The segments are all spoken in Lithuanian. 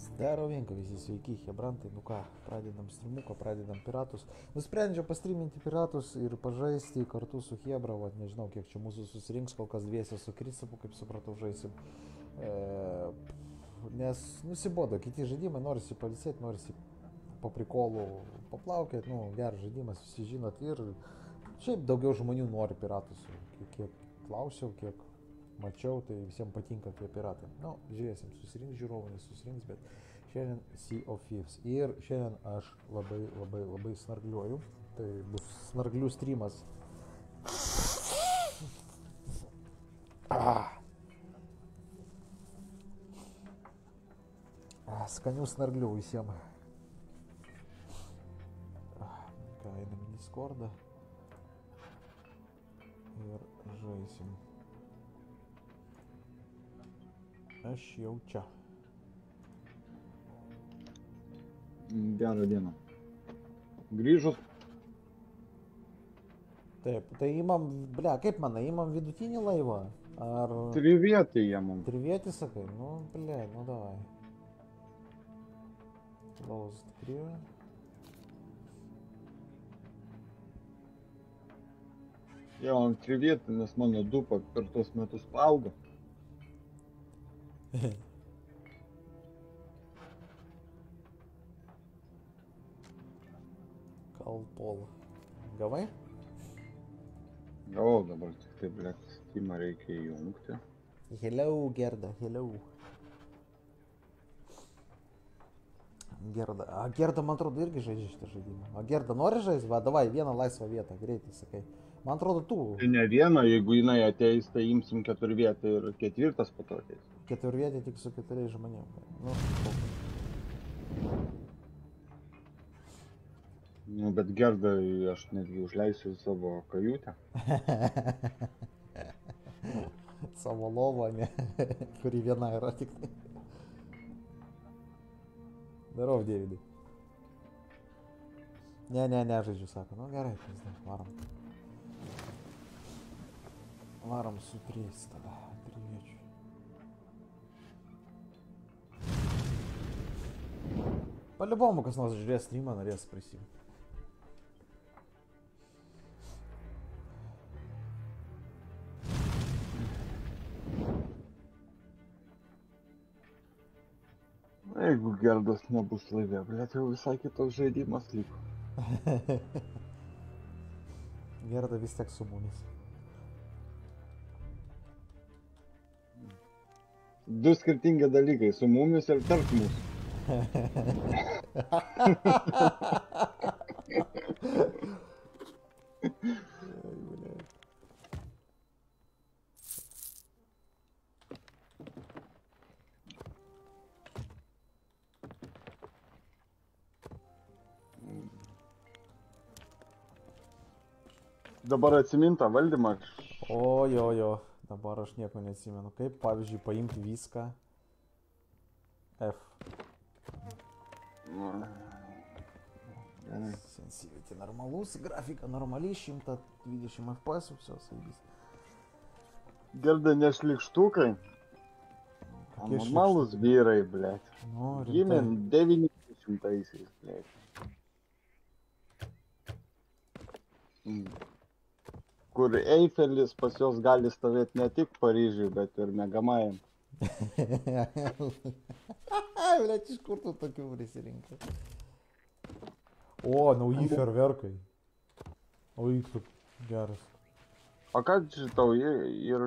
Zdarovinko visi sveiki, hebrantai, nu ką, pradedam streamuką, pradedam piratus. Nusprendžiau pastreaminti piratus ir pažaisti kartu su Hebra, va, nežinau kiek čia mūsų susirinks, kol kas dviese su Kristapu, kaip supratau, žaisim. E, nes nusibodo kiti žaidimai, norisi palisėti, norisi po prikolų paplaukėt, nu, geras žaidimas, visi žinot, ir šiaip daugiau žmonių nori piratus, kiek, kiek klausiau, kiek mačiau, tai visiems patinka tie piratai. Na, nu, žiūrėsim, susirinks žiūrovai, nesusirinks, bet šiandien Sea of Thieves. Ir šiandien aš labai, labai, labai snargliuoju. Tai bus snarglių streamas. Ah. Ah, skanių snarglių visiems. Ah, ką, einam į Aš jau čia. Gerą dieną. Grįžus. Taip, tai imam, ble, kaip manai, imam vidutinį laivą? Ar... Trivietį jie mums. Trivietį sakai? Nu, ble, nu davai. Closed crew. Jo, trivietį, nes mano dupa per tos metus paaugo. Kalpol. Gavai? Gavau dabar tik tai, blėt, Steamą reikia įjungti. Hello, Gerda, hello. Gerda, a Gerda, man atrodo, irgi žaidžia šitą žaidimą. A Gerda, nori žaisti? Va, davai, vieną laisvą vietą, greitai sakai. Man atrodo, tu. Ne viena, jeigu jinai ateis, tai imsim keturvietą ir ketvirtas po to ateis. Keturvietį tik su keturiais žmonėmis. Nu, kokia. Nu, bet gerdai aš netgi užleisiu savo kajutę. savo lovą, ne, kuri viena yra tik. tai. Darau, Davidai. Ne, ne, ne, žaidžiu, sako. Nu gerai, pizda, varom. Varom su trys tada, Paliubomu, kas nors žiūrės streamą, norės prisimti. Jeigu gerdas nebus laivė, blėt, jau visai kitos žaidimas liko. Gerda vis tiek su mumis. Du skirtingi dalykai - su mumis ir tarp mūsų. Dabar atsimintą valdymą. O jo jo, dabar aš nieko neatsimenu. Kaip pavyzdžiui paimti viską F. Sensitivity normalus, grafika normali, 120 fps, visos įvys. Gerda nešlikštukai. O Kokie Normalus vyrai, blėt. Nu, Gimė rimtai. 90-aisiais, blėt. Mm. Kur Eifelis pas juos gali stovėti ne tik Paryžiui, bet ir Megamajam. Blet, iš kur tu tokių prisirinkai? O, nauji ferverkai. O, įktų geras. O ką žinau, ir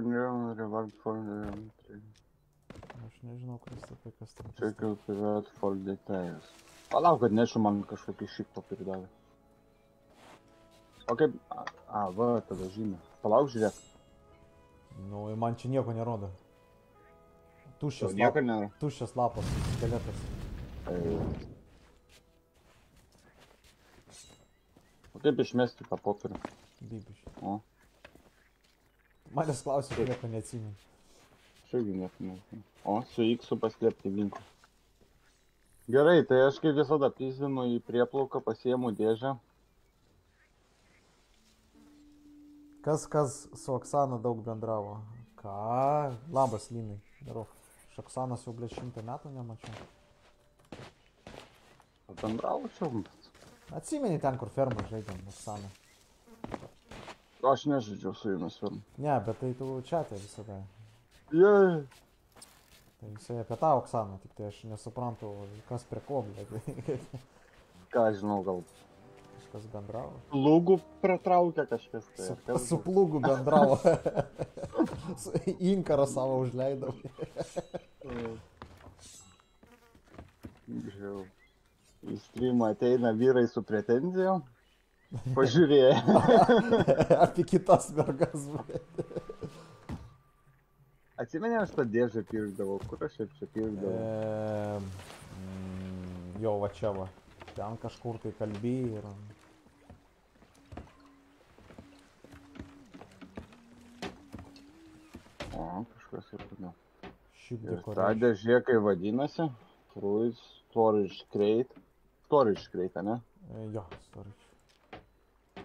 reward for the Aš nežinau, kas apie kas tam. check out reward for details. Palauk, kad nešu man kažkokį šipto pridavė. O kaip... A, va, tada žymė. Palauk, žiūrėk. Nu, man čia nieko nerodo. Tuščias, lap, tuščias lapas, skeletas. E. O kaip išmesti tą popierių? Bibiš. O, Manęs klausė, aš nieko neatsimenu. nieko nežinau. O, su X paslėpti ginklą. Gerai, tai aš kaip visada pizdinu į prieplauką, pasiemu dėžę. Kas, kas su Oksana daug bendravo? Ką? Labas, Linai. Darau. Oksanos jau blė šimtą metų nemačiau. Pabendraučiau. Atsimeni ten, kur fermą žaidėm, Oksana. Aš nežaidžiau su jumis film. Ne, bet tai tu čia tai visada. Jei. Tai jisai apie tą Oksaną, tik tai aš nesuprantu, kas prie ko, bet Ką žinau, gal kažkas bendravo. lūgų pratraukia kažkas. Tai, Su, kas su plūgu bendravo. Inkarą savo užleidau. Žiūrėjau. Į streamą ateina vyrai su pretenzijom. Pažiūrėjai. apie kitas mergas. Atsimeni, aš tą dėžę pirkdavau. Kur aš čia E, pirkdavau? mm, jo, va čia va. Ten kažkur tai kalbėjai ir... O, kažkas ir kodėl. Šiaip Ir ta dėžė, kai vadinasi, Cruise Storage Crate. Storage Crate, ne? E, Jo, sorry.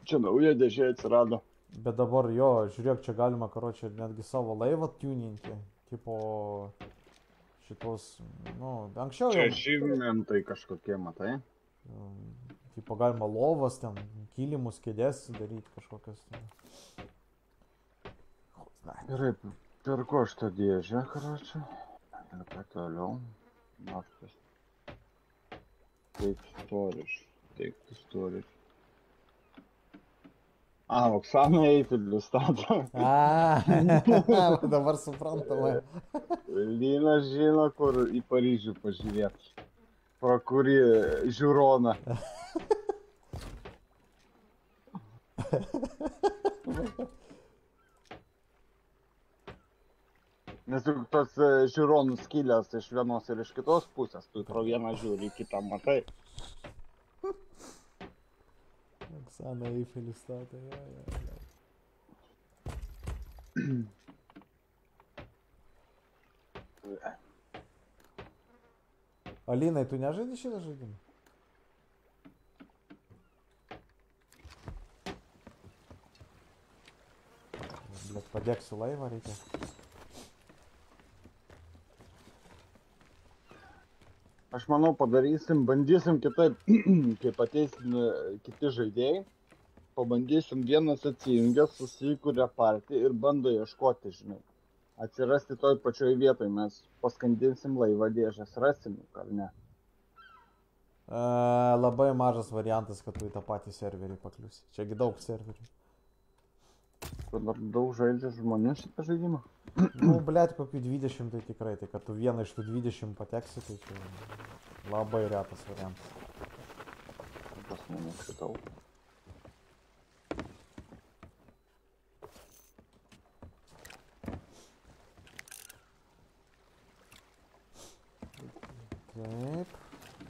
Čia nauja dėžė atsirado. Bet dabar jo, žiūrėk, čia galima, karočią, netgi savo laivą tuninti. Tipo šitos, nu, anksčiau Čia jau, žymentai kažkokie, matai? tipo galima lovas ten, kilimus, kėdės daryti kažkokias. Gerai, tą dėžę, karočią. Ir ką toliau? Naftas. Taip, storage. Taip, storage. A, Oksana Eifelį stato. A, dabar suprantama. Lynas žino, kur į Paryžių pažiūrėti. Pro kurį žiūroną. Nes juk tos e, žiūronų skylės iš vienos ir iš kitos pusės, tu pro vieną žiūri, į kitą matai. Oksana Eifelį statė, jo, jo, jo. Alinai, tu nežaidži šitą žaidimą? Bet padėksiu laivą reikia. Aš manau, padarysim, bandysim kitaip, kaip ateis e, kiti žaidėjai. Pabandysim vienas atsijungęs, susikūrė partiją ir bando ieškoti, žinai. Atsirasti toj pačioj vietoj, mes paskandinsim laivą dėžės, rasim, ar ne? E, labai mažas variantas, kad tu į tą patį serverį pakliusi. Čiagi daug serverių. Kur dar daug žaidžia žmonių šitą žaidimą. Nu, blėt, kokių 20 tai tikrai, tai kad tu vieną iš tų 20 pateksi, tai čia labai retas variantas. Pas mane šitau. Taip,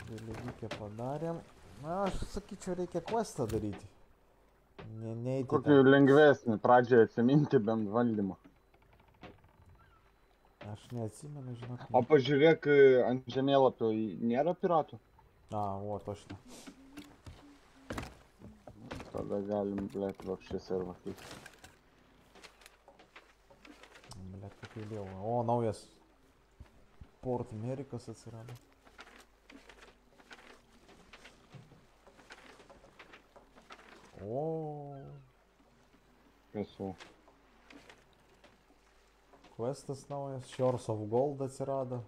vėliavykę padarėm. Na, aš sakyčiau, reikia questą daryti. Ne, neįti. Kokį lengvesnį pradžią atsiminti bent valdymą. Aš neatsimenu, žinok. O pažiūrėk, e, ant žemėlapio nėra piratų. A, o, točno. Tada galim, blėt, vapšė servą keisti. Blėt, kokia lieva. O, naujas. Port Amerikas atsirado. O, Kas jau. Questas naujas. Shores of Gold atsirado.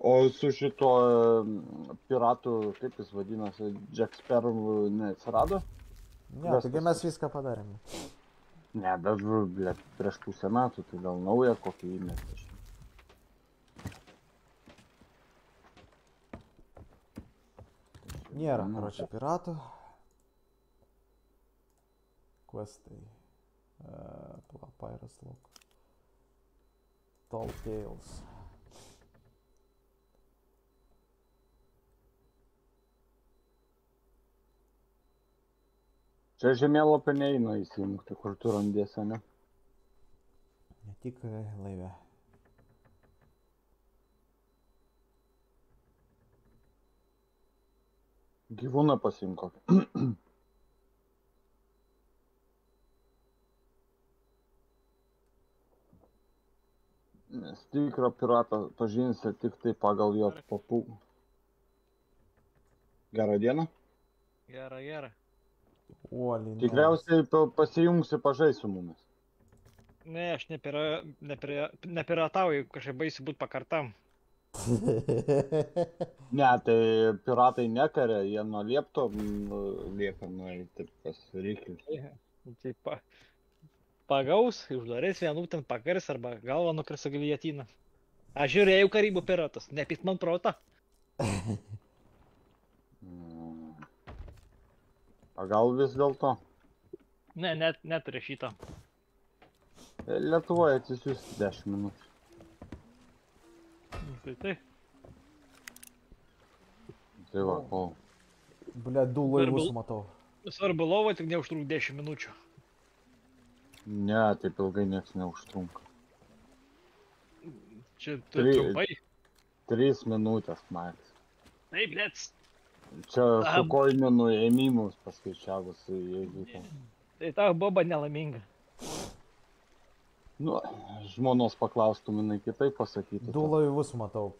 O su šito e, piratu, kaip jis vadinasi, Jack Sparrow neatsirado? Ne, Vestas. taigi mes viską padarėm. Ne, bet, blėt, prieš pusę metų, tai gal naują kokį įmestą. Nėra, karoči, čia- piratų. Questai. Uh, Papyrus Lock. Tall Tales. Čia žemėlapio neįeina įsijungti, kur tu randiesi, ne? Ne tik e, laive. Gyvūną pasimko. Nes tikrą piratą pažinsi tik tai pagal jo papų. Gerą dieną. Gerą, gerą. O, Linas. Tikriausiai pa- pasijungsi pažaisti su mumis. Ne, aš nepira, nepira, nepiratauju, kažkaip baisi būti pakartam. Ne, tai piratai nekarė, jie nuo liepto mm, liepia nueiti pas ryklį. Tai pa, pagaus, uždarės vienų ten pakaris arba galva nukris į giljotyną. Aš žiūrėjau karybų piratus, nepyt man protą. O gal vis dėlto? Ne, net, neturi šito. Lietuvoje atsisiųsti 10 minučių. Tai tai. Tai va, kol. Bля, du laivus matau. Svarbu lovo, tik neužtruk 10 minučių. Ne, taip ilgai nieks neužtrunka. Čia tu Tri- trumpai. 3 minutės, max. Taip, lėts. Čia su koinų nuėmimus paskaičiavus, ten. Tai tau boba nelaiminga. Nu, žmonos paklaustum, jinai kitaip pasakytų. Du laivus matau.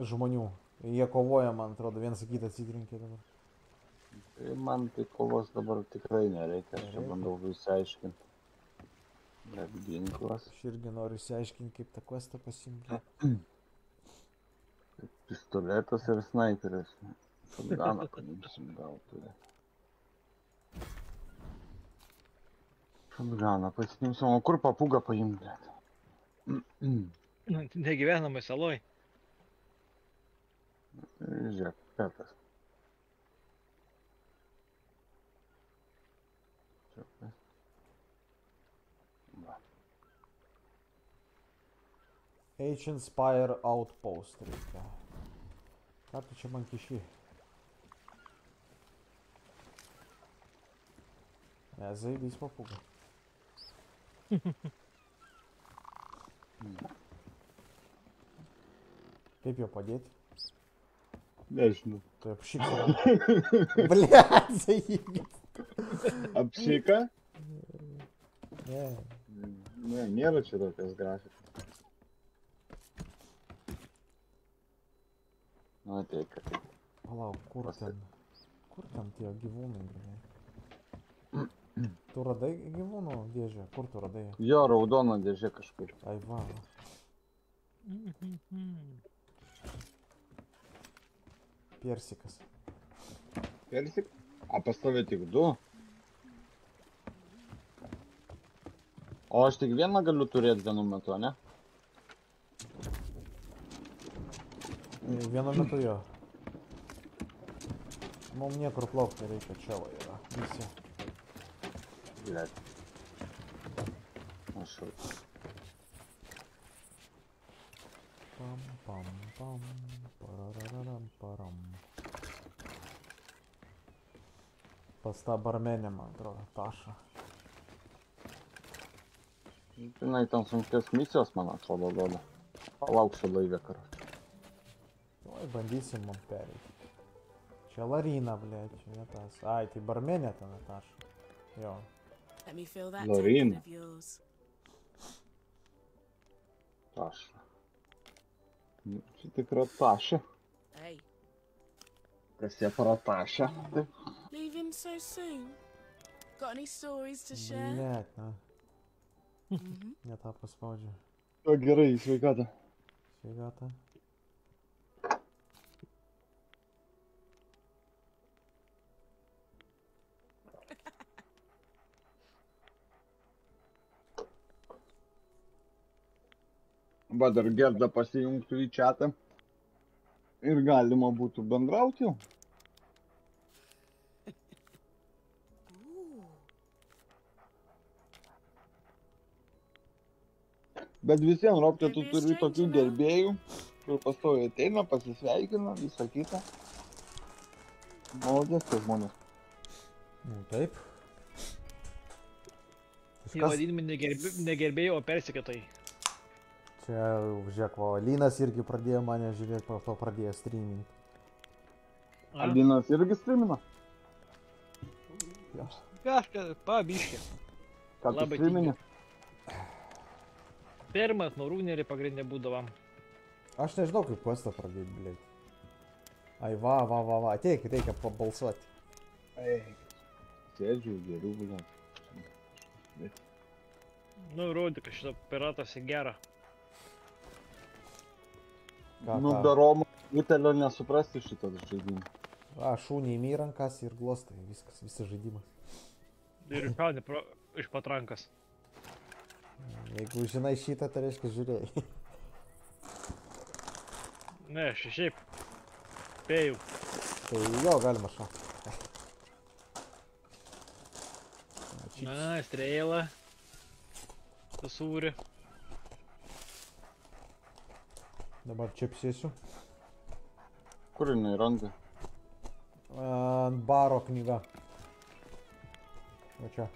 Žmonių. Jie kovoja, man atrodo, vienas į kitą atsitrenkė dabar. Tai man tai kovos dabar tikrai nereikia, aš čia bandau išsiaiškinti. Bet ginklas, Aš irgi noriu išsiaiškinti, kaip tą questą pasimti. pistoletas ir snaiperis. Šatganą paimsim gal turi. Šatganą pasimsim, o kur papūgą paimti? Negyvenamai saloj. Žiūrėk, petas. Čia kas? Va. Ancient Spire Outpost reikia. Ką tu čia man kiši? Ne, zaibys papūga. Kaip jo padėti? Nežinau. Tai apšyk. Blet, zaibys. Apšyka? Ne. Ne, Na, tai kad. Palauk, kur Pasa- ten? Kur ten tie gyvūnai, grynai? Tu radai gyvūnų dėžę? Kur tu radai? Jo, raudona dėžė kažkur. Ai va. Persikas. Persik? A pas tave tik du? O aš tik vieną galiu turėti vienu metu, ne? Vienu metu jo. Mum niekur plaukti reikia, čia va yra. Visi. Pam, pam, pam, parararam, param. Pas tą barmenę, man atrodo, Tašą. Žinai, ten sunkės misijos, man atrodo, duoda. Palauksiu laivę karą. Oi, bandysim mum pereiti. Čia Larina, ble, čia ne tas. Ai, tai barmenė ten Taša. Jo. Let me feel that Loreen. token of yours. Taša. Nu, Čia tikra taša. Hey, Kas jie para tašą? Taip. leaving so soon? Got any stories to share? Blet, ne. Mhm. Ne tą paspaudžiu. O gerai, sveikata. Sveikata. Va dar gerda pasijungtų į čatą. Ir galima būtų bendrauti. Bet visiems, Roptė, tu turi tokių gerbėjų, kur pastoviai ateina, pasisveikina, visą kitą. Malodės tie žmonės. Nu, taip. Jie vadinami negerbėjai, o persikėtai. Čia, žiūrėk, va, Linas irgi pradėjo mane žiūrėti, po to pradėjo streaminti. Albinas irgi streamina. Jo. Kažką, pabiškė. Ką tu streamini? Pirmas, nuo rūnerį pagrindinė būdavam. Aš nežinau, kaip questą pradėti, blėt. Ai, va, va, va, va, ateik, reikia pabalsuoti. Eik. Sėdžiu, geriau, blėt. Nu, įrodė, kad šitą piratas į gerą. Ką, Nu, ką? be Romo butelio nesuprasti šitą žaidimą. A, šūnį įmi į rankas ir glostai, viskas, visas žaidimas. Ir šaudė pro... iš patrankas. Jeigu žinai šitą, tai reiškia žiūrėjai. Ne, aš šiaip spėjau. tai jo, galima šaukti. Na, strėlą. Susūrė. Dabar čia apsėsiu. Kur jinai randa? Ant baro knyga. Va čia.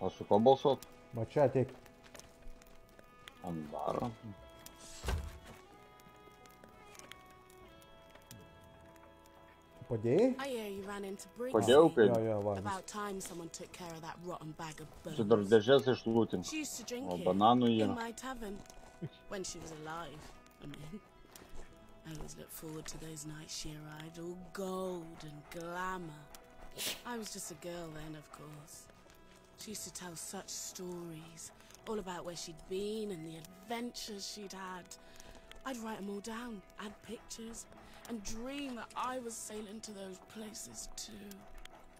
O su ko balsuot? Va čia ateik. Ant baro. Padėjai? Padėjau, kai Jo, jo, va. vis- About time someone took care of that rotten bag of bones. čia dar dėžės išlūtin. O bananų tavern when she was alive. I mean, I always looked forward to those nights she arrived, all gold and glamour. I was just a girl then, of course. She used to tell such stories, all about where she'd been and the adventures she'd had. I'd write them all down, add pictures, and dream that I was sailing to those places too.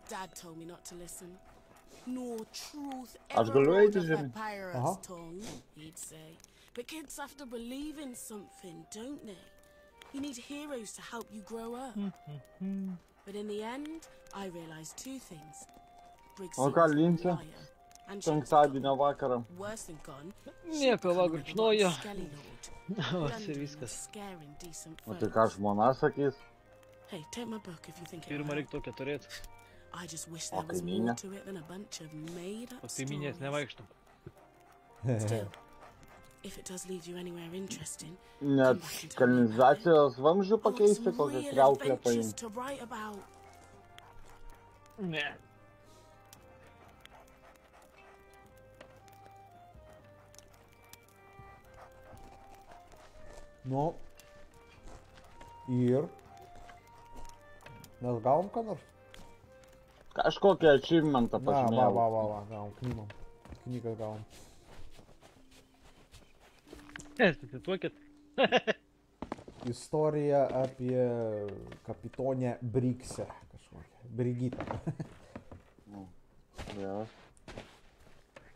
Dad told me not to listen. Nor truth ever rolled off a pirate's tongue, he'd say. But kids have to believe in something, don't they? You need heroes to help you grow up. but in the end, I realized two things. Briggs O ką, a Lince? liar, and she was gone. Penktadienio vakarą. Worse than gone. Nieko, va, gurkšnojo. O, O, ir viskas. Scaring decent O tai ką žmona sakys? Hey, take my book if you think it Pirmą reikia tokią turėti. I just wish O there was kaimynė? more to it than a bunch of made-up O kaiminės stories. nevaikštum. Net kanalizacijos vamzdžių pakeisti, kokią real kriauklę paimti. Ne. Nu. Ir. Mes gavom ką nors? Kažkokią achievementą Na, va, pažymėjau. va, va, va, gavom knygom. Knygą gavom. Cituokit. Istorija apie kapitonę Briksę kažkokią. Brigitą. Ja.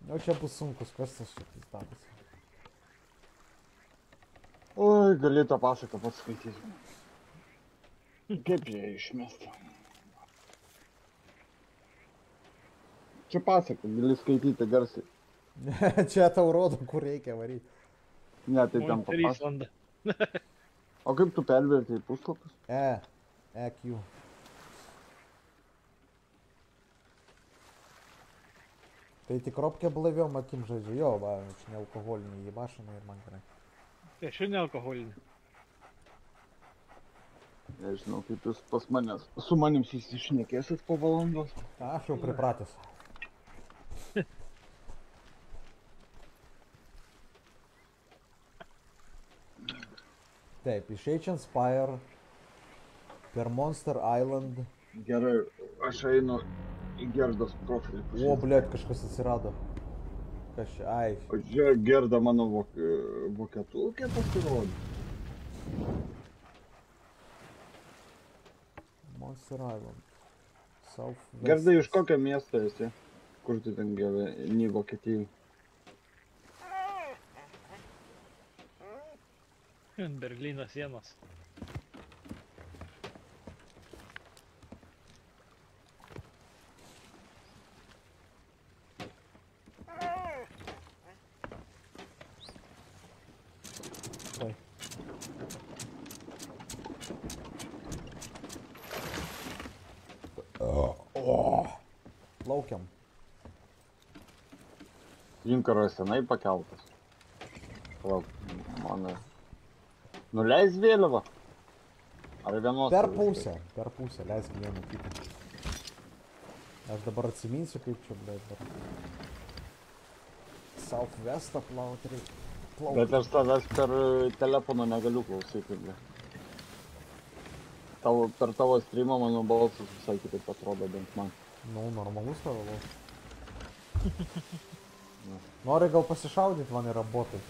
O čia bus sunkus questas šitas darbas. Oi, gali tą pasaką paskaityti. Kaip jie išmesta? Čia pasaka, gali skaityti garsiai. čia tau rodo, kur reikia varyti. Ne, tai ten landa. O kaip tu pervertai puslapius? E, EQ. Tai tik ropkė blaiviom akim žaidžia. Jo, va, aš nealkoholinį jį mašiną ir man gerai. Tai aš ir nealkoholinį. Nežinau, kaip jūs pas manęs, su manim susišnekėsit po valandos. A, aš jau pripratęs. Taip, iš Ancient Spire per Monster Island. Gerai, aš einu į Gerdos profilį. O, blėt, kažkas atsirado. Čia, ai, O čia Gerda mano vok... vokietukė pasirodė. Monster Island. South Gerda, iš kokio miesto esi? Kur tu ten gyveni Vokietijai? Berlyno sienos. Oi. O. Laukiam. Inkaras senai pakeltas. Palauk, mano. Nuleis vėliavą. Ar vienos? Per pusę, per pusę, leisk vieną kitą. Aš dabar atsiminsiu, kaip čia, blėt, dar. Southwestą plauti reikia. Bet aš tavęs per e, telefoną negaliu klausyti. ble. Tavo, per tavo streamą mano balsas visai kitaip atrodo bent man. Nu, normalus tavo balsas. Nori gal pasišaudyti, man yra botai.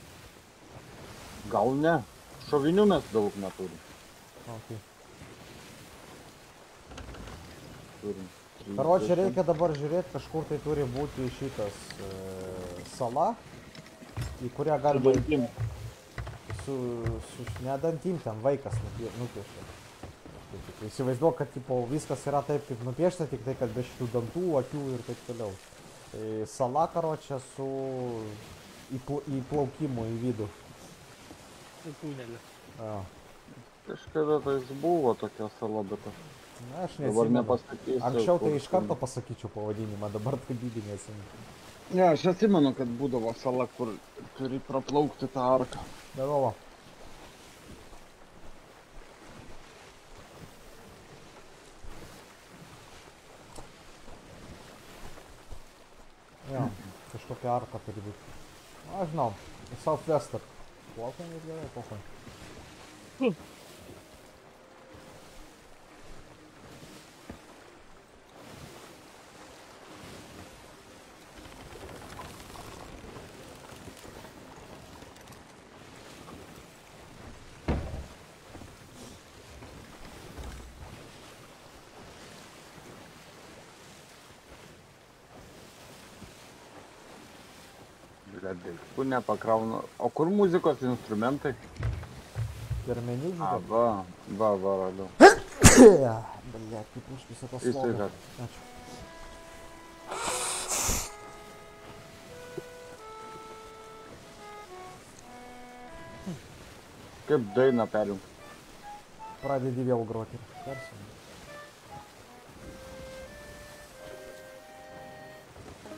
Gal ne? Šovinių mes daug neturim. Okay. turim. Karočią reikia dabar žiūrėti, kažkur tai turi būti šitas e, sala, į kurią galima Dantim. su, su nedantim ten vaikas nupie- nupiešė. Įsivaizduok, kad tipo, viskas yra taip, kaip nupiešta, tik tai, kad be šitų dantų, akių ir taip toliau. Tai sala karočią su įpl įplaukimu į vidų. Su tuneliu. Jo. Kažkada tai buvo tokia sala, bet aš Na, aš dabar neatsimenu. nepasakysiu. Anksčiau tai iš karto pasakyčiau pavadinimą, dabar tai dydį neatsimenu. Ne, aš atsimenu, kad būdavo sala, kur turi praplaukti tą arką. Darovo. Jo, kažkokia arka turi būti. Aš žinau, Southwester. Plaukiam ir gerai, pokoj. Bet daiktų nepakrauna. O kur muzikos instrumentai? Per menį A, žiūrėk. va, va, va, radau. Blet, kaip už visą tą dar. Ačiū. Kaip dainą perim. Pradedi vėl groti. Persim.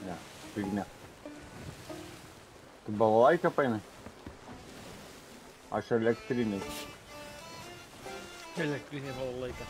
Ne, fignia. Tu balalaiką paėmė? Aš elektriniai. Elektrinė balalaika.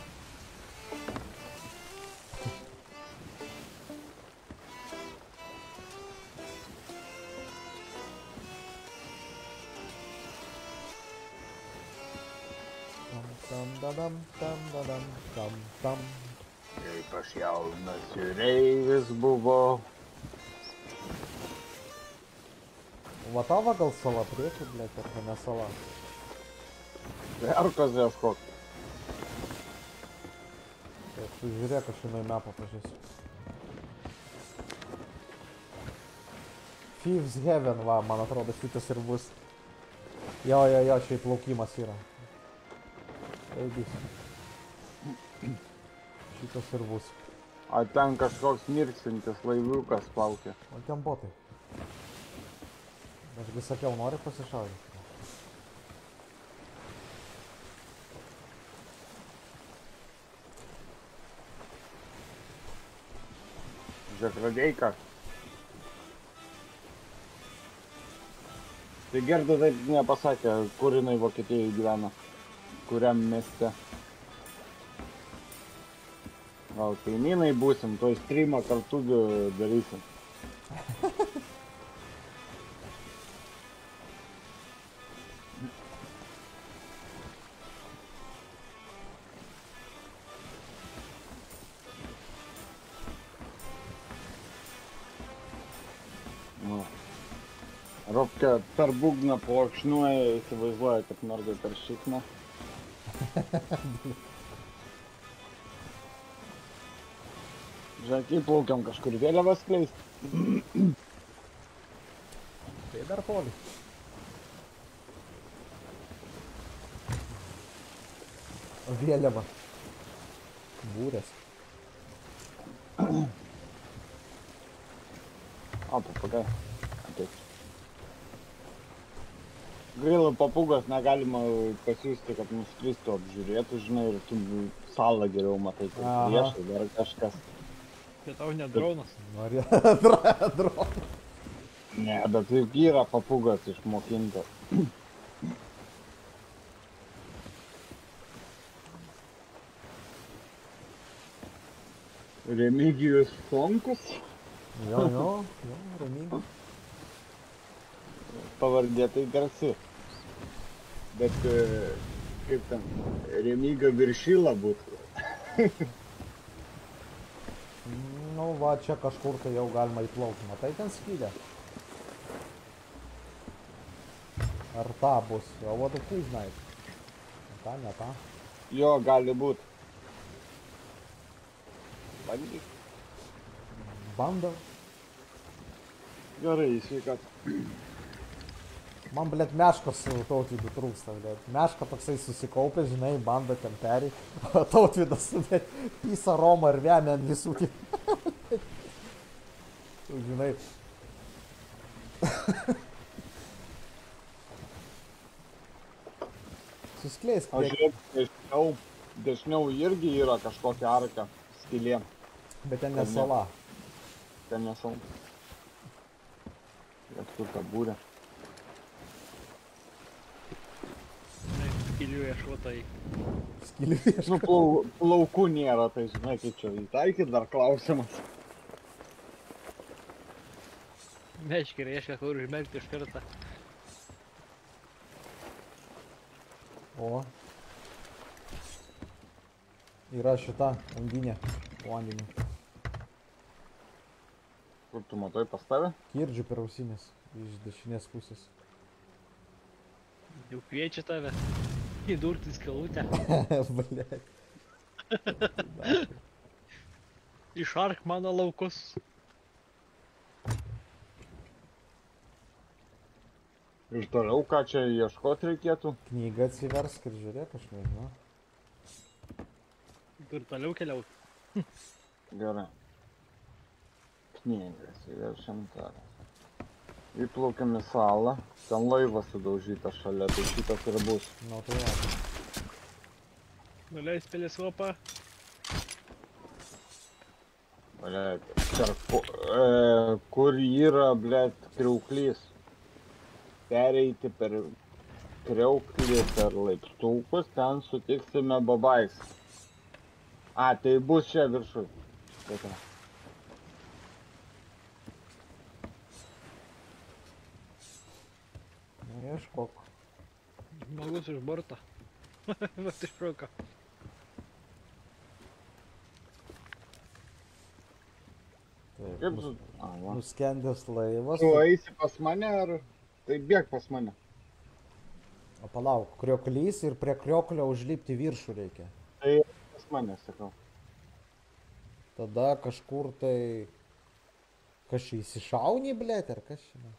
Vatava gal sala priekį, blėt, ar ne sala? Verkos ieškok. Tai tu žiūrėk, aš jinai mapą pažiūrėsiu. Thieves Heaven, va, man atrodo, šitas ir bus. Jo, jo, jo, čia įplaukimas yra. Eidys. Šitas ir bus. O ten kažkoks mirksintis laiviukas plaukia. O ten botai. Ašgi sakiau, nori pasišaudyti. Žiūrėk, radėjka. Tai Gerda taip nepasakė, kur jinai Vokietijoje gyvena. Kuriam mieste. Gal kaimynai būsim, to streamą kartu da- darysim. Ropkė per būgną plokšniuoja, įsivaizduoja, kad mergai per šikną. Žiūrėk, įplaukiam kažkur vėliavas skleisti. Tai dar toli. Vėliava. Būrės. O, papagai. Ateik. Gaila, papūgos negalima pasiūsti, kad nuskristų apžiūrėtų, žinai, ir tu salą geriau matai, Aha. priešai, dar kažkas. Tai tau ne dronas. Norėjo droną. Ne, bet taip yra papūgas išmokinta. Remigijus Fonkus. Jo, jo, jo, ramybė. pavardė tai garsi. Bet e, kaip ten, Remiga viršyla būtų. Nu va, čia kažkur tai jau galima įplaukti. Matai ten skylę? Ar ta bus? O va, tu kai žinai. Ta, ne ta. Jo, gali būti. Bandyk. Banda. Gerai, sveika. Man, blėt, meškos su tautvydu trūksta, blėt. Meška toksai susikaupė, žinai, banda ten peri. O tautvydas, blėt, pysa Romą ir vemia ant visų žinai. Suskleisk, Aš žiūrėk, dešiniau, dešiniau irgi yra kažkokia arka, skylė. bet ten nesala. Ten nesau. Bet kur ta būrė? Skiliu ieškotai. Skilių Nu, ieško. plau, plaukų nėra, tai žinai, kaip čia įtaikyti dar klausimas. Meškį reiškia, kur užmerkti iš karto. O. Yra šita undinė. Vandenį. Kur tu matai pas tave? Kirdžių per ausinės. Iš dešinės pusės. Jau kviečia tave. Įdurti į skalutę. Blet. Išark mano laukus. Ir toliau ką čia ieškoti reikėtų? Knygą atsiversk ir žiūrėk, aš nežinau. Kur toliau keliauti. Gerai. Knygas įveršiam taras. Įplaukiam į salą. Ten laivas sudaužytas šalia, tai šitas ir bus. Nu tai va. Nuleis teleskopą. Blet, tarpu, e, kur yra, blėt, kriauklys. Pereiti per kriauklį per laiptukus, ten sutiksime babais. A, tai bus čia viršui. Tai ta. Ieškok. Žmogus iš borto. Vat iššoka. Taip, Kaip nus, su... Nuskendęs laivas. Tu eisi pas mane ar... Tai bėg pas mane. O palauk, krioklys ir prie krioklio užlipti viršų reikia. Tai pas mane, sakau. Tada kažkur tai... Kas čia įsišauni, blėt, ar kas čia?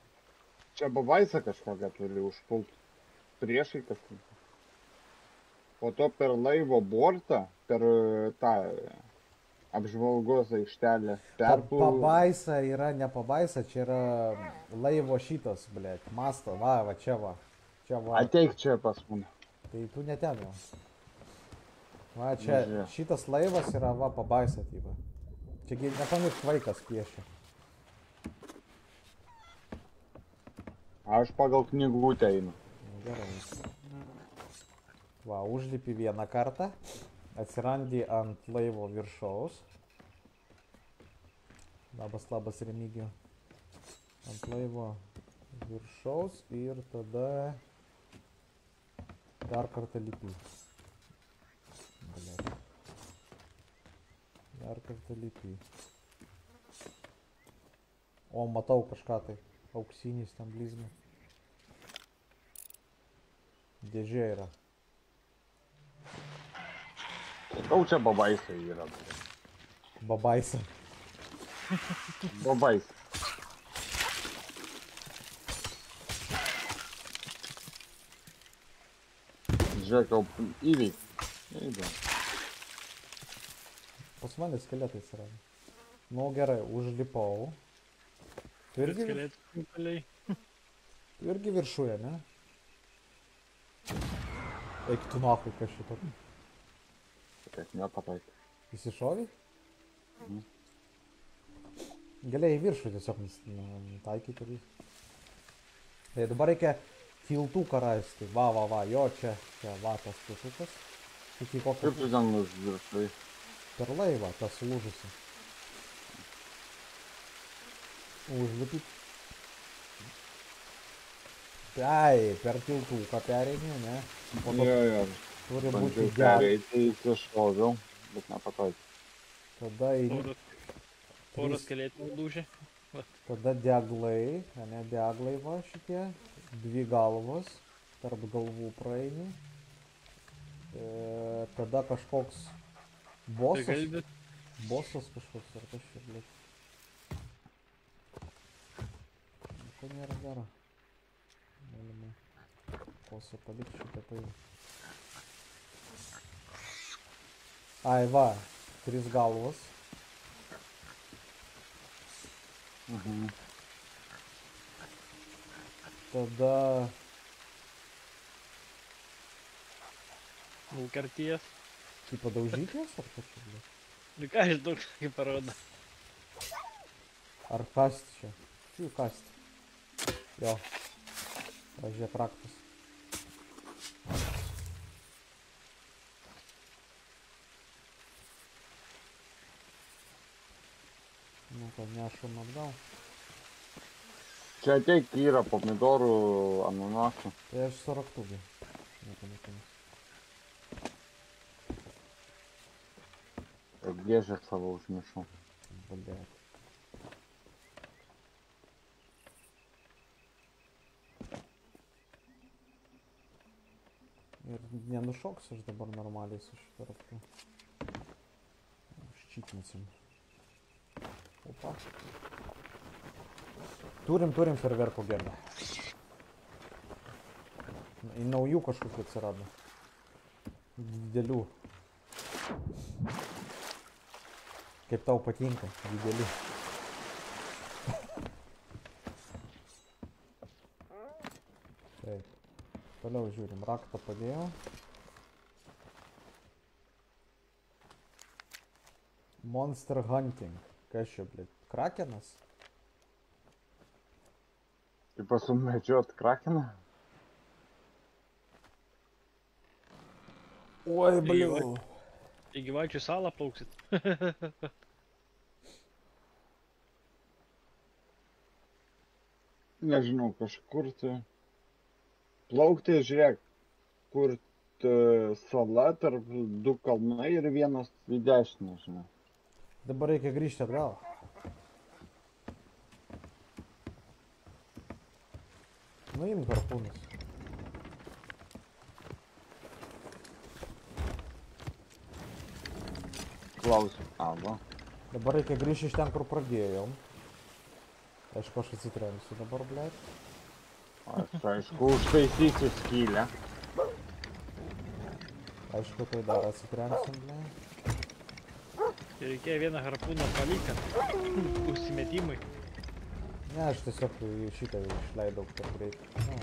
Čia babaisa kažkokią turi užpult. Priešai kažkur. Po to per laivo bortą, per e, tą apžvalgos aikštelę. Perpul... pabaisa yra ne pabaisa, čia yra laivo šitas, blėt, masto, va, va, čia va. Čia va. Ateik čia pas mane. Tai tu ne ten jau. Va, čia Nežiūrėk. šitas laivas yra va pabaisa, tyva. Čia nepamiršk vaikas piešia. Aš pagal knygutę einu. Nu, Gerai. Va, užlipi vieną kartą, atsirandi ant laivo viršaus. Labas, labas, Remigijų. Ant laivo viršaus ir tada dar kartą lipi. Blet. Dar kartą lipi. O, matau kažką tai. Auksinis ten blizga. Dėžė yra. Sakau, čia babaisa yra. Babaisa. Babais. Žiūrėk, jau įvyk. Eidam. Pas mane skeletai atsirado. Nu gerai, užlipau. Tu irgi, kaliai. tu irgi viršuje, ne? Eik tu nahui, kas šito. Kad nepataik. Įsišovė? Mhm. Galėjai viršų tiesiog taikyti ir... Tai dabar reikia tiltuką rasti. Va, va, va, jo čia, čia, va, tas tiltukas. Iki kokio Kaip tu ten užviršai? per laivą, tas lūžusi. Užlipi. Ai, per tiltuką pereini, ne? Po to Jo, jo. turi būti pereiti, iššoviau, bet nepataikė. Tada, eini, Oras, oras galėtų lūžė. tada deglai, ne deglai va šitie, dvi galvos, tarp galvų praeini. E, tada kažkoks bosas, bosas kažkoks ar kažkaip, blėt. Nieko nėra gero. Galima bosą palikti šitą paimti. Ai va, trys galvos. Mhm. Tada nukarties. kaip padaužyti jas ar kažkaip, blėt? Nu ką Jo. Pažiūrėk raktas. Nu, kad nešam atgal. Čia ateik yra pomidorų, ananasų. Tai aš su. Ir dėžę savo užmiršau. Blėt. Ir nenušoks aš dabar normaliai su šitą raktu. Ščytinsim. Opa. Turim, turim ferverkų gerbę. Į naujų kažkokių atsirado. Didelių. Kaip tau patinka, dideli. Taip. Toliau žiūrim, raktą padėjau. Monster Hunting. Kas čia, blėt? Krakenas? Kaip pasumedžiot krakeną? Oi, bliu. Į gyvačių salą plauksit. Nežinau, kažkur tai. Plaukti, žiūrėk, kur t- sala tarp du kalnai ir vienas į dešinę, žinai. Dabar reikia grįžti atgal. Nuimk harpūnus. Klausiu. Ava. Dabar reikia grįžti iš ten, kur pradėjom. Aišku, aš atsitrenksiu dabar, blėt. Aš aišku, užtaisysiu skylę. Aišku, tai dar atsitrenksim, blėt. Ir reikėjo vieną harpūną palikti. Užsimetimui. Ne, aš tiesiog šitą išleidau per greitai. Nu,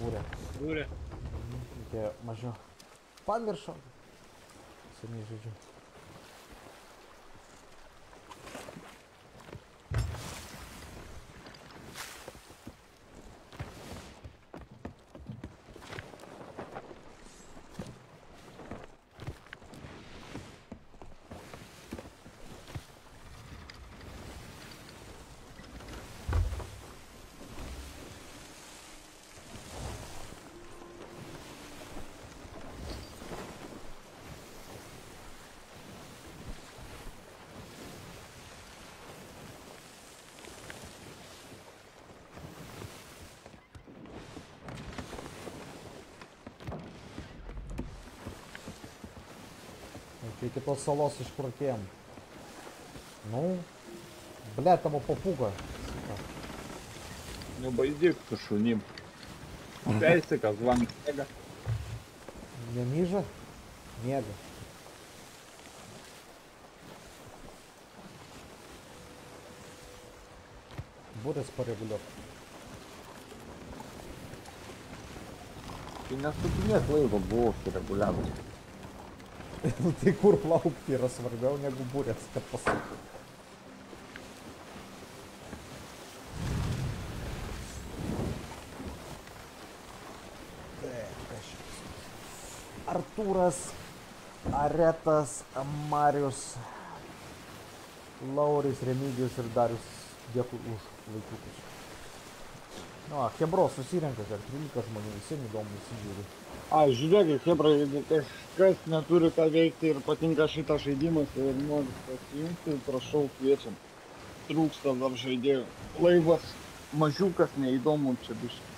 būrė. Dūrė. Reikėjo mažiau. Pamiršau. Seniai žaidžiu. Čia iki tos salos iš kur atėjom. Nu, ble, tavo papūga. Nebaidyk su šunim. Persikas, lankėga. Nemyža? Miega. Būrės pareguliuok. Tai nesukinėt laivo buvo sureguliavęs. tai kur plaukti yra svarbiau negu būrės, kad pasakyti. Artūras, Aretas, Marius, Lauris, Remigijus ir Darius. Dėkui už vaikiukus. Nu, a, Hebro susirenka, kad 13 žmonių, visiems įdomu įsižiūri. Ai, žiūrėkit, Hebra, jeigu kažkas neturi ką veikti ir patinka šitas žaidimas ir nori pasijungti, prašau, kviečiam. Trūksta dar žaidėjų. Laivas mažiukas, neįdomu čia biškai.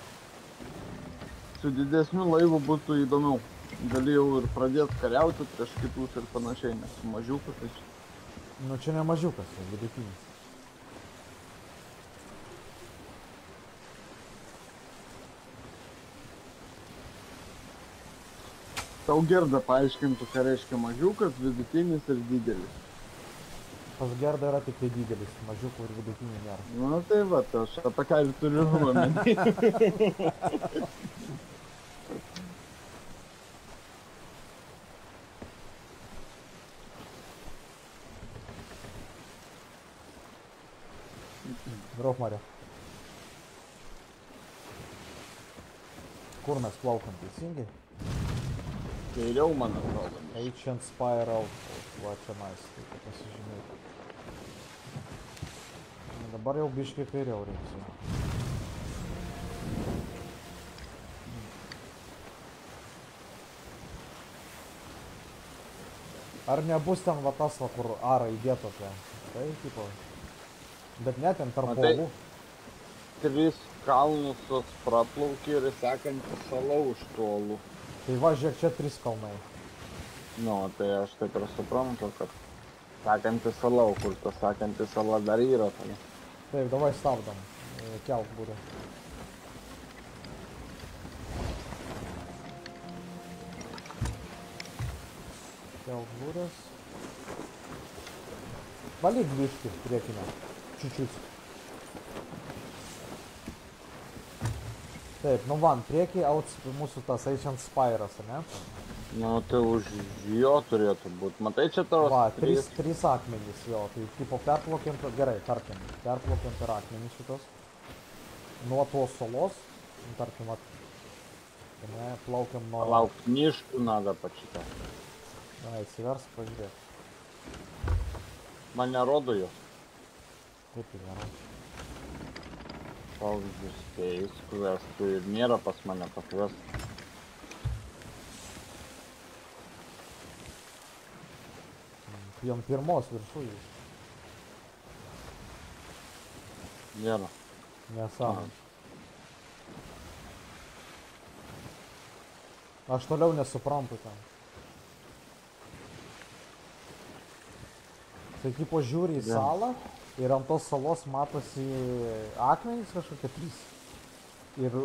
Su didesniu laivu būtų įdomiau. Galėjau ir pradėti kariauti prieš kitus ir panašiai, nes su mažiuku tai čia. Nu, čia ne mažiukas, tai vidutinis. Tau gerda paaiškintų, ką reiškia mažiukas, vidutinis ir didelis. Pas gerda yra tik tai didelis, mažiukų ir vidutinių nėra. Nu tai va, tai aš apie ką ir turiu omeny. Draug Mario. Kur mes plaukiam teisingai? Kairiau, man atrodo. Ancient Spiral. Va čia mais, reikia pasižymėti. Dabar jau biškai kairiau reikia. Ar nebus ten va tas, va, kur A raidė tokia? Tai, tipo. Bet net ten tarp uolų. Tris kalnus tos praplaukė ir sekantį salą už tolų. Tai va, žiūrėk, čia trys kalnai. Nu, tai aš taip ir suprantu, kad sekanti sala, kur ta sekanti sala dar yra. Tai. Taip, davai stabdom. E, Kelk būrį. Kelk būrės. Valyk biškį priekinę. Čiučiut. Taip, nu van, priekį outs mūsų tas Ancient Spyras, ne? Nu, tai už jo turėtų būti. Matai, čia tavo Va, trys, trys akmenys jo, tai tipo perplaukiam, per- gerai, tarkim, perplaukiam per akmenys šitos. Nuo tos salos, nu, tarkim, vat, ne, plaukiam nuo... Lauk, knižkų nada pačitą. Na, įsivers, pažiūrėk. Man nerodo jo. Kaip tai nėra. Pavyzdžiui, spėjus, kvestų ir nėra pas mane pakvestų. Jom pirmos viršūjų. Nėra. Nesąmonė. Aš toliau nesuprantu ten. Tai tipo žiūri į salą ir ant tos salos matosi akmenys kažkokie trys. Ir,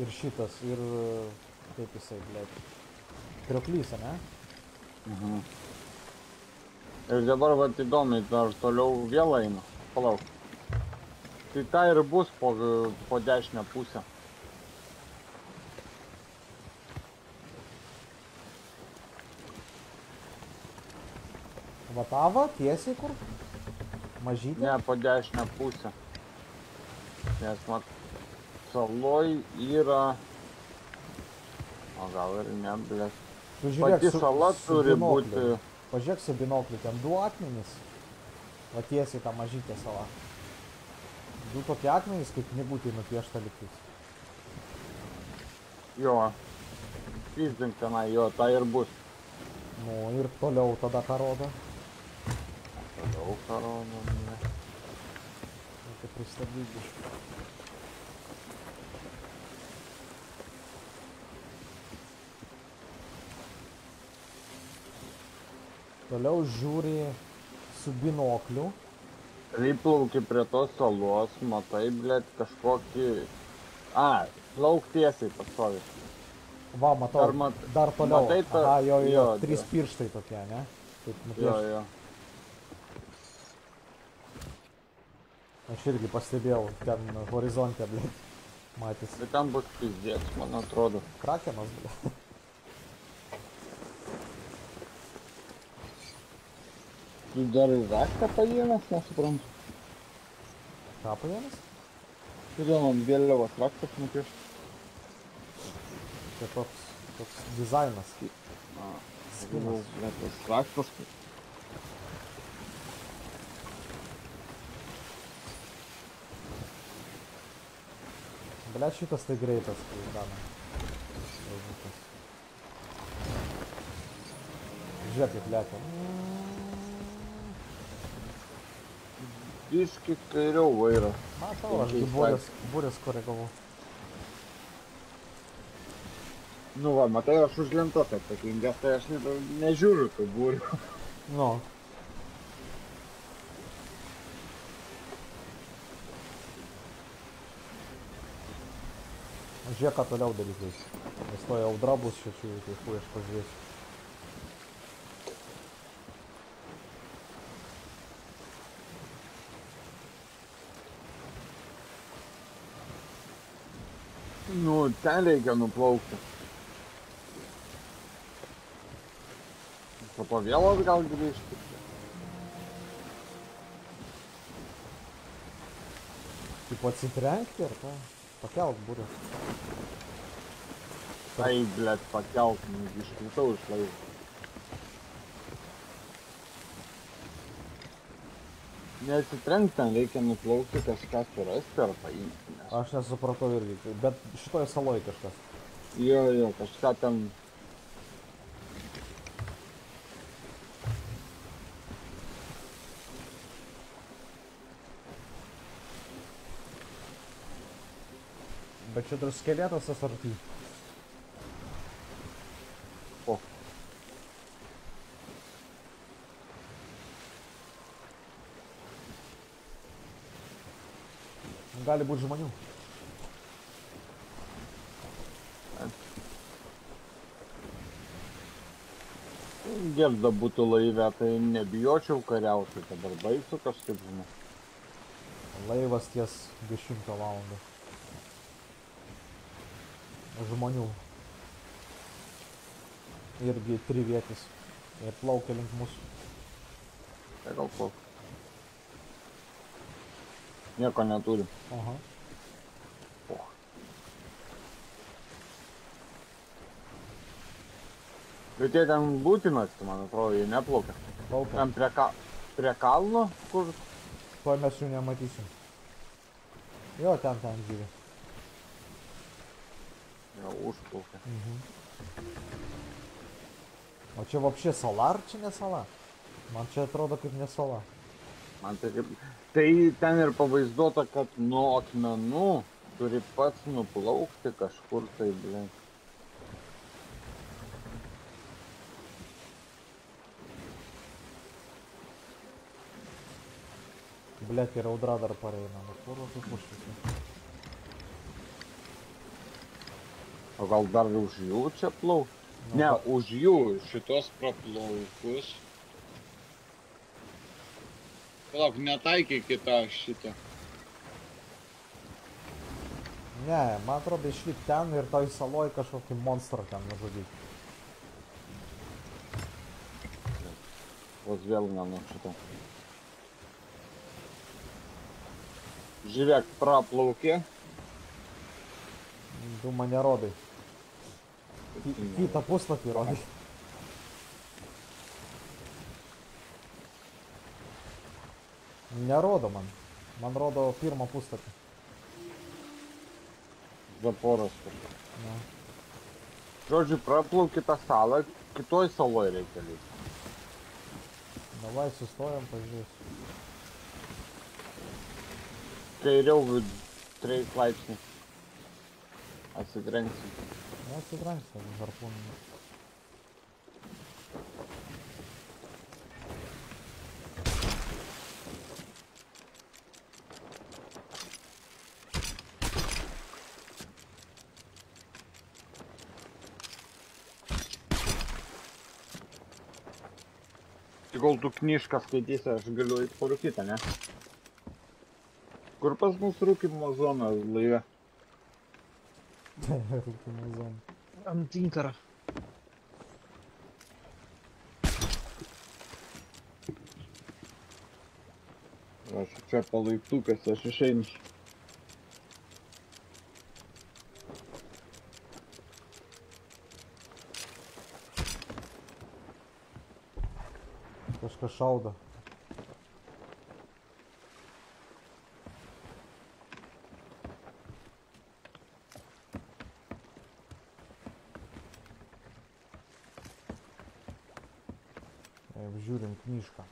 ir šitas, ir kaip jisai, blėt. Krioklys, ne? Mhm. Ir dabar va įdomi, dar toliau vėl eina. Palauk. Tai ta ir bus po, po dešinę pusę. Vatava, tiesiai kur? Mažytė? Ne, po dešinę pusę. Nes mat, saloj yra... O gal ir ne, blės. Tu žiūrėk, Pati su- sala su turi binokliu. būti... Pažiūrėk su binokliu, ten du akmenys. Va tiesiai tą mažytę salą. Du tokie akmenys, kaip nebūtų nupiešta lygtis. Jo. Pizdink tenai, jo, ta ir bus. Nu ir toliau tada ką rodo. Toliau karono, ne. Reikia pristabdyti. Toliau žiūri su binokliu. Priplauki prie tos salos, matai, blėt, kažkokį... A, plauk tiesiai pastovi. Va, matau, Dar mat- dar toliau. matai tą- Aha, jo, jo, jo, trys pirštai tokie, ne? Taip, Jo, jo. Aš irgi pastebėjau, ten horizonte, blė. Matys. Bet ten bus pizdėts, man atrodo. Krakenas, blė. Tu dar ir raktą paėmęs, nesuprantu. Ką paėmęs? Kodėl man vėliavos raktas nupieštas? Čia toks, toks dizainas. A, Skinas. bet tas Blet, šitas tai greitas, kai dana. Žiūrėk, kaip lekia. Biški kairiau vairas. Matau, aš būrės, būrės koregavau. Nu va, matai, aš už lentos atsakingas, tai aš ne, nežiūriu tų būrių. Nu. Žiūrėk, ką toliau daryti. Nes to audra bus čia, čia, tai fu, aš pažiūrėsiu. Nu, ten reikia nuplaukti. Po to vėl atgal grįžti. Tipo atsitrenkti ar ką? Pakelk būrę. Tai, blėt, pakelt, nu, iškritau iš laivo. Nesitrenk ten reikia nuplaukti kažką surasti ar paimti. Aš nesupratau irgi, bet šitoje saloje kažkas. Jo, jo, kažką ten. Bet čia dar skeletas tas arti. O. Gali būti žmonių. Gerda būtų laive, tai nebijočiau kariauti, dabar baisu kažkaip, žinai. Laivas ties 10 valandą. Žmonių. Irgi trivietis. Ir plaukia link mūsų. Tai gal plauk. Nieko neturi. Aha. Bet jie ten būtinas, man atrodo, jie neplaukia. Plaukia. Ten prie, ka... prie kalno, kur Tuoj mes jų nematysim. Jo, ten, ten žiūri. Jau užplaukia. Mhm. O čia vapšė sala ar čia ne sala? Man čia atrodo kaip ne sala. Man tai kaip... Tai ten ir pavaizduota, kad nuo akmenų turi pats nuplaukti kažkur tai, blin. Blet, ir audra dar pareina. Nu kur tu O gal dar už jų čia plauk? Nu, Ne, pa- už jų šitos praplaukus. Palauk, netaikyk kitą šitą. Ne, man atrodo išlik ten ir toj saloj kažkokį monstrą ten nužudyti. Vos vėl mano šitą. Žiūrėk, praplaukė. Tu mane rodai. Ki- Kitą puslapį rodai. Nerodo man. Man rodo pirmą puslapį. Zaporas. Nu. Žodžiu, praplaukė tą salą, kitoj saloj reikia likti. Davai sustojam, pažiūrėsiu. Kairiau 3 laipsniai. Atsidrengsim. Nesibrangs, harpūnų. Tai kol tu knišką skaitysi, aš galiu eiti parūkyti, ne? Kur pas mus rūkimo zona laive? Rūpinų zonų. Ant inkaro. Aš čia palaiptukas, aš išeinu. Kažkas šaudo. Žiūrim knyžką.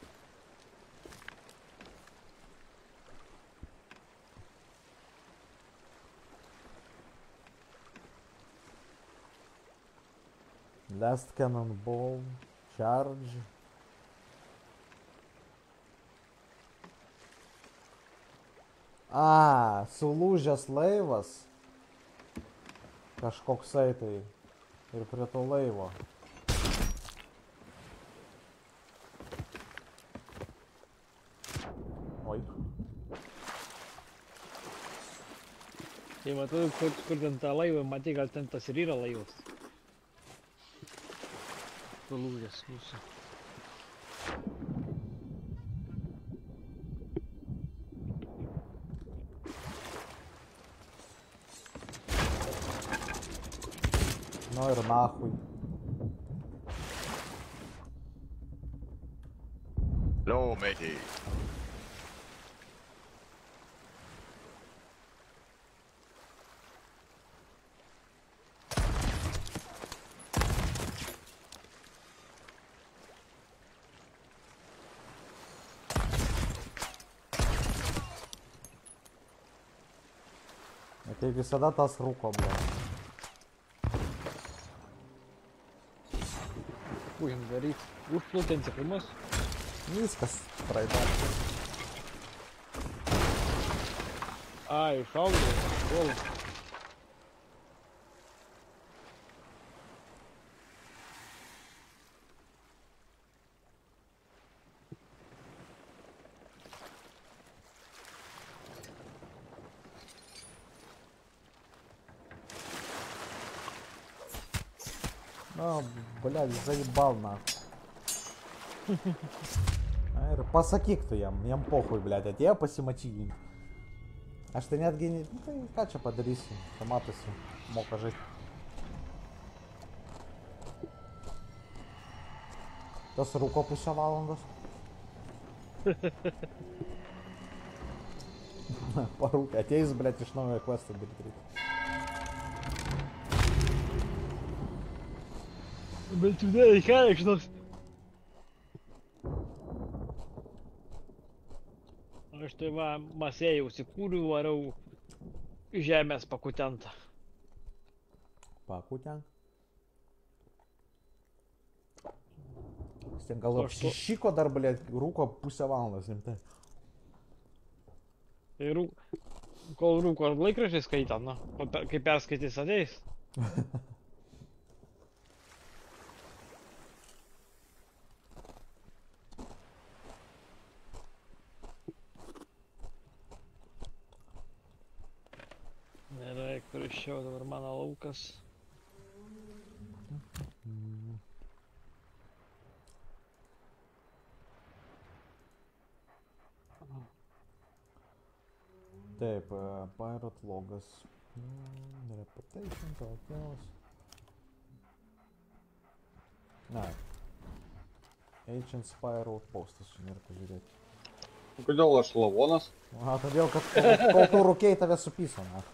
Last cannonball, charge. A, sulūžęs laivas. Kažkoksai tai. Ir prie to laivo. Oi. Tai matau, kur, kur ten tą laivą, matai, gal ten tas ir yra laivas. Palūžęs mūsų. Nu ir nahui. Hello, matey. Kaip visada tas rūko, ble. Būjam daryti. Užplūtinti pirmus. Viskas praeita. Ai, šaudė. Kol. блядь, заебал нахуй. Аэр, пасаки кто ям, ям похуй, блядь, а тебе пасимачи А что нет гений, ну ты кача подарись, томатоси, мог жить. Да с руку он нас. По руке, а тебе из, блядь, ишного квеста берет. Daryti reikia. Bet tu ne, kėkštas. Aš tai va, masėjausi kūrių, varau žemės pakutentą. Pakutę. Jis ten gal apsišyko dar, blėt, rūko pusę valandos, rimtai. Tai rū... Kol rūko ar laikraštį skaitą, na, per- kai perskaitys ateis. Išėjau dabar mano laukas. Taip, e, Pirate logas. Mm, Reputation, talkėlas. Ne. Ancient Spire Outpostas, čia nėra pažiūrėti. Kodėl aš lavonas? A, todėl, kad kol, kol tu rūkiai tave supyso, na.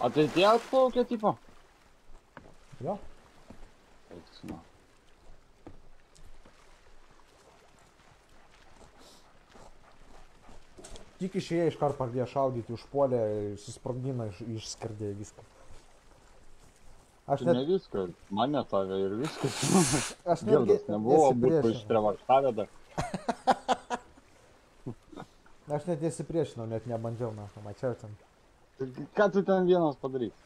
Ateitie atplaukia, tipo? jo, Eikis, nu. tik išėjai iš karto pradėjo šaudyti, užpuolė, susprogdino, iš, išskardė viską. Aš Tai ne net, viską, mane tave ir viskas. aš netgi Girdas nebuvo, būtų išprievartavę dar. Aš net nesipriešinau, net nebandžiau, na, mačiau ten. Ką tu ten vienas padarysi?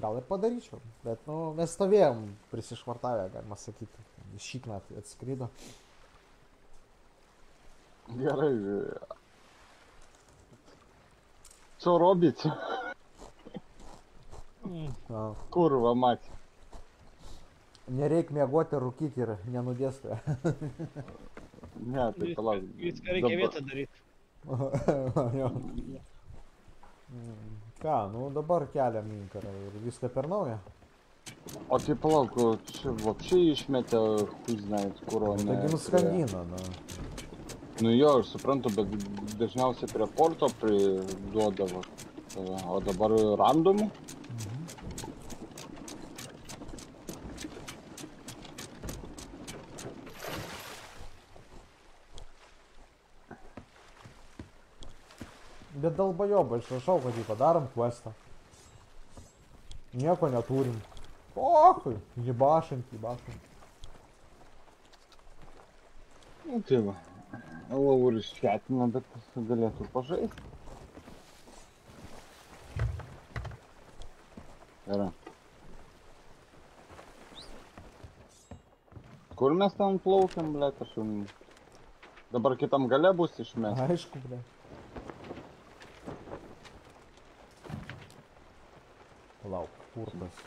Gal ir padaryčiau, bet, nu, mes stovėjom prisišvartavę, galima sakyti. Šikną atskrido. Gerai. Robicie? Mm. Na, Kurva, mać. nereik miegoti, rūkyti ir nenudėsti. Ne, tai palauk. Viską reikia dabar- vietą daryti. Ką, nu dabar keliam inkarą ir viską per naują. O tai palauk, čia vapšiai išmetė, kui znait, kuro nu, ne... Taigi nuskandina, na. Nu. nu jo, aš suprantu, bet dažniausiai prie porto priduodavo, o dabar randomų. Mhm. Bet dalbajoba, aš rašau, kad jį padarom questą. Nieko neturim. Pochui, jibašant, jibašant. Nu, tai va. Lauris šketina, bet galėtų pažaisti. Gerai. Kur mes ten plaukiam, ble, aš jau... Dabar kitam gale bus išmest. Aišku, ble. Palauk, kur tas?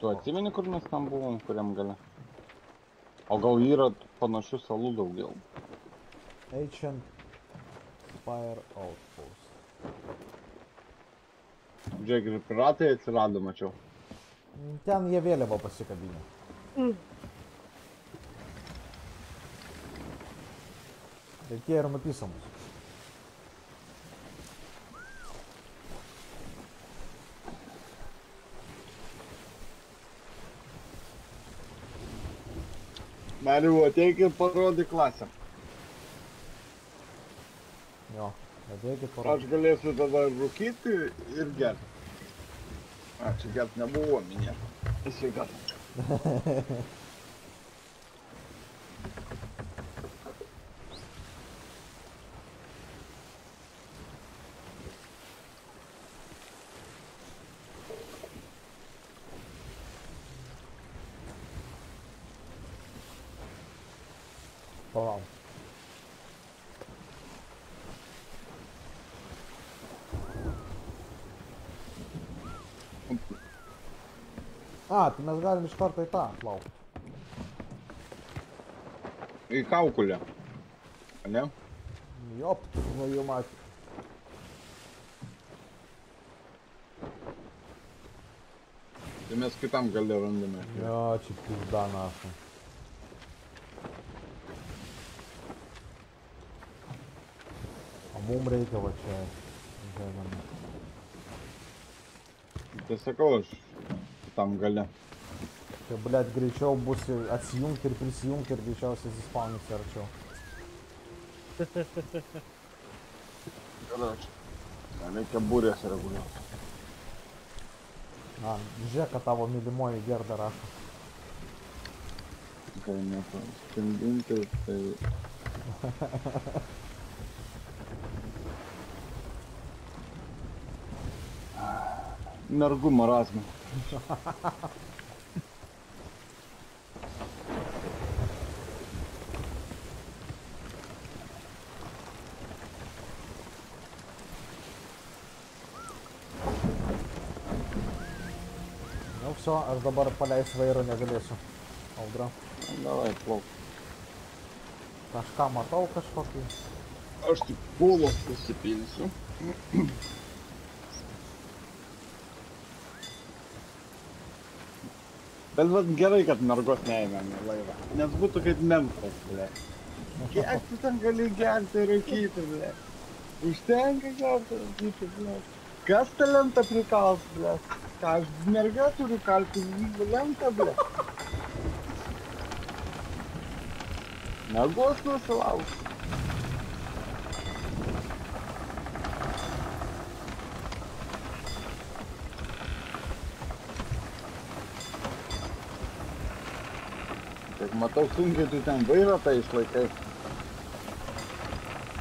Tu atsimeni, kur mes ten buvom, kuriam gale? O gal yra panašių salų daugiau? Ancient Fire Outpost. Žiūrėk, ir piratai atsirado, mačiau. Mm, Ten jie vėliavą pasikabinę. Bet jie yra nupisamus. Mariu, ateik ir parodyk klasę. Jo, padėkit Aš parodyti. galėsiu tada rūkyti ir gerti. A, čia gert nebuvo minėta. Sveikatą. Palauk. A, tai mes galim iš karto į tą plaukti. Į kaukulę. Ne? Jop, nu jau matė. Tai mes kitam gale randame. Jo, čia pizda naša. O mum reikia va čia. Žinoma. Tai sakau, aš kitam gale. Čia, blėt, greičiau bus ir atsijungti ir prisijungti ir greičiausiai įsispaunys arčiau. Gerai. Ten reikia būrės reguliuoti. Na, žiūrėk, kad tavo mylimoji gerda rašo. Kai nepaskandinti, tai... Mergų marazmai. Nu, viso, aš dabar paleis vairo negalėsiu. Audra. Davai, plauk. Kažką matau kažkokį. Aš tik pulos pasipilsiu. Bet vat gerai, kad mergos neėmėm į laivą. Nes būtų kaip mentas, ble. Kiek tu ten gali gerti ir rūkyti, ble. Užtenka gerti ir rūkyti, ble. Kas tą lentą prikals, ble? Ką aš merga turiu kalti lentą, ble. Mergos nusilauks. Tik matau sunkiai tu ten vairą tai išlaikai.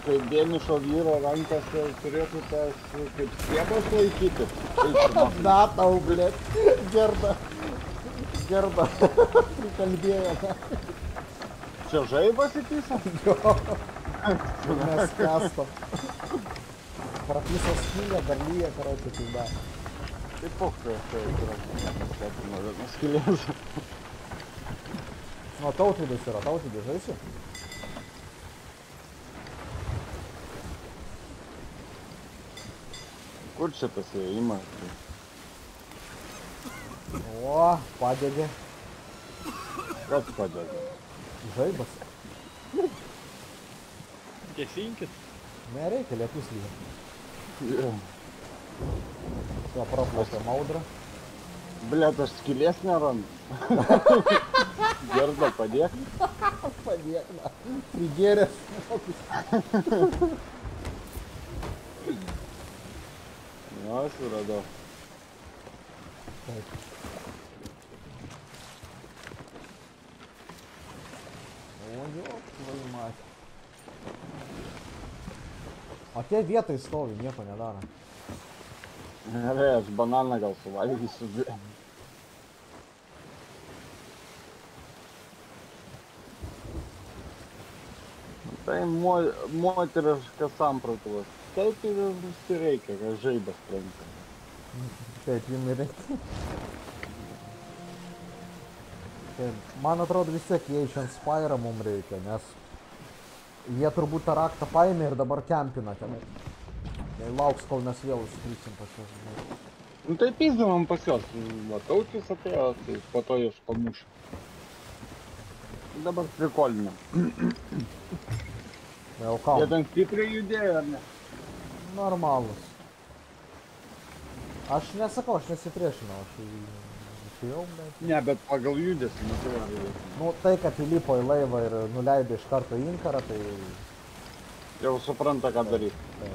Kaip vienišo vyro rankose turėtų tas kaip stiebas laikyti. Tau, blėt. Gerda. Gerda. Prikalbėjo. Čia žaibas įpisa? Mes kestam. Prapiso skylę, dar lyja, karočią, tai da. Tai pokrai, tai yra. Nuo vienos skilės. Nu, tautvydas yra, tautvydas žaisi. Kur čia tas įėjimas? O, padegė. Kas padeda? Žaibas. Gesinkit. Nereikia, lietus lyja. Jo. Jo, praplėtė maudrą. Blet, aš skilės nerandu. Gerda, padėk. Padėk, na. Prigėręs. Jo, suradau. Taip. O jo, tvoji matė. O tie vietai stovi, nieko nedaro. Gerai, aš bananą gal suvalgysiu. blet. Tai mo, moteriškas sampratovas. Taip ir visi reikia, kad žaibas trenkia. Taip, jum ir reikia. Taip, man atrodo vis tiek jie iš Inspire mums reikia, nes jie turbūt tą raktą paėmė ir dabar kempina ten. Tai lauks, kol mes vėl užskrisim pas juos. Nu tai pizdamam pas juos. Va, tautis atėjo, tai po to jos pamušė. Dabar prikolinam. Ką? Jie ten stipriai judėjo, ar ne? Normalus. Aš nesakau, aš nesipriešinau, aš išėjau, bet... Ne, bet pagal judesį, nu tai ar Nu, tai, kad įlipo į laivą ir nuleido iš karto inkarą, tai... jau supranta, ką daryti. tai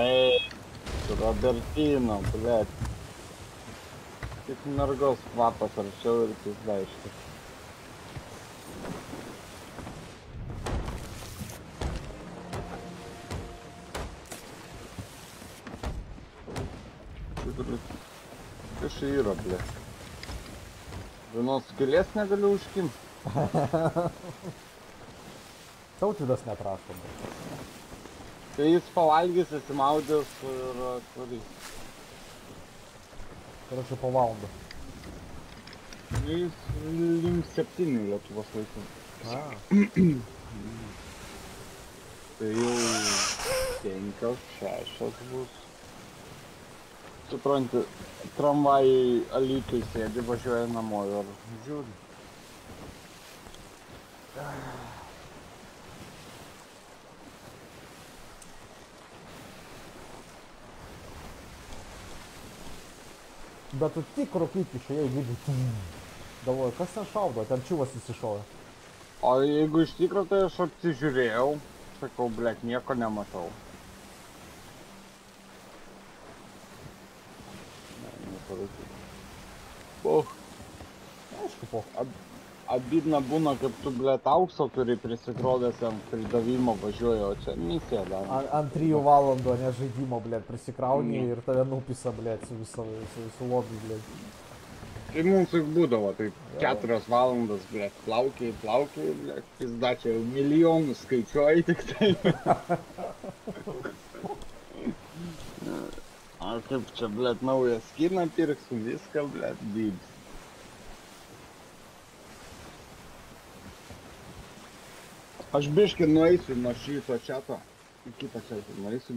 Ei, Robertino, blėt. Tik mergos kvapas arčiau ir pizdaiškas. Čia yra, blėt? Vienos skilės negaliu užkimti. Tautvydas neprašo. bet- Tai jis pavalgys, įsimaudęs ir atvarys. Karočiui po valandą. Nu, Jis link septynių Lietuvos laikų. A, Tai jau penkios, šešios bus. Supranti, tramvajai alytui sėdi, važiuoja namo ir žiūri. bet tu tik rūkyti išėjai gydyti. Galvoju, kas ten šaudo, ten čiūvas įsišovė. O jeigu iš tikro, tai aš apsižiūrėjau, sakau, blek, nieko nematau. Neparūkyk. O, Aišku, po. abidna būna, kaip tu, blek, aukso turi prisikrovęs ant pridavimo važiuoja, o čia misija dar. An, ant trijų valandų, ne žaidimo, blė, prisikrauni ir tave nupisa, blė, su visu, su visu lobiu, blė. Tai mums juk būdavo, tai keturias valandas, blek, plaukiai, plaukiai, blek, pizdačia, jau milijonus skaičiuoji tik tai. A kaip čia, blek, naują skiną pirksim, viską, blek, dydis. Aš biškai nueisiu nuo šito čiato. Į kitą čiatą nueisiu.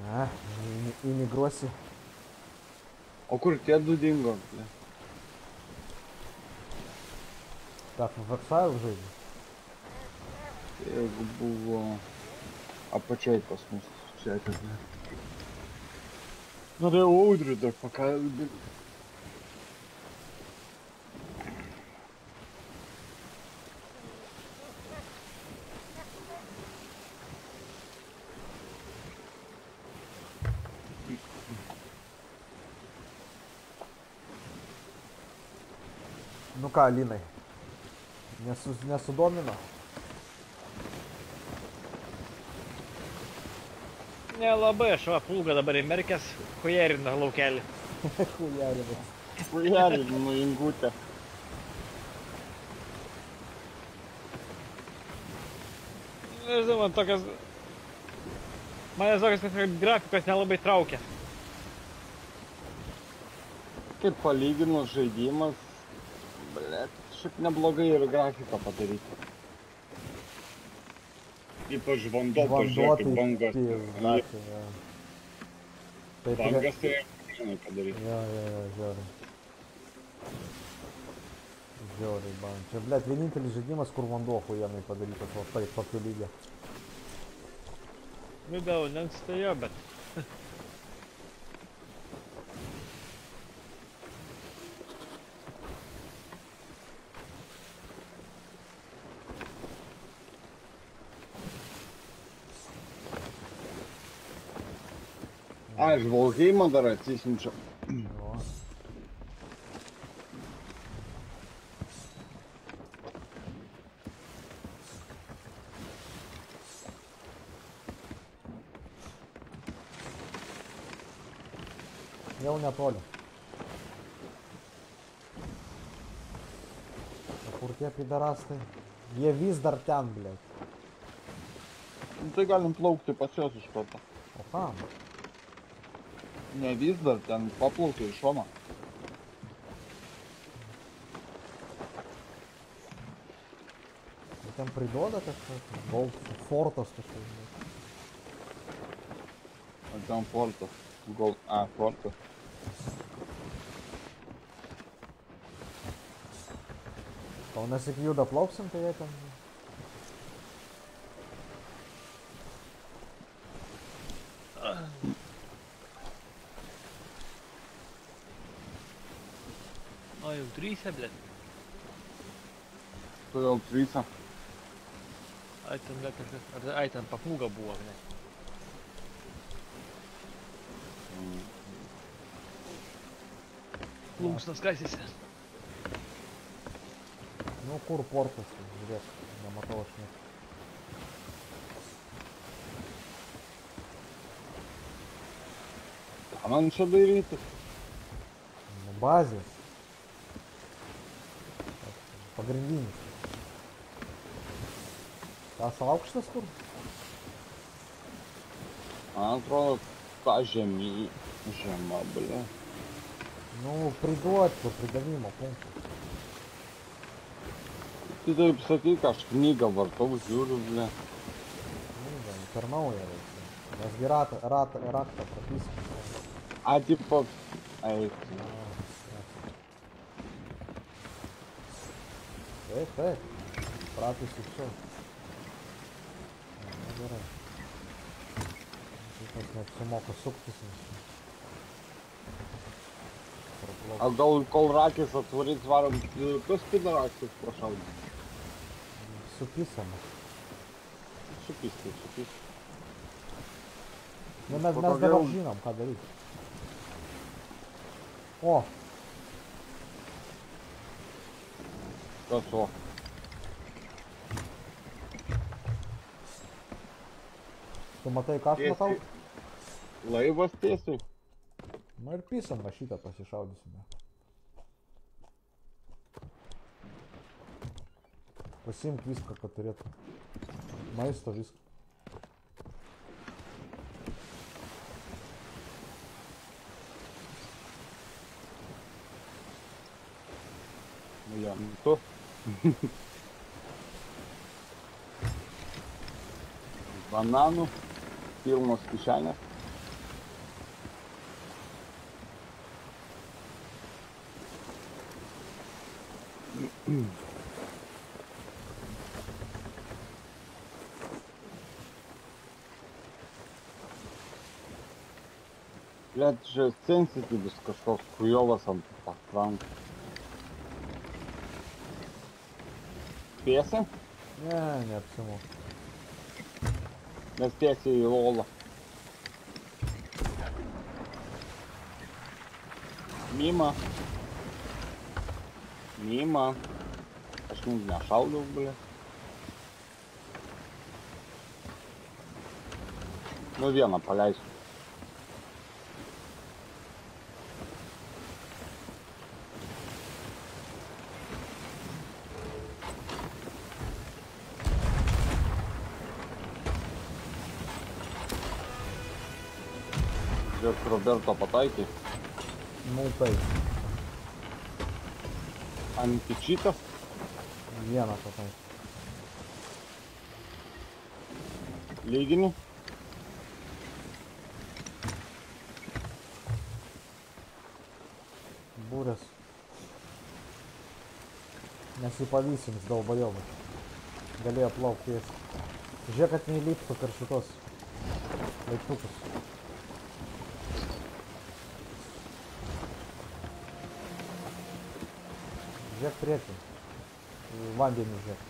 Ne, imi- imigruosi. O kur tie du dingo, blek? Tak, Versailles žaidži. Jeigu buvo apačiai pas mus čia ne. Norėjau audrių dar pakalbinti. Nu ką, Linai, nesu, nesudomino? Nelabai, aš va plūgą dabar įmerkęs, hujerina laukelį. Chujarinas. Pujelį nu ingutę. Nežinau, man tokios... Mane kažkokios grafikos nelabai traukia. Kaip palyginus žaidimas, blėt, šiaip neblogai ir grafiką padaryti. Ypač vanduo, pažiūrėk, bangas. pizdačia, jo. Taip, Bangas tai žinai padaryti. Jo, jo, jo, žiūri. Žiauriai, man. Čia, blėt, vienintelis žaidimas, kur vanduo huijanai padarytas, o taip, tokio lygio. Nu gal neankstojo, bet Ai, žvalgymą dar atsisinčiau. Jo. Jau netoli. Kur tie pidarastai? Jie vis dar ten, blėt. Nu, tai galim plaukti pas juos iš karto. O kam? Ne vis dar ten paplaukia iš šono. Jie ten priduoda kažką? Gold fortas kažkas. blėt. O ten fortas. Gol... A, fortas. Kol mes iki juda plauksim, tai jie ten... o jau trysia, blėt. Todėl trysa. Ai ten blėt kažkas. Ar ai ten papūga buvo, ne? Plunksnas kasėsi. Nu kur portas, žiūrėk, nematau aš net. Ką man čia daryti? Nu, bazės. Pagrindinis. Tas aukštas kur? Man atrodo, ta žemį. Žema, ble. Nu, priduot kur pridavimo punktas. Tu taip sakyk, aš knygą vartau, žiūriu, ble. Nu, gal per naują reikia. Mes gi ratą, ratą, raktą pratysim. A, tipo, eik. Taip, taip. Pratysiu čia. Na, gerai. Šitas net sumoka suktis. A gal kol rakis atvaryt varom, kas pidaraksis prašaudė? Supisam. Supisti, supisti. Nu, mes, mes dabar žinom, ką daryti. O, Kas o? tu matai, ką aš matau? Tiesiai. Laivas tiesiai. Nu ir pisam, va šitą pasišaudysime. Pasimk viską, kad turėtų. Maisto viską. Nu jam, tu. Bananų. Pilnos kišenės. Blet, čia sensityvus kažkoks kujovas ant pakrantės. Spėsi? Ne, neapsimoka. Tiesiai į Lolą. Mima. Mima. Aš net nešaudau, ble. Nu vieną paleisiu. Žiūrėk, Roberto pataikė. Nu taip, Antičitas. vieną patai. Lygini. Būrės. Mes jį pavysim, jis dolbajovas. Galėjo plaukti tiesiai. Žiūrėk, kad neįliptų per šitos laiptukus. Žiūrėk priekį. Į Vandenį žiūrėk.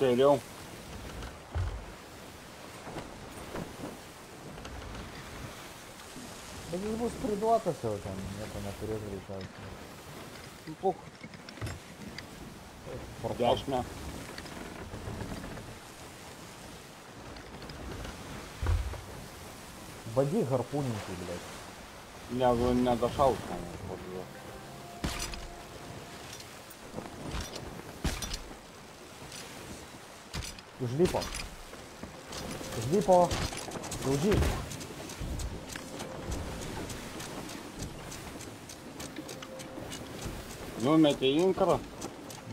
Kairiau. Bet jis bus priduotas jau ten, nieko neturės greičiausiai. Puk. Portal. Dešinę. Bandyk harpūninti, blėt. Ne, nedašaus man. atrodo. Užlipo. Užlipo. Daužyk. Numetė inkarą.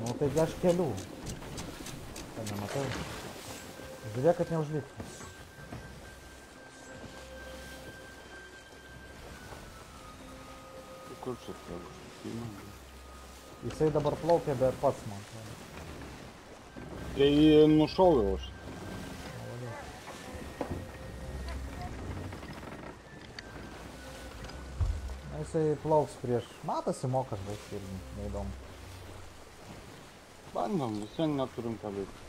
Nu taigi aš keliu. Ką nematai? Žiūrėk, kad neužliptų. Kur čia tai? Jisai dabar plaukia, bet pats man. Tai nušoviau aš. Na, Jisai plauks prieš. Matosi mokas, bet irgi neįdomu. Bandom, visien neturim ką veikti.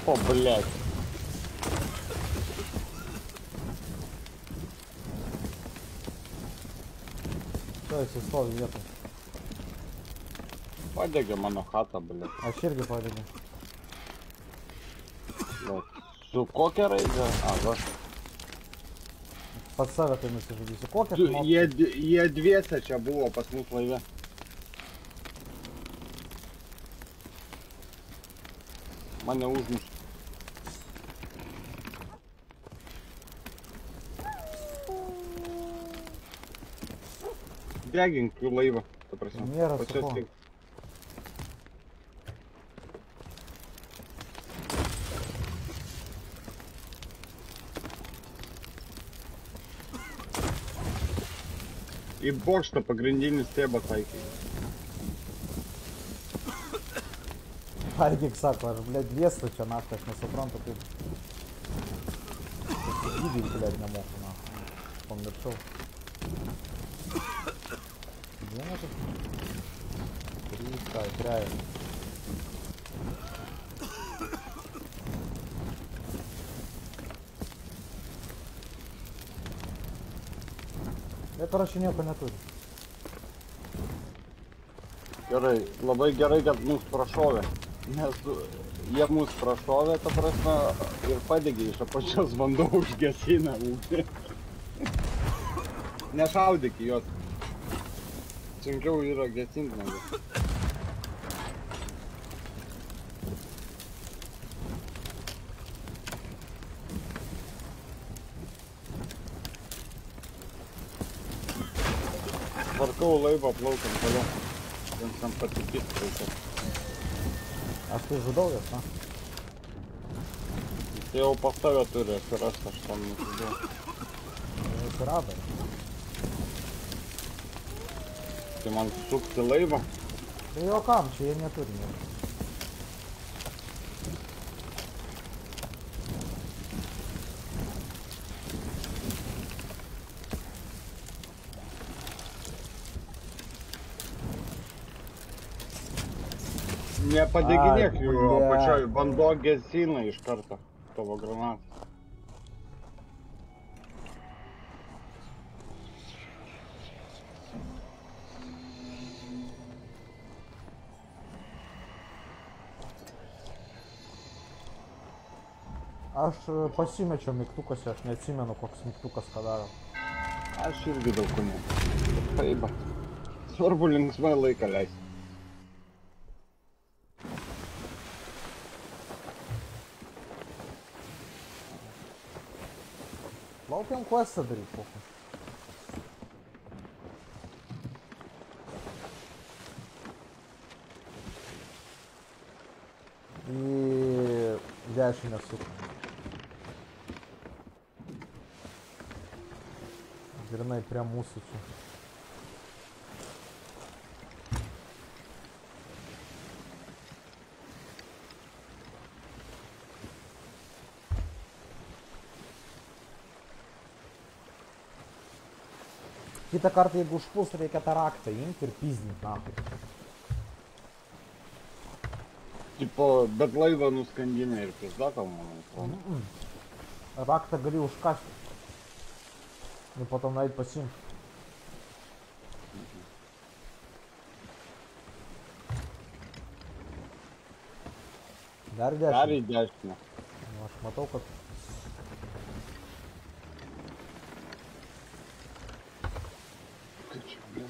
тупо, блядь. Да, если славы нету. Падяга монохата, блядь. А черга падяга. Блядь. Зукокера из-за... А, за что? Подсага ты мыслишь, здесь. Кокер, Є, є 200 а було, пасну пливе. У мене ужмуш pas mus laive. Mane užmušė. Degink jų laivą, ta prasme. Nėra su Pačias kuo. kaip- Į bokštą pagrindinį stėbą taikai. Argik sako, aš, blėt, dviestu čia naktį, aš nesuprantu, kaip... Gydyt, blėt, nemoku, na. Pamiršau. Vieną tik. Ką, treji. Bet čia nieko neturiu? Gerai, labai gerai, kad mus prašovė. Nes jie mus prašovė, ta prasme, ir padegė iš apačios vanduo užgesina ugnį. Nešaudyk juos. Sunkiau yra gesinti negu. Laivą, plaukiam toliau. Ten patikėti reikia. Aš tai žudau jas, na. Jis jau pas tave turi atsirasti, aš tam. Jau Atsirado. Tai man sukti laivą. Tai jo kam, čia jie neturi nieko. Nepadeginėk jų apačioj, vanduo gesina iš karto tavo granatą. Aš e, pasimečiau mygtukuose, aš neatsimenu, koks mygtukas ką daro. Aš irgi daug ko ne. Taip. Svarbu linksmai laiką leisti. Laukiam questą daryt, pokai. Į dešinę suk. Grinai prie mūsų Kitą kartą, jeigu užpuls, reikia tą raktą imti ir pizdint nahui. Tipo, bet laivą nuskandinę ir pizda tau, man atrodo. Raktą gali užkasti. Ir po to nueit pasimti. Dar Dar dešinę. į dešinę. Nu, aš matau, kad... Kaip čia, blin?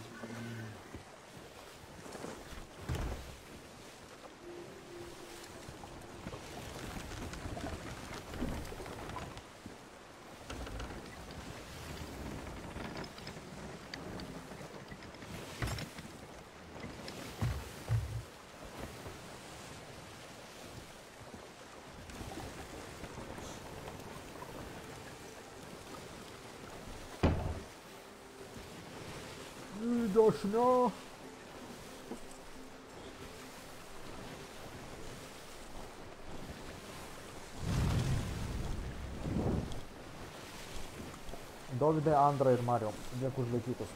Dešinę. Dovydai, Andra ir Mario. Dėkui už laikytus.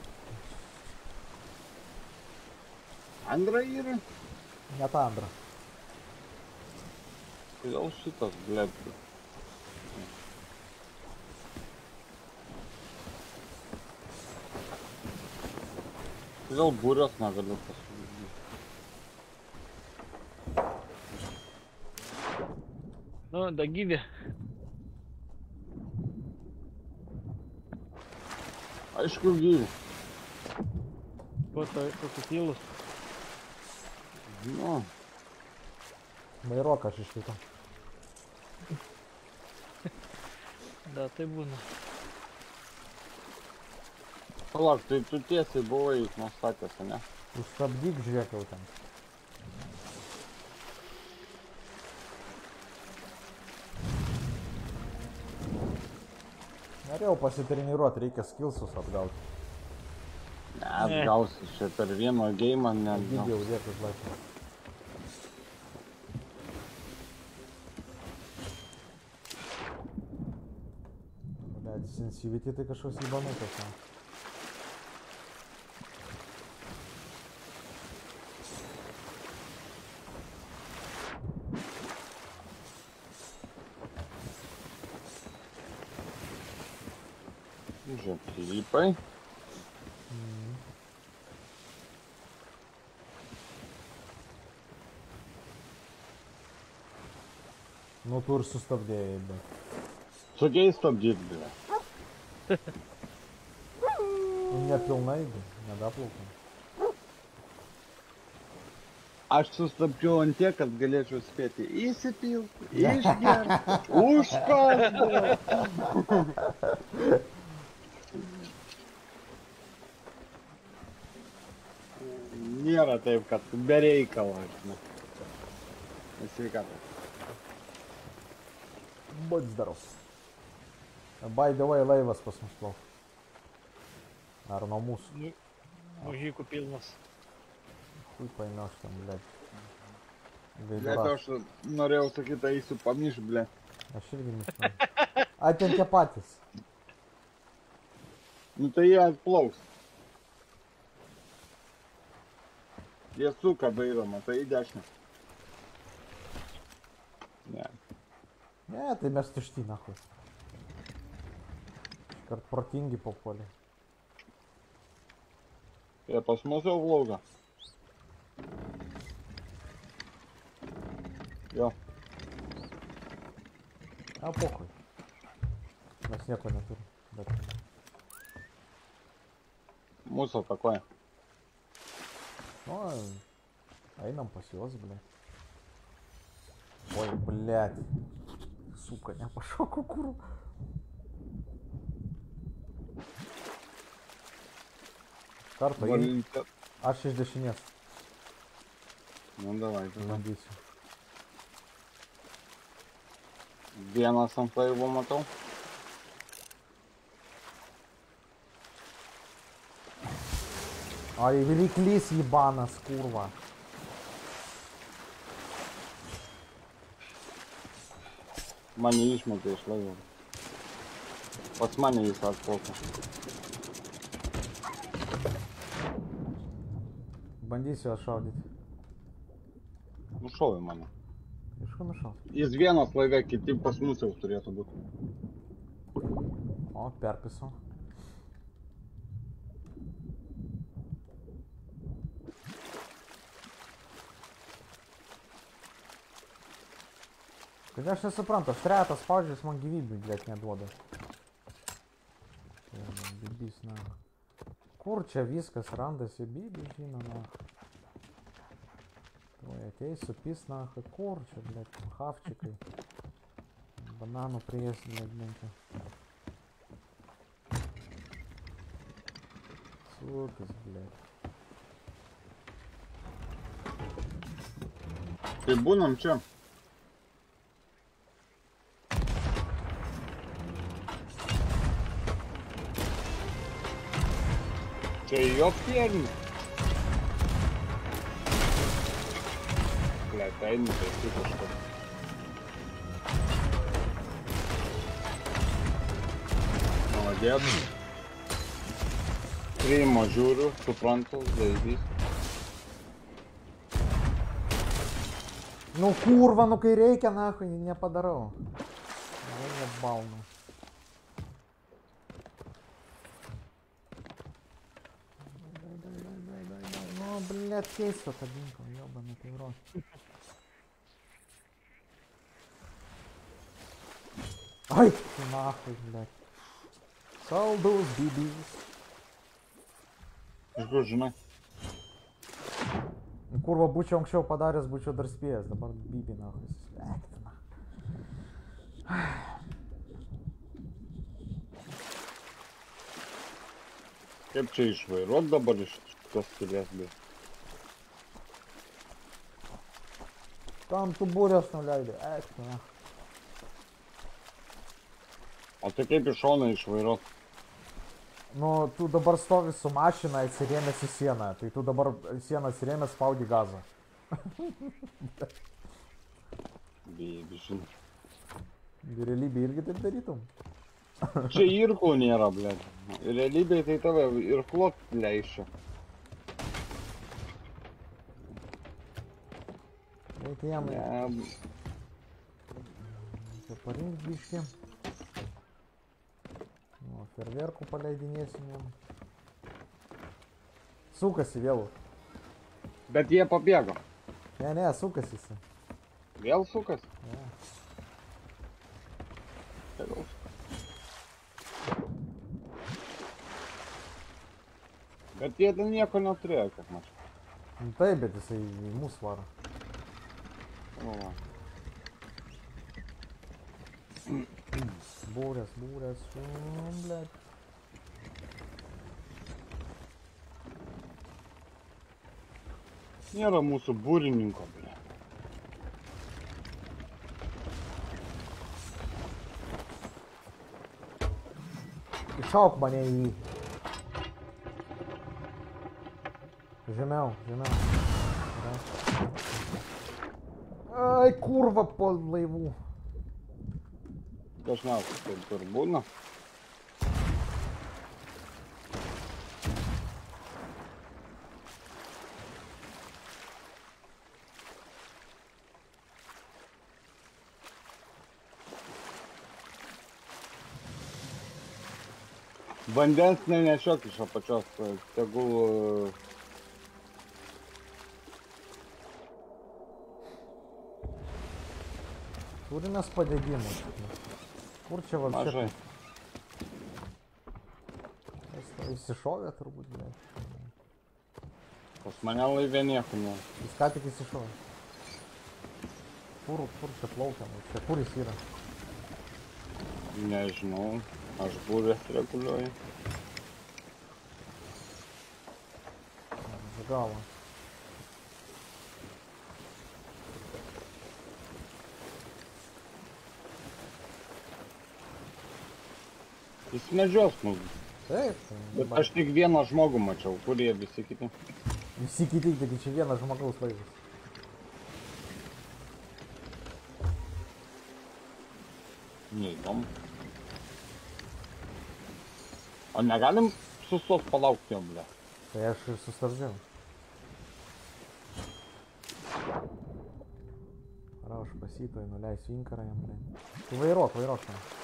Andra yra? Ne ta Andra. Kodėl šitas, blėt? Kodėl būrios negaliu pasivyti? Nu, dagyvė. Aišku, gyvi. Kuo to tokius tylus. Nu, Vairuok aš išvyko. Da, tai būna. Palauk, tai tu tiesiai buvai nustatęs, ne? Sustabdyk, žiūrėk jau ten. Norėjau pasitreniruoti, reikia skilsus atgauti. Ne, atgausi čia per vieną geimą, ne. Video, žiūrėk, atlaikau. Sensitivity tai kažkoks įbanotas. Ir sustabdėjai, bet. Sugiai stabdyt, blė. Nu, nepilnai, bet nedaplaukiam. Aš sustabdžiau ant tiek, kad galėčiau spėti įsipilti, išgerti, užkasti. Nėra taip, kad be reikalo, žinai. Sveikatą. Будь здоров. By the way, лайва спас. Арномус. Ну, мужик купил нас. Хуй поймешь там, блядь. Для того, что на какие-то ису помнишь, бля. А что ли не А ты не. Ну ты я отплывс. Я сука, бейром, а ты идешь. Э, ты меня стишти нахуй. Карпортинги попали. Я посмотрел влога. Я. А похуй. На снег натуре. Да. Мусор такой. Ну, а, а и нам посилось, блядь. Ой, блядь сука, я пошел кукуру. Карта и... А60 Ну давай, давай. Где она сам по его мотал? Ай, велик ебана, скурва. Mane išmetė iš laivo. Pats mane jis atplaukė. Bandysiu aš šaudyti. Nušovė mane. Iš ko nušaut? Jis vienas laive, kiti pas mus jau turėtų būti. O, perpisu. Когда ж на сопран-то встрята, с мангивиби, блядь, не отвода. Бибис нах, Курча, виска, сранда, себе, бежи нах. Ой, окей, супис нах, и курча, блядь, хавчик и... Банану приезд, блядь, блядь. Супис, блядь. Ты буном чё? Čia jo piernis. Ble, tai nutaisi kažkur. Молодец. Priima, žiūriu, suprantu, daidys. Nu kurva, nu kai reikia, nahui, nepadarau. Nu, nebalnu. блядь, сейс с отодинком, ёбаный ты в рот. Ай, ты нахуй, блядь. Салдус, бибис. Жду жена. Курва, бучо он кшо подарис, бучо дерспес, да бар биби нахуй. Блядь, ты нахуй. Кепчишь вы, рот добавишь, что стреляешь, блядь. Tam tu burės nuleidai, ektina. O tai kaip iš šono išvairuot? Nu, tu dabar stovi su mašina atsirėmęs į sieną, tai tu dabar sieną atsirėmęs spaudi gazą. Bėgi, žinai. Realybė irgi taip darytum. Čia irklų nėra, ble. Realybėje tai tave irklot leisčia. Reikia jam Ne, čia parinkti biškį. Nu, ferverkų paleidinėsim jam. Sukasi vėl. bet jie pabėgo. Ne, ne, sukasi jis. Vėl sukas. Ne. Tegul. Bet jie ten nieko neturėjo, kaip mačiau. Nu, taip, bet jisai į mūsų varo. Nu, va. Būrės, būrės, šum, blėt. Nėra mūsų būrininko, ble. Iššauk mane į jį. Žemiau, žemiau. Yra. Ai, kurva po laivų. Dažniausiai taip ir būna. Vandens nenešiok iš apačios, tegul Turime spadėgimų. Kur čia vapšė? Mažai. Įsišovė turbūt, ne. Pas mane laivė nieko nėra. Jis ką tik įsišovė. Kur, kur čia plaukiam? Čia kur jis yra? Nežinau. Aš būrės reguliuoju. Galo. Jis medžios mus. Taip, tai Bet aš tik vieną žmogų mačiau. Kur jie visi kiti? visi kiti, taigi čia vienas žmogaus laivas. Neįdomu. O negalim sustos palaukti jom, ble. Tai aš ir sustabdžiau. Ar aš pasitoj nuleisiu inkarą jam, blin. Tu vairuok, vairuok ten.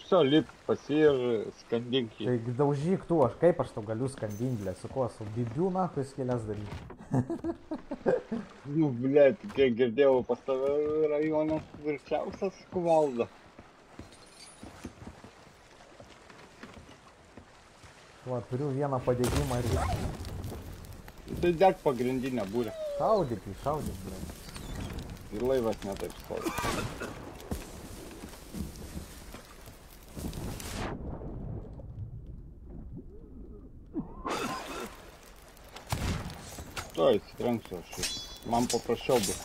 Ir viso, lip pasi ir skandink jį. Taigi daužyk tu, aš kaip aš tau galiu skandinti, blė, su kuo, su bibiu nahui skėlės daryti. Nu, ble, kiek girdėjau pas tave rajone tvirčiausias kuvalda. Va, turiu vieną padėgymą ir viską. Tai deg pagrindinę būrę. Šaudyk, tai šaudyk, blė. Ir laivas netaip stovi. To įsitrenksiu aš. Man paprasčiau bus.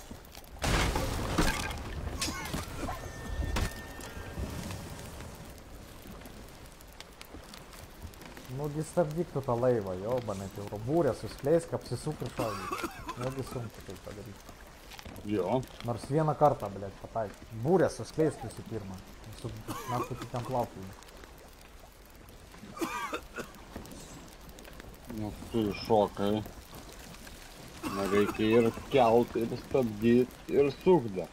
Nugi stabdyk tu tą laivą, jo, banai, tai būrė suskleisk, apsisuk ir šaudyk. Nugi sunku tai padaryti. Jo. Nors vieną kartą, blė, pataik. Būrė suskleisk visų pirma. Su naktų ten plaukiai. Nu, tu šokai. Na, reikia ir kelt, ir stabdyt, ir sukda.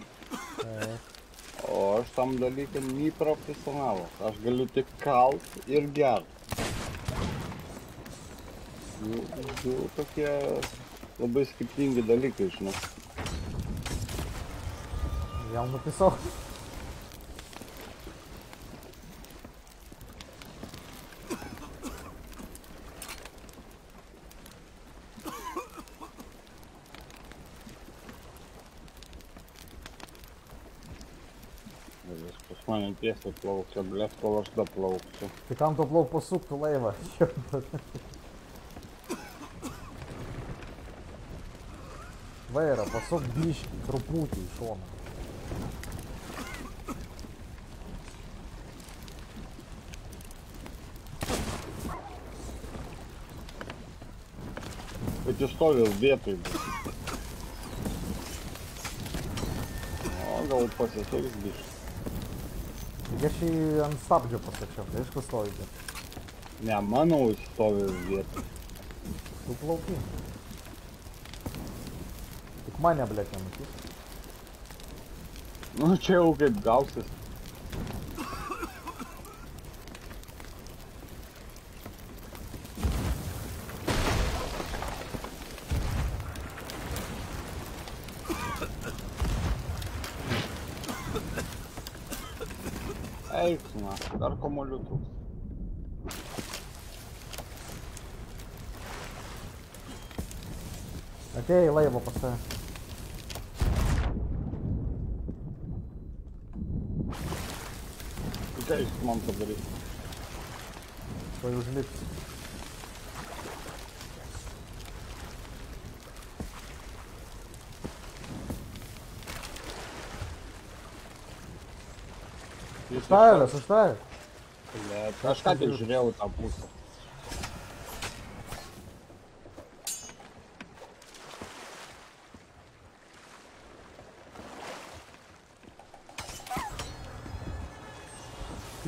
O aš tam dalykam neprofesionalas. Aš galiu tik kalt ir gert. Du, du tokie labai skirtingi dalykai, žinai. jam nupisau. Ir Jis pas mane tiesiai plaukia, blės, kol aš daplauksiu. Tai kam tu plauk pasuktų laivą? Vairą, pasuk biškį, truputį į šoną. Bet jis stovi vietoj. O, gal pasiseks biškai. Taigi aš jį ant stabdžio pasakiau, tai aišku stovi, bet Ne, manau, jis stovi vietoj. tu plauki. Tik mane, blėt, nematys. Nu, čia jau kaip gausis. Eik, na, dar komolių trūks. Atėjai į laivą pas tave. Tai ką jis man padarys? Tuoj užlips. Jis Štavęs, užtavęs. Bet aš ką tik žiūrėjau tą pusę.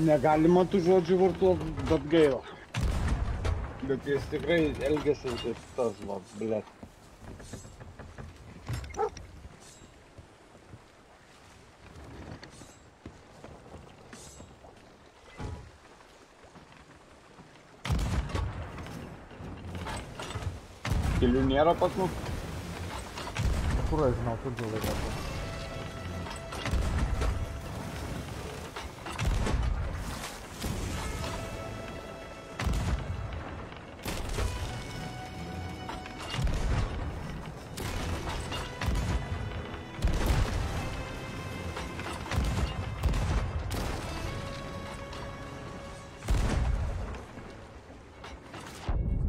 Negalima tų žodžių vartot, bet gaila. Bet jis tikrai elgėsi tas, va, blėt. Kelių nėra pas mus. Kur aš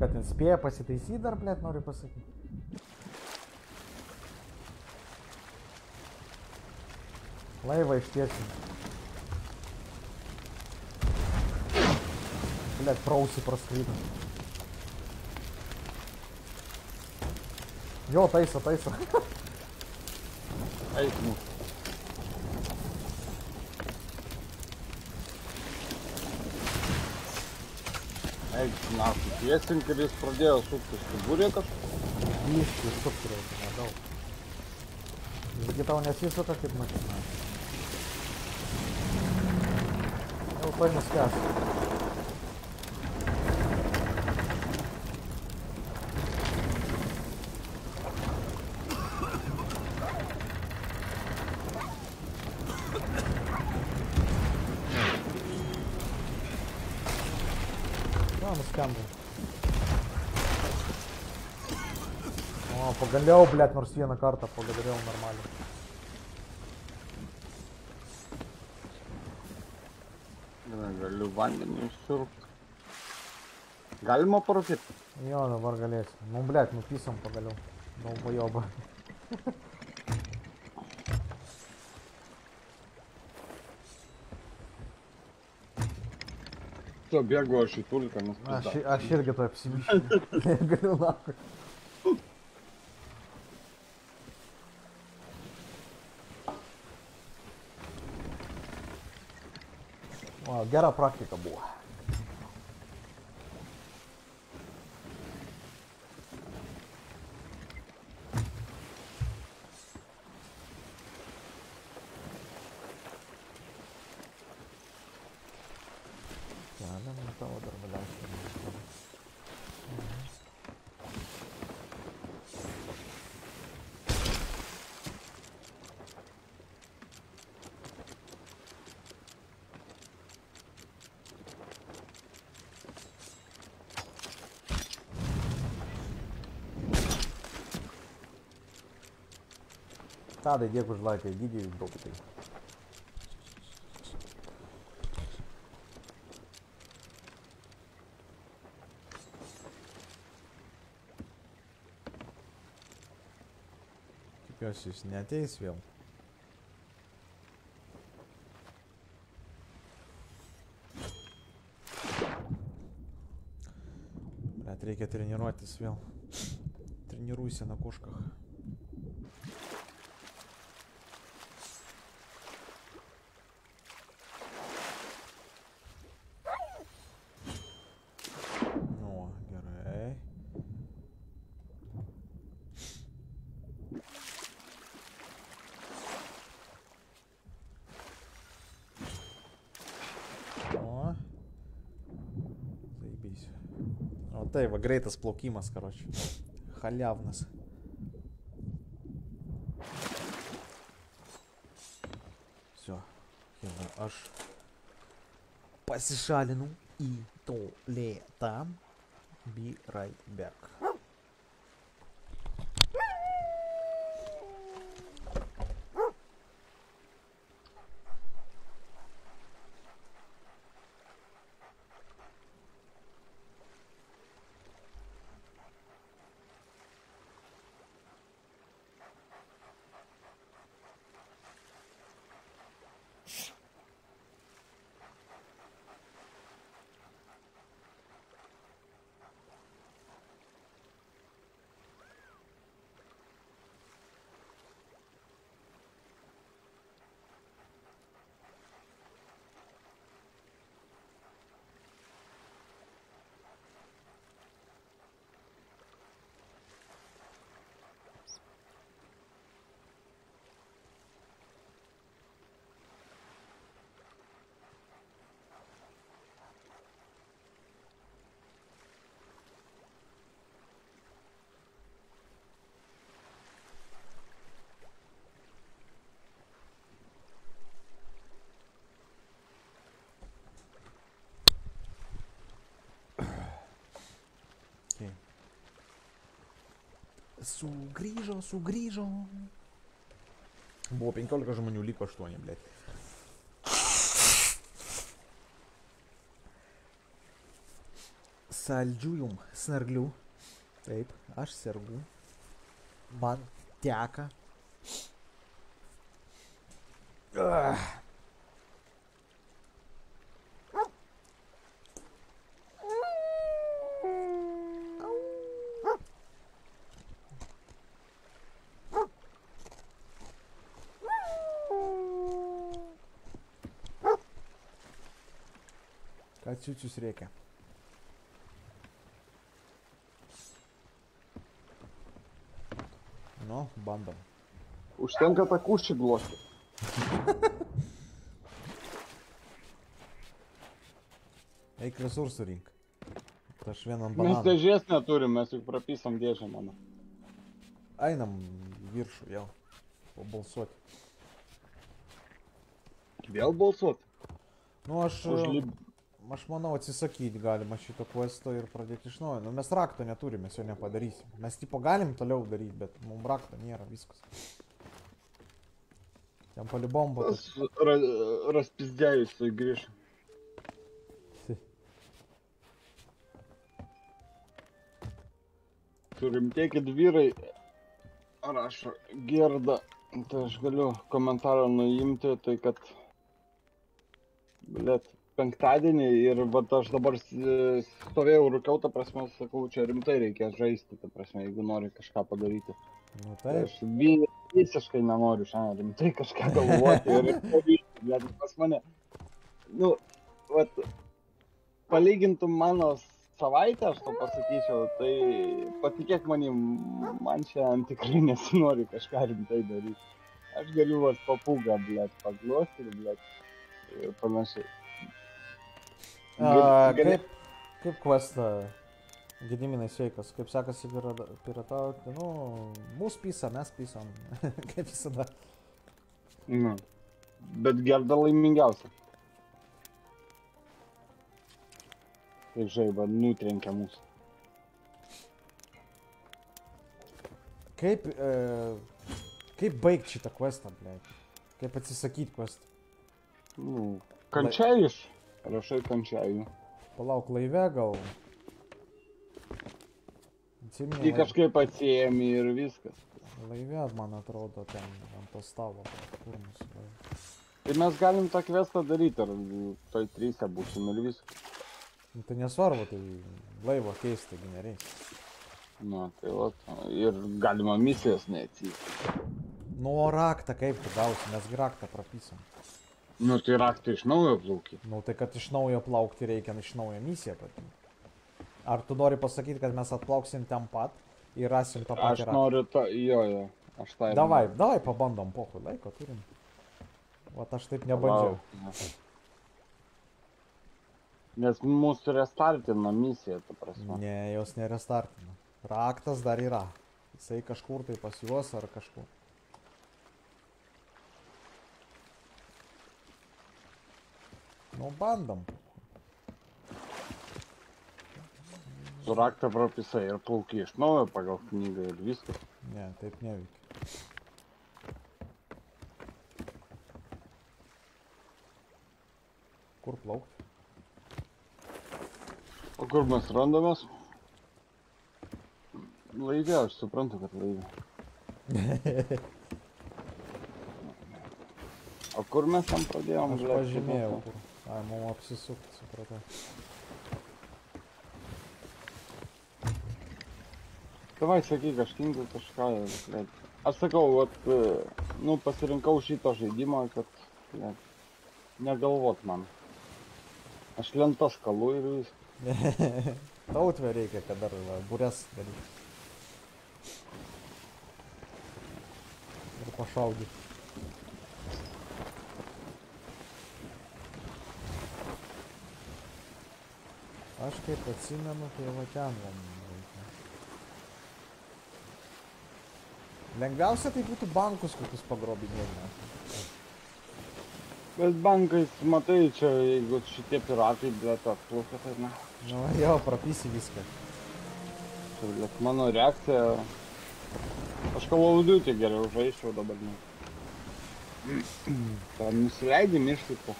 kad ten spėja pasitaisyti dar, blėt, noriu pasakyti. Laivą ištiesim. Blėt, prausį praskrydo. Jo, taiso, taiso. Eik mūsų. Eik, na, tiesink ir jis pradėjo suktis. Subūrė kažką. Biški, sukturėti, nedaug. Visgi tau nesisuka kaip mašina. Jau to nuskęs. Jo, nuskendau. O, pagaliau, blėt, nors vieną kartą pagadariau normaliai. Gerai, Galiu vandenį išsiurbt. Galima parūkyti. Jo, dabar galėsiu. Nu, blėt, nupisom pagaliau. Daubojoba. Tu bėgu aš į tulką, nes Aš, pizda. aš irgi to apsimiškiu. Negaliu lakui. O, gera praktika buvo. Keliam ant tavo dar valiausiai. Tadai, dėkui už laiką, didį daug tai. Tikiuosi, jis neteis vėl. Bet reikia treniruotis vėl. Treniruйся на кошках. Vai greitas plaukimas, karoči. Haliavnas. Все. Я аж pasišalinau į tolėtą B right back. Sugrįžo, sugrįžo. Buvo 15 žmonių, liko 8, blėt. Saldžių jum, snarglių. Taip, aš sergu. Man teka. Ką ciucius reikia? Nu, bandom. Užtenka tą kušį glostyti. Eik resursų rink. Tai aš vieną Mes bananą. dėžės neturim, mes juk prapisam dėžę mano. Einam į viršų jau. Pabalsuoti. Vėl balsuot? Nu, aš, Už e, lib... aš manau atsisakyti galima šito questo ir pradėti iš naujo. Nu, mes rakto neturim, mes jo nepadarysim. Mes tipo galim toliau daryti, bet mums rakto nėra viskas. Ten palibom buvo. Tas ra, raspizdėjus grįž. Turim tiekit vyrai. Rašo gerda. Tai aš galiu komentarą nuimti, tai kad... Blet, penktadienį ir vat aš dabar stovėjau rūkiau, ta prasme, sakau, čia rimtai reikia žaisti, ta prasme, jeigu nori kažką padaryti. Tai taip. aš vi- visiškai nenoriu šiandien rimtai kažką galvoti ir pavyzdžiui, bet pas mane, nu, vat, palygintum mano savaitę, aš to pasakyčiau, tai patikėk manim, man šiandien tikrai nesinori kažką rimtai daryti. Aš galiu vas papūgą, blėt, paglostyti, blėt, ir panašiai. A, kaip, kaip questą Gediminai sveikas, kaip sekasi pirata- piratauti, nu, mūsų pysa, mes pysom, kaip visada. Nu, bet gerda laimingiausia. Kaip žaiba nutrenkia mūsų. Kaip, e, kaip baigti šitą questą, ble? Kaip atsisakyti questą? Nu, kančiajus. Rašai kančiajų. Palauk laive gal. Jį Atsimeni, kažkaip atsiemi ir viskas. laive, man atrodo, ten ant to stalo. Kur mūsų laivas? Tai mes galim tą kvestą daryti, ar toj trysia būsim ir viskas. Nu, tai nesvarbu, tai laivo keisti nereikia. Na, tai va, ir galima misijas neatsijyti. Nu, o raktą kaip tu gausi, mes raktą prapisom. Nu, tai raktą iš naujo plauki. Nu, tai kad iš naujo plaukti reikia iš naujo misiją patimti. Ar tu nori pasakyti, kad mes atplauksim ten pat ir rasim tą Aš patį raktą? noriu tą, jo, jo. Aš tą ir Davai, noriu. davai pabandom, pohui, laiko turim. Vat aš taip nebandžiau. Palauk. Nes mūsų restartina misija, ta prasme. Ne, jos nerestartina. Raktas dar yra. Jisai kažkur tai pas juos ar kažkur. Nu, bandom. Su raktą prapisai ir plauki iš naujo pagal knygą ir viskas. Ne, taip neveikia. Kur plaukti? O kur mes randamės? Laivė, aš suprantu, kad laivė. O kur mes ten pradėjom? Aš pažymėjau, kur. Ai, mum apsisukti, supratau. Davai sakyk, aš tingiu kažką. blet. Aš sakau, vat, e, nu, pasirinkau šitą žaidimą, kad blet, negalvot man. Aš lentas kalu ir viskas. Tautvė reikia, kad dar va, būres daryti. Ir pašaudyti. Aš kaip atsimenu, tai va ten man reikia. Lengviausia tai būtų bankus kokius pagrobinėti. Bet bankais, matai, čia jeigu šitie piratai, blet, atplaukia, tai na. Nu jo, prapysi viską. Čia, blet, mano reakcija Aš of Duty geriau žaisčiau dabar. Ne. Ten nusileidai miršti po.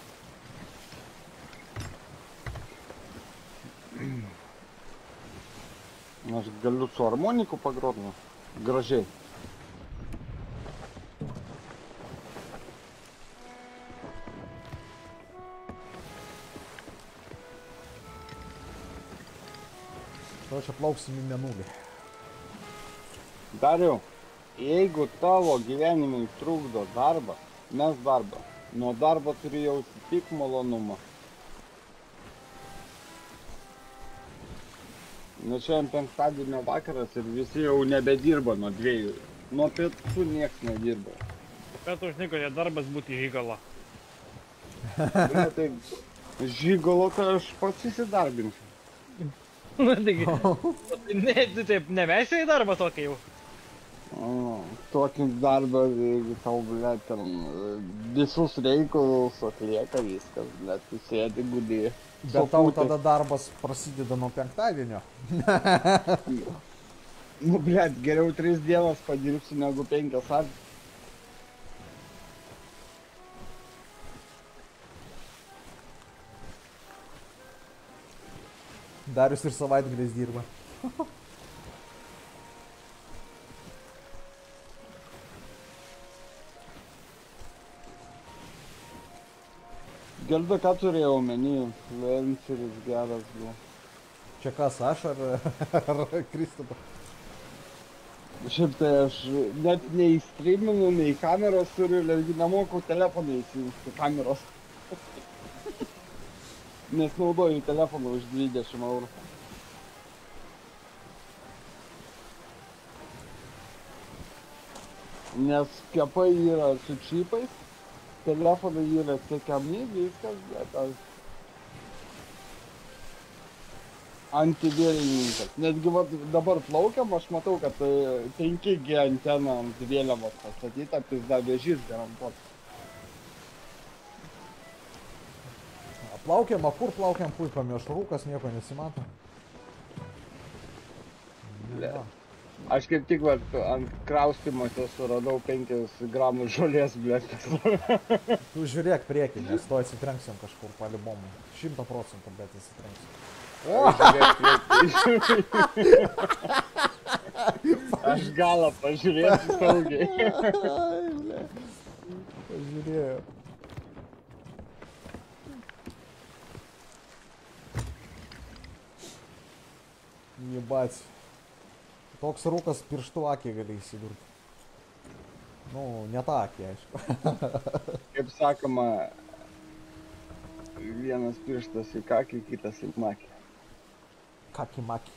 Aš galiu su harmoniku pagrot, nu. Gražiai. To čia plauksim į menulį. Dariau, jeigu tavo gyvenimui trukdo darbą, mes darbą. Nuo darbo turi jausti tik malonumą. Nes šiandien penktadienio vakaras ir visi jau nebedirba nuo dviejų. Nuo pietų nieks nedirba. Ką tu užnikote darbas būti žygala? Ne, tai žygolo tai aš pats įsidarbinsiu. Taigi, ne, tu taip nevesi į darbą tokį jau. Tokį darbą, jeigu tau, ble, ten visus reikalus atlieka viskas, ble, tu sėdi gudį. Bet tau tada darbas prasideda nuo penktadienio. Nu, ble, geriau tris dienas padirbsiu negu penkias ar. Darius ir savaitgaliais dirba. Gerda, ką turėjau omeny? Influenceris geras buvo. Čia kas, aš ar, ar Kristupas? Šiaip tai aš net neįstreaminu, nei kameros turiu, netgi nemoku telefoną įsijungti kameros. Nes naudoju telefoną už 20 eurų. Nes kepai yra su čipais, telefonai yra tiekiami, viskas, bet aš antivėlininkas. Netgi vat, dabar plaukiam, aš matau, kad e, 5G antena ant vėliavos pastatyta, pizda vėžys garantuot. Plaukiam, o kur plaukiam, puikiai pamiršau, rūkas nieko nesimato. Ble. Aš kaip tik vat, ant kraustimuose suradau 5 gramų žolės, blėt. Tu žiūrėk priekį, nes to atsitrenksim kažkur palibomų. Šimta procentų, bet atsitrenksim. Aš galą pažiūrėsiu saugiai. Pažiūrėjau. Jebats. Toks rūkas pirštų akį gali įsidurti. Nu, ne tą akį, aišku. Kaip sakoma, vienas pirštas į kakį, kitas į makį. Kaki maki.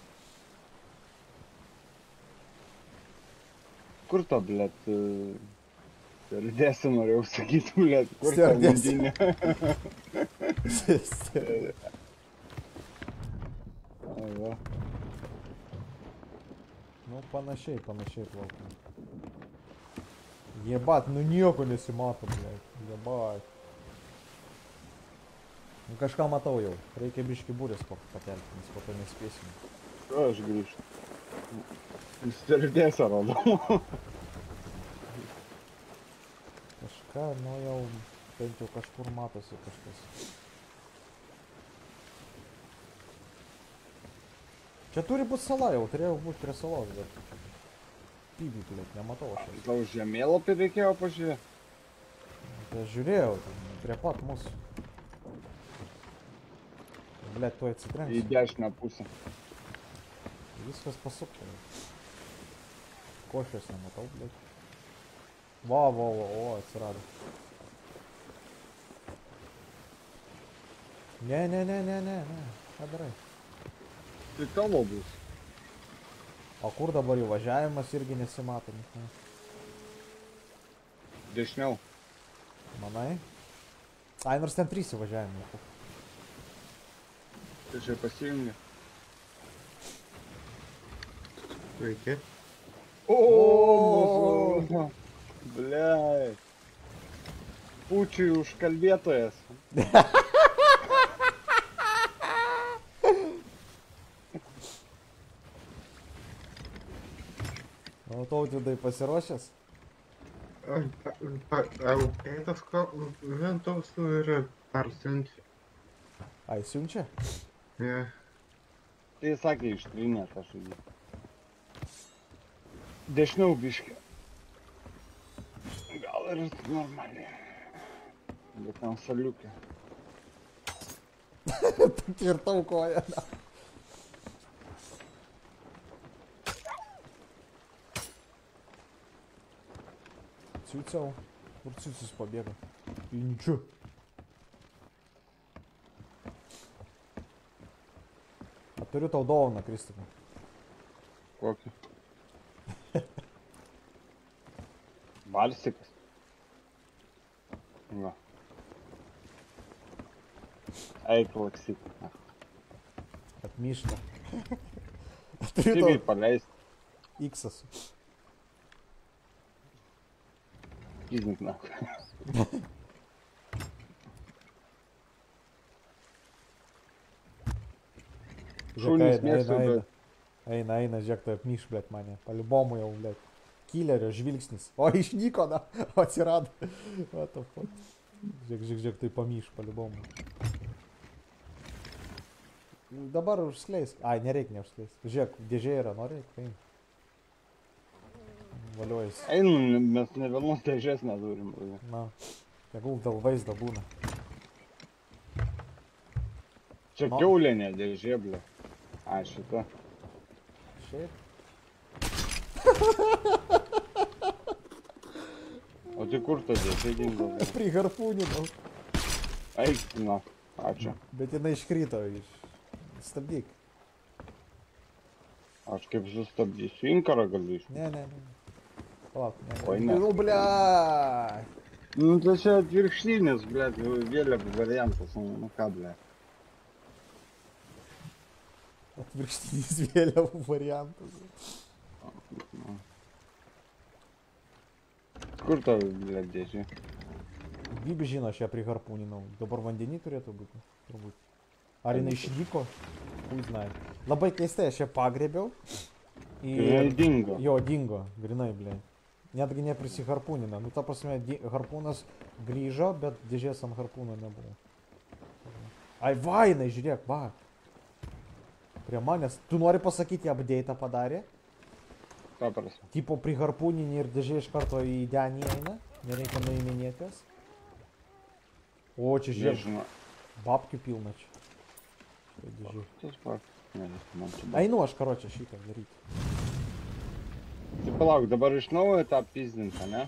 Kur to, blėt? Sterdėsė norėjau sakyti, blėt. Kur ta Stiuardesė. vidinė? Nu, panašiai, panašiai plaukiam. Jebat, nu nieko nesimato, blėt. Jebat. Nu, kažką matau jau. Reikia biški būrės pakelti, nes po to nespėsim. Ko aš grįžtu? Sterdėsę radau. Kažką, nu jau bent jau kažkur matosi kažkas. Čia turi būti sala jau, turėjau būti prie salos, bet... Pybį, blėt, nematau aš. Tau žemėlapį reikėjo pažiūrėti. Tai žiūrėjau, prie pat mūsų. Blėt, tu Į atsitrenksi. dešinę pusę. Viskas pasukta. Košės nematau, blėt. Va, va, va, o, atsirado. Ne, ne, ne, ne, ne, ne. Ką darai? Tai tavo bus. O kur dabar įvažiavimas irgi nesimato. Dešiniau. Manai? Ai, nors ten trys įvažiavimai. Tai čia pasijungi. Sveiki. O, Blei. Pučiui užkalbėtojas. O tautvidai pasiruošęs? Tėtas ventos ir persiunti. Ai, siunčia? Ne. Tai sakė ištrinė tą šūdį. Dešiniau biškį. Gal ir normaliai. Bet ten saliukė. Ir tau koja. na. Ciuciau. Kur ciucis pabėga? Inčiu. A turiu tau dovaną, Kristupai. Kokį? Balsikas. Va. Eik laksyk. Atmišta. Turiu Tyviai tau Šunys eina, mėgstu, eina, eina. bet- Eina, eina, žiūrėk, tai apmyš, blėt, mane. Paliubomu jau, blėt. Kilerio žvilgsnis. O, išnyko, na, o atsirado. What the fuck. Žiūrėk, žiūrėk, žiūrėk, tai pamyš, paliubomu. Dabar užskleis. Ai, nereikia neužskleis. Žiūrėk, dėžė yra, nori, paim. Valiuojasi. Einu, mes ne vienos dėžės neturim. Na, tegul dėl vaizdo būna. Čia No. kiaulinė dėžė, blė. A, šita. Šiaip. O tai kur ta dėžė dingo? Priharpūninau. Eik, na. Ačiū. Bet jinai iškrito iš... Stabdyk. Aš kaip sustabdysiu inkarą galiu iš. Ne, ne, ne. Palauk, ne. Oi, ne. Nu, blia. Nu, tai čia atvirkštinis, blė, vėliavų variantas, nu ką, blė. Atvirkštinis vėliavų variantas. Kur ta, blė, dėžė? Gybi žino, aš ją priharpūninau. Dabar vandenį turėtų būti, turbūt. Ar jinai išnyko? Kui žinai. Labai keistai, aš ją pagrėbiau. Jinai Ir... dingo. Jo, dingo, grinai, blė. Netgi neprisiharpūnina. Nu, ta prasme, harpūnas grįžo, bet dėžės ant harpūno nebuvo. Ai, va, jinai, žiūrėk, va. Prie manęs. Tu nori pasakyti, update padarė? Ką prasme? Tipo priharpūninį ir dėžė iš karto į denį eina. Nereikia nuiminėtis. O, čia žiūrėk, Nežinau. babkių pilna čia. Štai dėžė. Einu aš, karočią, šitą daryti. Tai palauk, dabar iš naujo tą pizdintą, ne?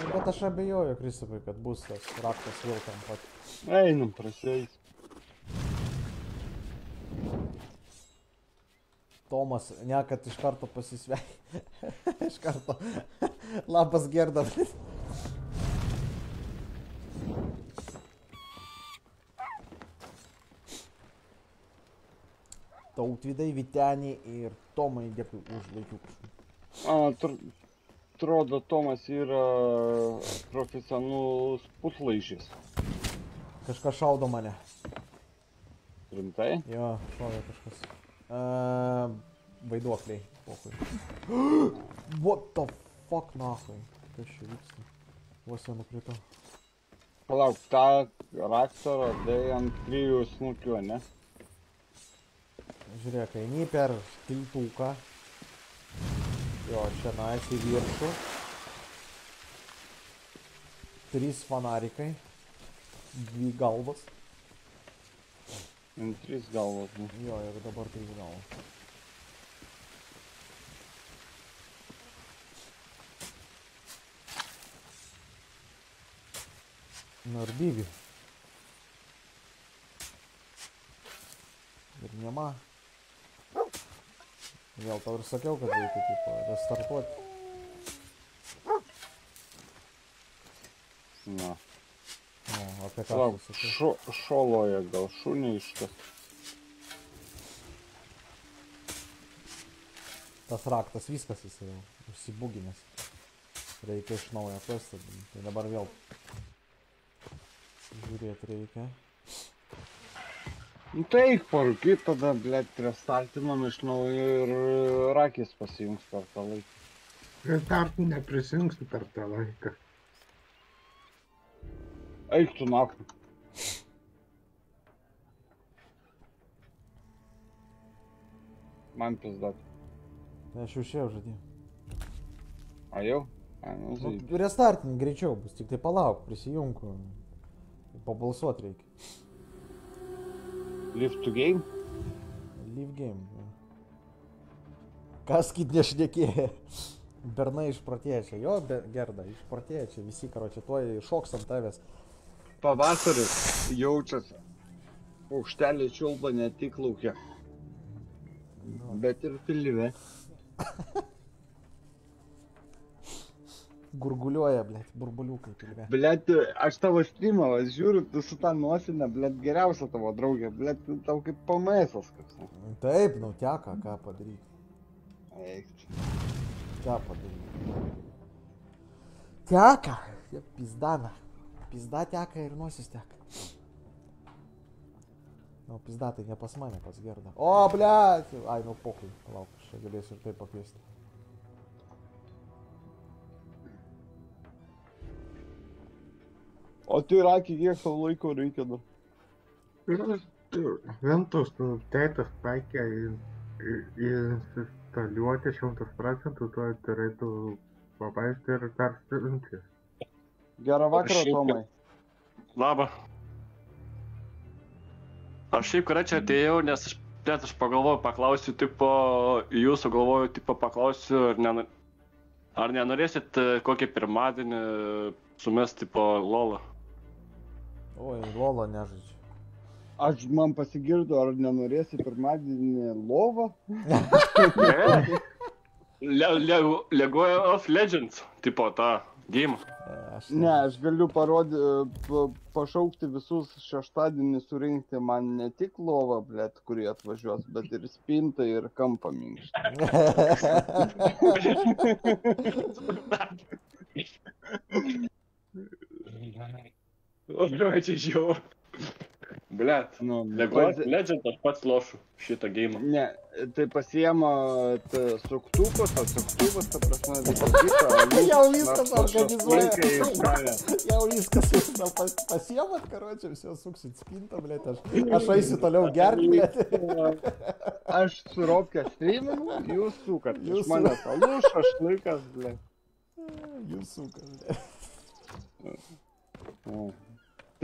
Nu, bet aš abejoju, Kristupai, kad bus tas raktas vėl tam pat. Einam, prasieis. Tomas, ne, kad iš karto pasisveik. iš karto. Labas gerda. Tautvidai, Vitenį ir Tomai, dėkui už laikiukus. Atrodo, Tomas yra profesionalus puslaižis. Kažkas šaudo mane. Rimtai? Jo, šovė kažkas. Uh, vaiduokliai. Pochui. What the fuck, nahui? Kas čia vyksta? Vos jau nukrito. Palauk, tą raktą radai ant trijų snukių, ne? Žiūrėk, eini per tiltuką. Jo, čia nais į viršų. Trys fanarikai. Dvi galvas. Ant trys galvos. Nu. Jo, ir dabar trys galvas. Nu. Ir nema. Vėl tau ir sakiau, kad reikia tipo restartuoti. Na. Nu, apie ką sakai? šo, šoloje gal šunį iškas. Tas raktas viskas jis jau užsibuginęs. Reikia iš naujo atrasti. Tai dabar vėl žiūrėti reikia. Nu tai eik parūkyt, tada, blėt, restartinam iš naujo ir rakis pasijungs per tą laiką. Tartu neprisijungsiu per tą laiką. Eik tu naktį. Man pizdat. Tai aš jau išėjau žadėjau. A jau? A, nu, Nu, restartink greičiau bus, tik tai palauk, prisijunk. Pabalsuot reikia. Live to game? Leave game. Kas kit nešnekėjo? Bernai išprotėję čia, jo, be, gerda, išprotėję čia, visi, karo, čia tuoj šoks ant tavęs. Pavasaris jaučiasi. Paukštelė čiulba ne tik laukia, bet ir pilve. Gurguliuoja, blėt, burbuliukai pilve. Blet, aš tavo streamą vas žiūriu, tu su tą nuosinę, blet, geriausia tavo draugė, blet, tu tau kaip pamėsas koks. Taip, nu teka, ką padaryti. Eik. Ką padaryti. Teka, pizdana. Pizda teka ir nosis teka. Nu, pizda tai ne pas mane, pas gerda. O, blėt. Ai, nu pokui, palauk, aš galėsiu ir taip pakviesti. O tu Irakį kiek tau laiko reikia dar? Ventus, nu, tėtas paikė instaliuoti šimtas procentų, tuo turėtų pabaigti ir dar siunti. Gerą vakarą, Šiaip- Tomai. Labą. Aš šiaip kada čia atėjau, nes aš, net aš pagalvoju, paklausiu, tipo, jūsų galvoju, tipo, paklausiu, ar, nenu, ar nenorėsit e, kokį pirmadienį sumesti po lolą. Oi, lolo nežaidžiu. Aš man pasigirdu, ar nenorėsi pirmadienį lovą? Ne? Le, le, Legoje of Legends, tipo, tą gėjimą. E, Aš Ne, aš galiu parodyti, pašaukti visus šeštadienį surinkti man ne tik lovą, blėt, kurie atvažiuos, bet ir spintą ir kampą minkštą. O, čia žiau. Blet. Nu, Legoje of pasi- Legends aš pats lošiu šitą gėjimą. Ne, tai pasiema t- suktukus, o suktukus, ta prasme, visą kitą. Jau viskas organizuoja. Jau viskas, na, pas, pasiemat, karočią, visi suksit spintą, blėt, aš, aš eisiu toliau gerti, blėt. Aš su Ropke streaminu, jūs sukat. Jūs mane palūš, aš laikas, ble. Jūs sukat, blėt.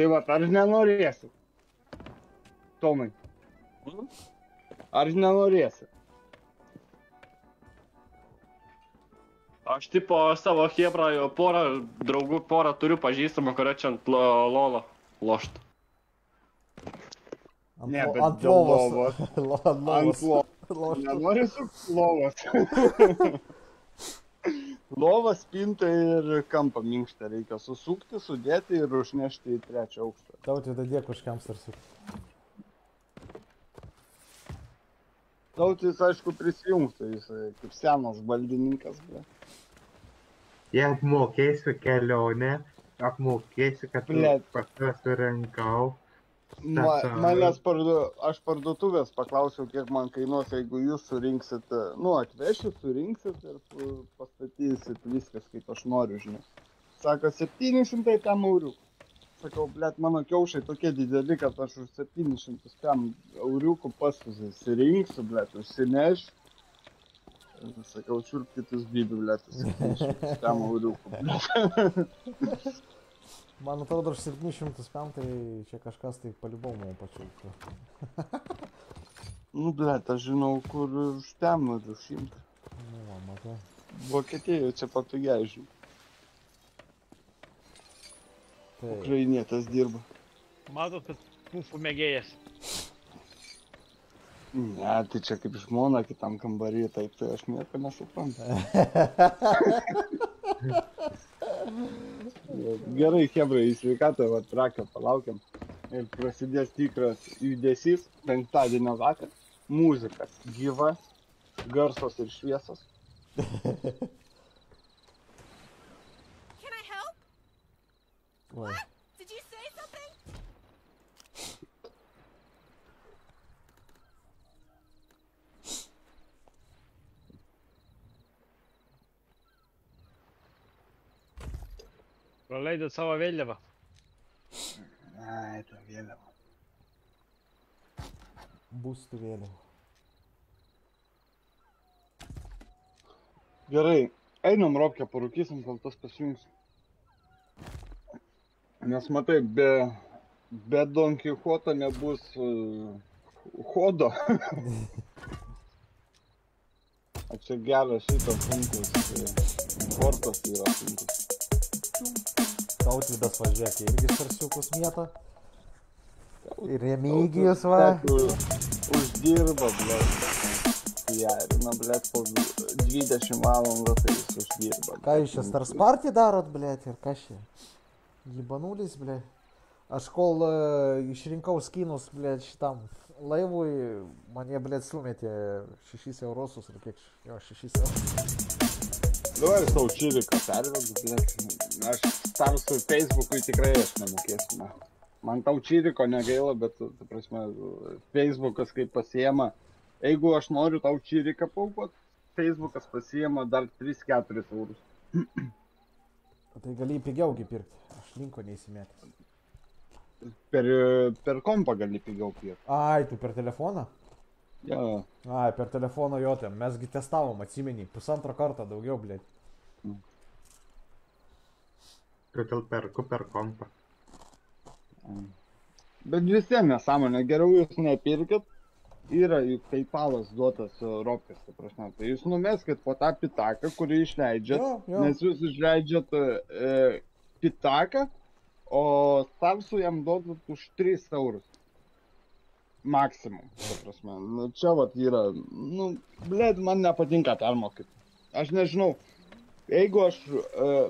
Tai va, ar nenorėsi? Tomai. Ar nenorėsi? Aš tipo savo Hebra jau porą draugų, porą turiu pažįstamų, kurie čia ant lo- lolo lošt. Ant, Ne, bet ant lovos. Lo- Ant Ant lovos. lovos. Loštų. Nenori su lovas. Lovas, spinta ir kampą minkštą reikia susukti, sudėti ir užnešti į trečią aukštą. Tau tai dėkui už kamstarsu. Tautis, aišku, prisijungtų, jis e, kaip senas baldininkas. Ble. Jei apmokėsiu kelionę, apmokėsiu, kad pas tave surinkau. Ma, manęs pardu, aš parduotuvės paklausiau, kiek man kainuos, jeigu jūs surinksit, e, nu, atvešit, surinksit ir pastatysit viskas, kaip aš noriu, žinai. Sako, 700 ten eurių. Sakau, blėt, mano kiaušai tokie dideli, kad aš už 700 ten euriukų pasirinksiu, blėt, užsinešiu. Ir Sakau, čiurpkit jūs bibių, blėt, 700 ten euriukų, blėt. Man atrodo, už 700 pam tai čia kažkas tai paliubomu pačiūktų. Nu, blėt, aš žinau, kur už ten noriu šimtą. Nu, va, matau. Vokietijoje čia patogiai, žinai. Tai, Ukrainietas dirba. Matot, kad pufų mėgėjas. Ne, tai čia kaip žmona kitam kambarį, taip tai aš nieko nesuprantu. Gerai, Hebra, į sveikatą, va, trakę palaukiam. Ir prasidės tikras judesys penktadienio vakar. Muzikas gyva, garsos ir šviesos. Can I help? oi. Did you say something? Praleidot savo vėliavą. Ai, ta vėliava. Bus tų vėliavų. Gerai, einam ropkę parūkysim, kol tas pasijungs. Nes matai, be, be Don Quixoto nebus uh, hodo. o čia geras šitas sunkus. Kortas yra sunkus. Tautvydas važiuoja, irgi starsiukus mėto. Ir remigijus va. Uždirba, ble. Jarina, ble, po 20 valandų tai jis uždirba. Ką jūs čia Stars Party darot, blėt, ir kas čia? Jibanulis, blėt. Aš kol uh, išrinkau skinus, blėt, šitam laivui, man jie, blėt, sumetė 6 eurosus, ar kiek, jo, 6 eurus. Ir tau čiriką pervedu, ble. Aš starsui Facebookui tikrai aš nemokėsiu. ne. Man tau čiriko negaila, bet, ta prasme, Facebookas kaip pasiema. Jeigu aš noriu tau čiriką paukot, Facebookas pasiema dar 3-4 eurus. Tai gali pigiaugi pirkti. Aš linko neįsimetęs. Per, per kompą gali pigiau pirkti. Ai, tu per telefoną? Ja. Ai, per telefoną jo ten. Mesgi testavom, atsimeni, pusantro karto daugiau, blėt. Todėl perku per kompą. Bet vis tiek nesąmonė, geriau jūs nepirkit. Yra juk PayPalas duotas Europės, ta prasme. Tai jūs numeskit po tą pitaką, kurį išleidžiat. Jo, jo. Nes jūs išleidžiat e, pitaką, o Starsų jam duodat už 3 eurus. Maksimum, ta prasme. Nu, čia vat yra, nu, blėd, man nepatinka permokyti. Aš nežinau, jeigu aš e,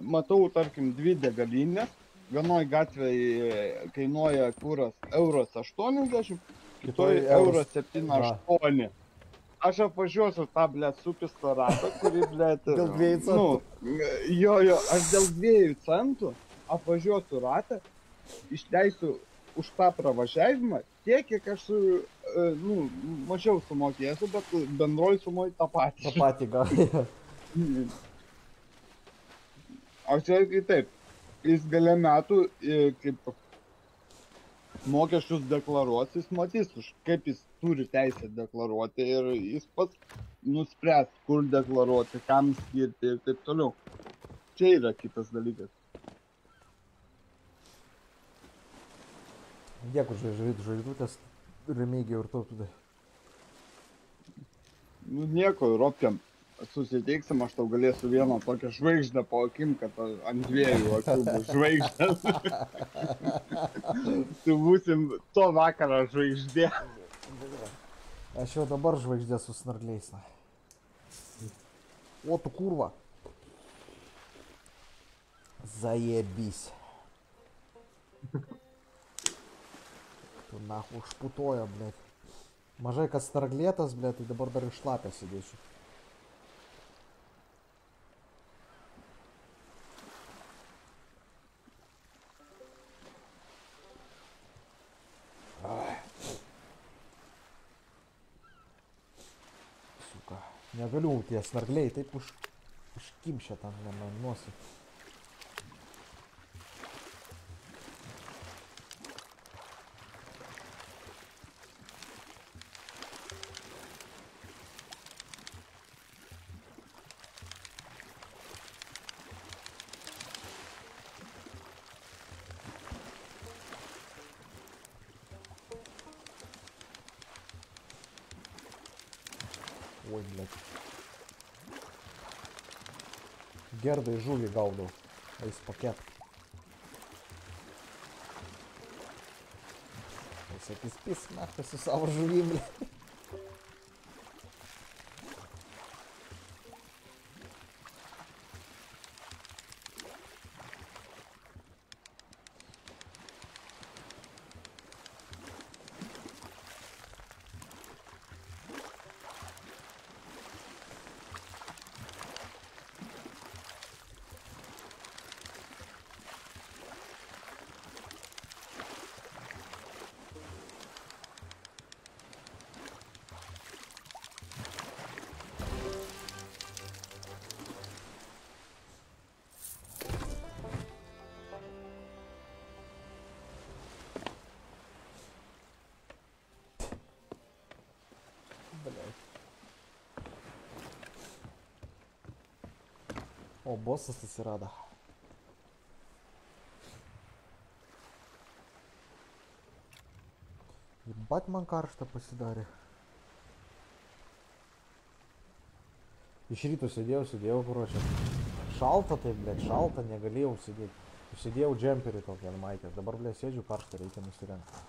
matau, tarkim, dvi degalinės, vienoj gatvėje kainuoja kuras euras 80, kitoj euras 78. Aš apvažiuosiu tą, ble, supistą ratą, kurį, ble, Dėl dviejų centų. Nu, jo, jo, aš dėl dviejų centų apvažiuosiu ratą, išleisiu už tą pravažiavimą tiek, kiek aš, e, nu, mažiau sumokėsiu, bet bendroji sumoji tą patį. Ta pati gal. O čia kitaip. Jis gale metų, e, kaip mokesčius deklaruos, jis matys, už kaip jis turi teisę deklaruoti ir jis pats nuspręs, kur deklaruoti, kam skirti ir taip toliau. Čia yra kitas dalykas. Dėkui už žaid- žvaigždutės, remigijų ir tautvidai. Nu nieko, Europėm susiteiksim, aš tau galėsiu vieną tokią žvaigždę po akim, kad ant dviejų akių bus žvaigždė. tu būsim to vakaro žvaigždė. Aš jau dabar žvaigždė su snargliais. na. O tu kurva. Заебись. Tu nahu užputojo, blėt. Mažai kas snarglėtas, blėt, tai dabar dar išlapę sėdėsiu. Suka. Negaliu tie snargliai taip už... užkimšę tam mano nosį. Oi, blėt. Gerdai žuvį gaudau. Eis paket. Tai sakys, pis naktį su savo žuvim. O, bosas atsirado. Ебать man karšta pasidarė. Iš ryto sėdėjau, sėdėjau, kuročią. Šalta tai, blėt, šalta, negalėjau sėdėti. Užsidėjau džemperį tokį ant maikės. Dabar, blėt, sėdžiu karštą, reikia nusirengti.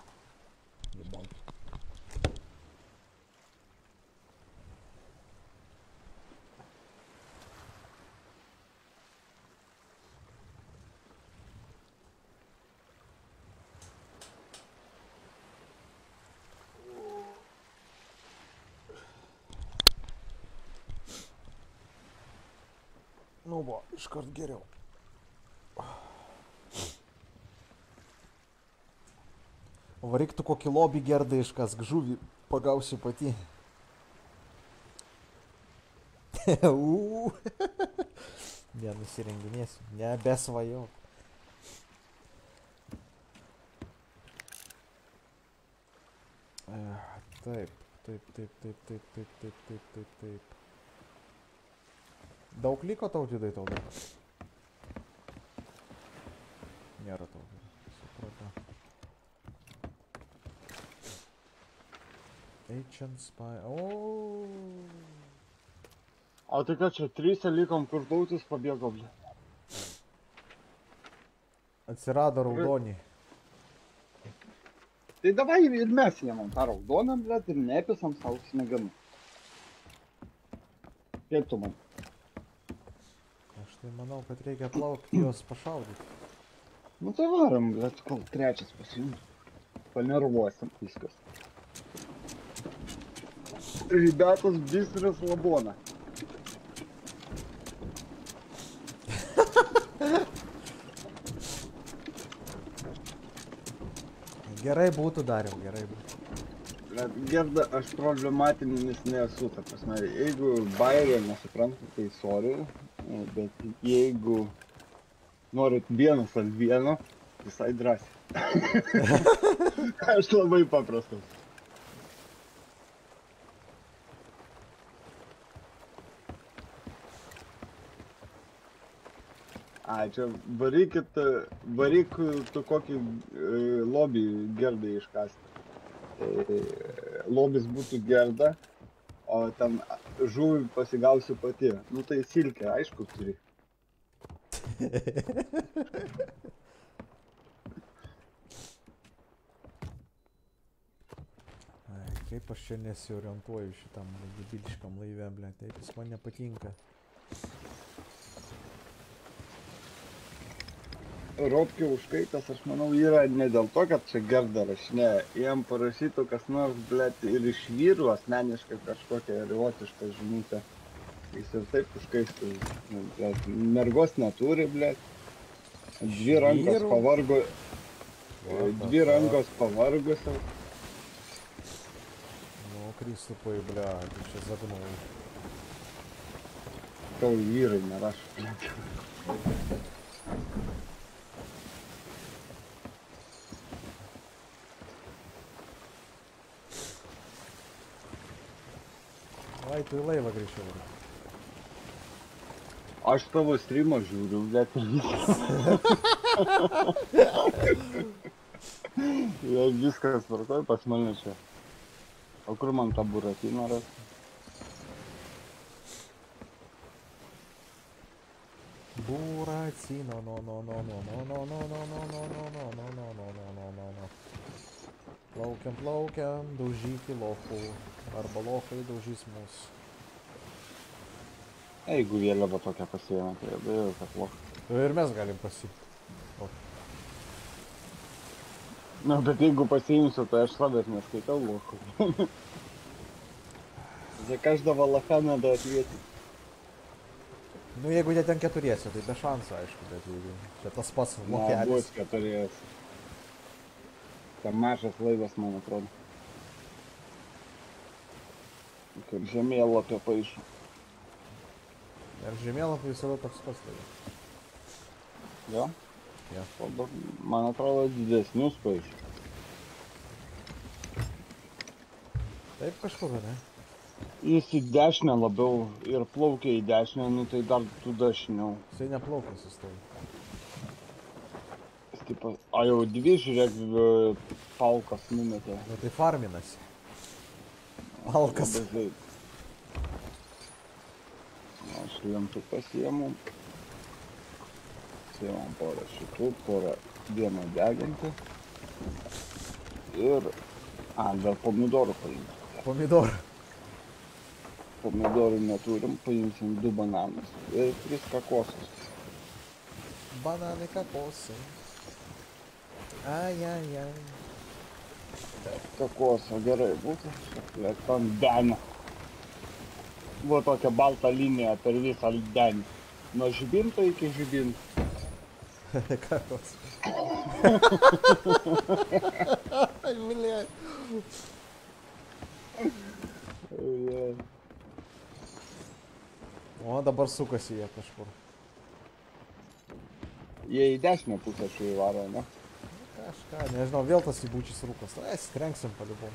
Iškart geriau. Varyk tu kokį lobį gerdą iškas, žuvį pagausiu pati. Nenusirenginėsiu, nebesvajok. Eh, Taip, taip, taip, taip, taip, taip, taip, taip, taip, taip. Daug liko tautydai tau dar? Nėra tau. Supratau. Ancient Spy. O. O tai ką čia, trysia likom, kur tautis pabėgo, ble. Atsirado raudoni. Tai davai ir mes jėmam tą raudoną, ble, ir nepisam savo smegenų. Kaip tu man? Aš tai manau, kad reikia plaukti juos pašaudyti. Nu tai varom, ble, kol trečias pasijungs. Panervuosim viskas. Ребята, быстро слабона. Gerai būtų dariau, gerai būtų. Bet Gerda, aš problematinis nesu, ta prasme, jeigu bairio nesuprantu, tai sorry, bet jeigu norit vienas ant vieno, visai drąsiai. aš labai paprastas. Ai, čia varykit, varyk tu kokį e, lobį gerdai iškasti. Tai lobis būtų gerda, o ten žuvį pasigausiu pati. Nu tai silkė, aišku, turi. Ai, kaip aš čia nesiorientuoju šitam debiliškam laive, ble, taip jis man nepatinka. Ropkė užkaitas, aš manau, yra ne dėl to, kad čia gerda rašinė. Jam parašytų kas nors, blėt, ir iš vyrų asmeniškai kažkokią erotišką žinutę. Jis ir taip užkaistų. Blet, Mergos neturi, blėt. Dvi rankos pavargo. The Dvi rankos pavargusios. Nu, Kristupai, ble, tu čia zagnau. Tau vyrai nerašo, blėt. Ai, tu į laivą greičiau. Aš tavo streamą žiūriu, blėt, ir viskas. Tvarkoj, pas mane čia. O kur man tą buratiną rasti? Buratino, no, no, no, no, no, no, no, no, no, no, no, no, no, no, no, no, no, no, no. Plaukiam, plaukiam, daužyti lochų. Arba lochai daužys mus. Jeigu vėliava tokia pasiėmė, tai abejoju, kad loch. Ir mes galim pasiimti. Na, bet jeigu pasiimsiu, tai aš savęs neskaitau lochų. За каждого лоха надо ответить. Nu, jeigu jie ten keturiesi, tai be šansų, aišku, bet jeigu čia tas pats Na, lokelis. bus keturės. Ten mažas laivas, man atrodo. Kaip žemėlapio paaiškė. Ir žemėlapį visada toks pats laivas. Jo? Jo. O, bet Man atrodo didesnius paaiškė. Taip kažkur, ne? Jis į dešinę labiau ir plaukia į dešinę, nu tai dar tu dešiniau. Jisai neplaukia sustoja. Jis taip, a jau dvi žiūrėk, e, palkas numetė. Nu tai farminasi. Alkas. Labai greit. Aš lentų pasiemu. Pasiemam porą šitų, porą vieną degintį. Ir... A, dar pomidorų paimti. Pomidorą. Pomidorų neturim, paimsim du bananus ir tris kokosus. Bananai kokosai. Ai, ai, ai. Kokoso gerai būtų. Bet tam denio. Buvo tokia balta linija per visą denį. Nuo žibinto iki žibinto. Kokos. Ai. Ojej. O dabar sukasi jie kažkur. Jie į dešinę pusę šį varo, ne? Kažką, nežinau, vėl tas įbūčis rūkas. Ai, skrenksim palibom.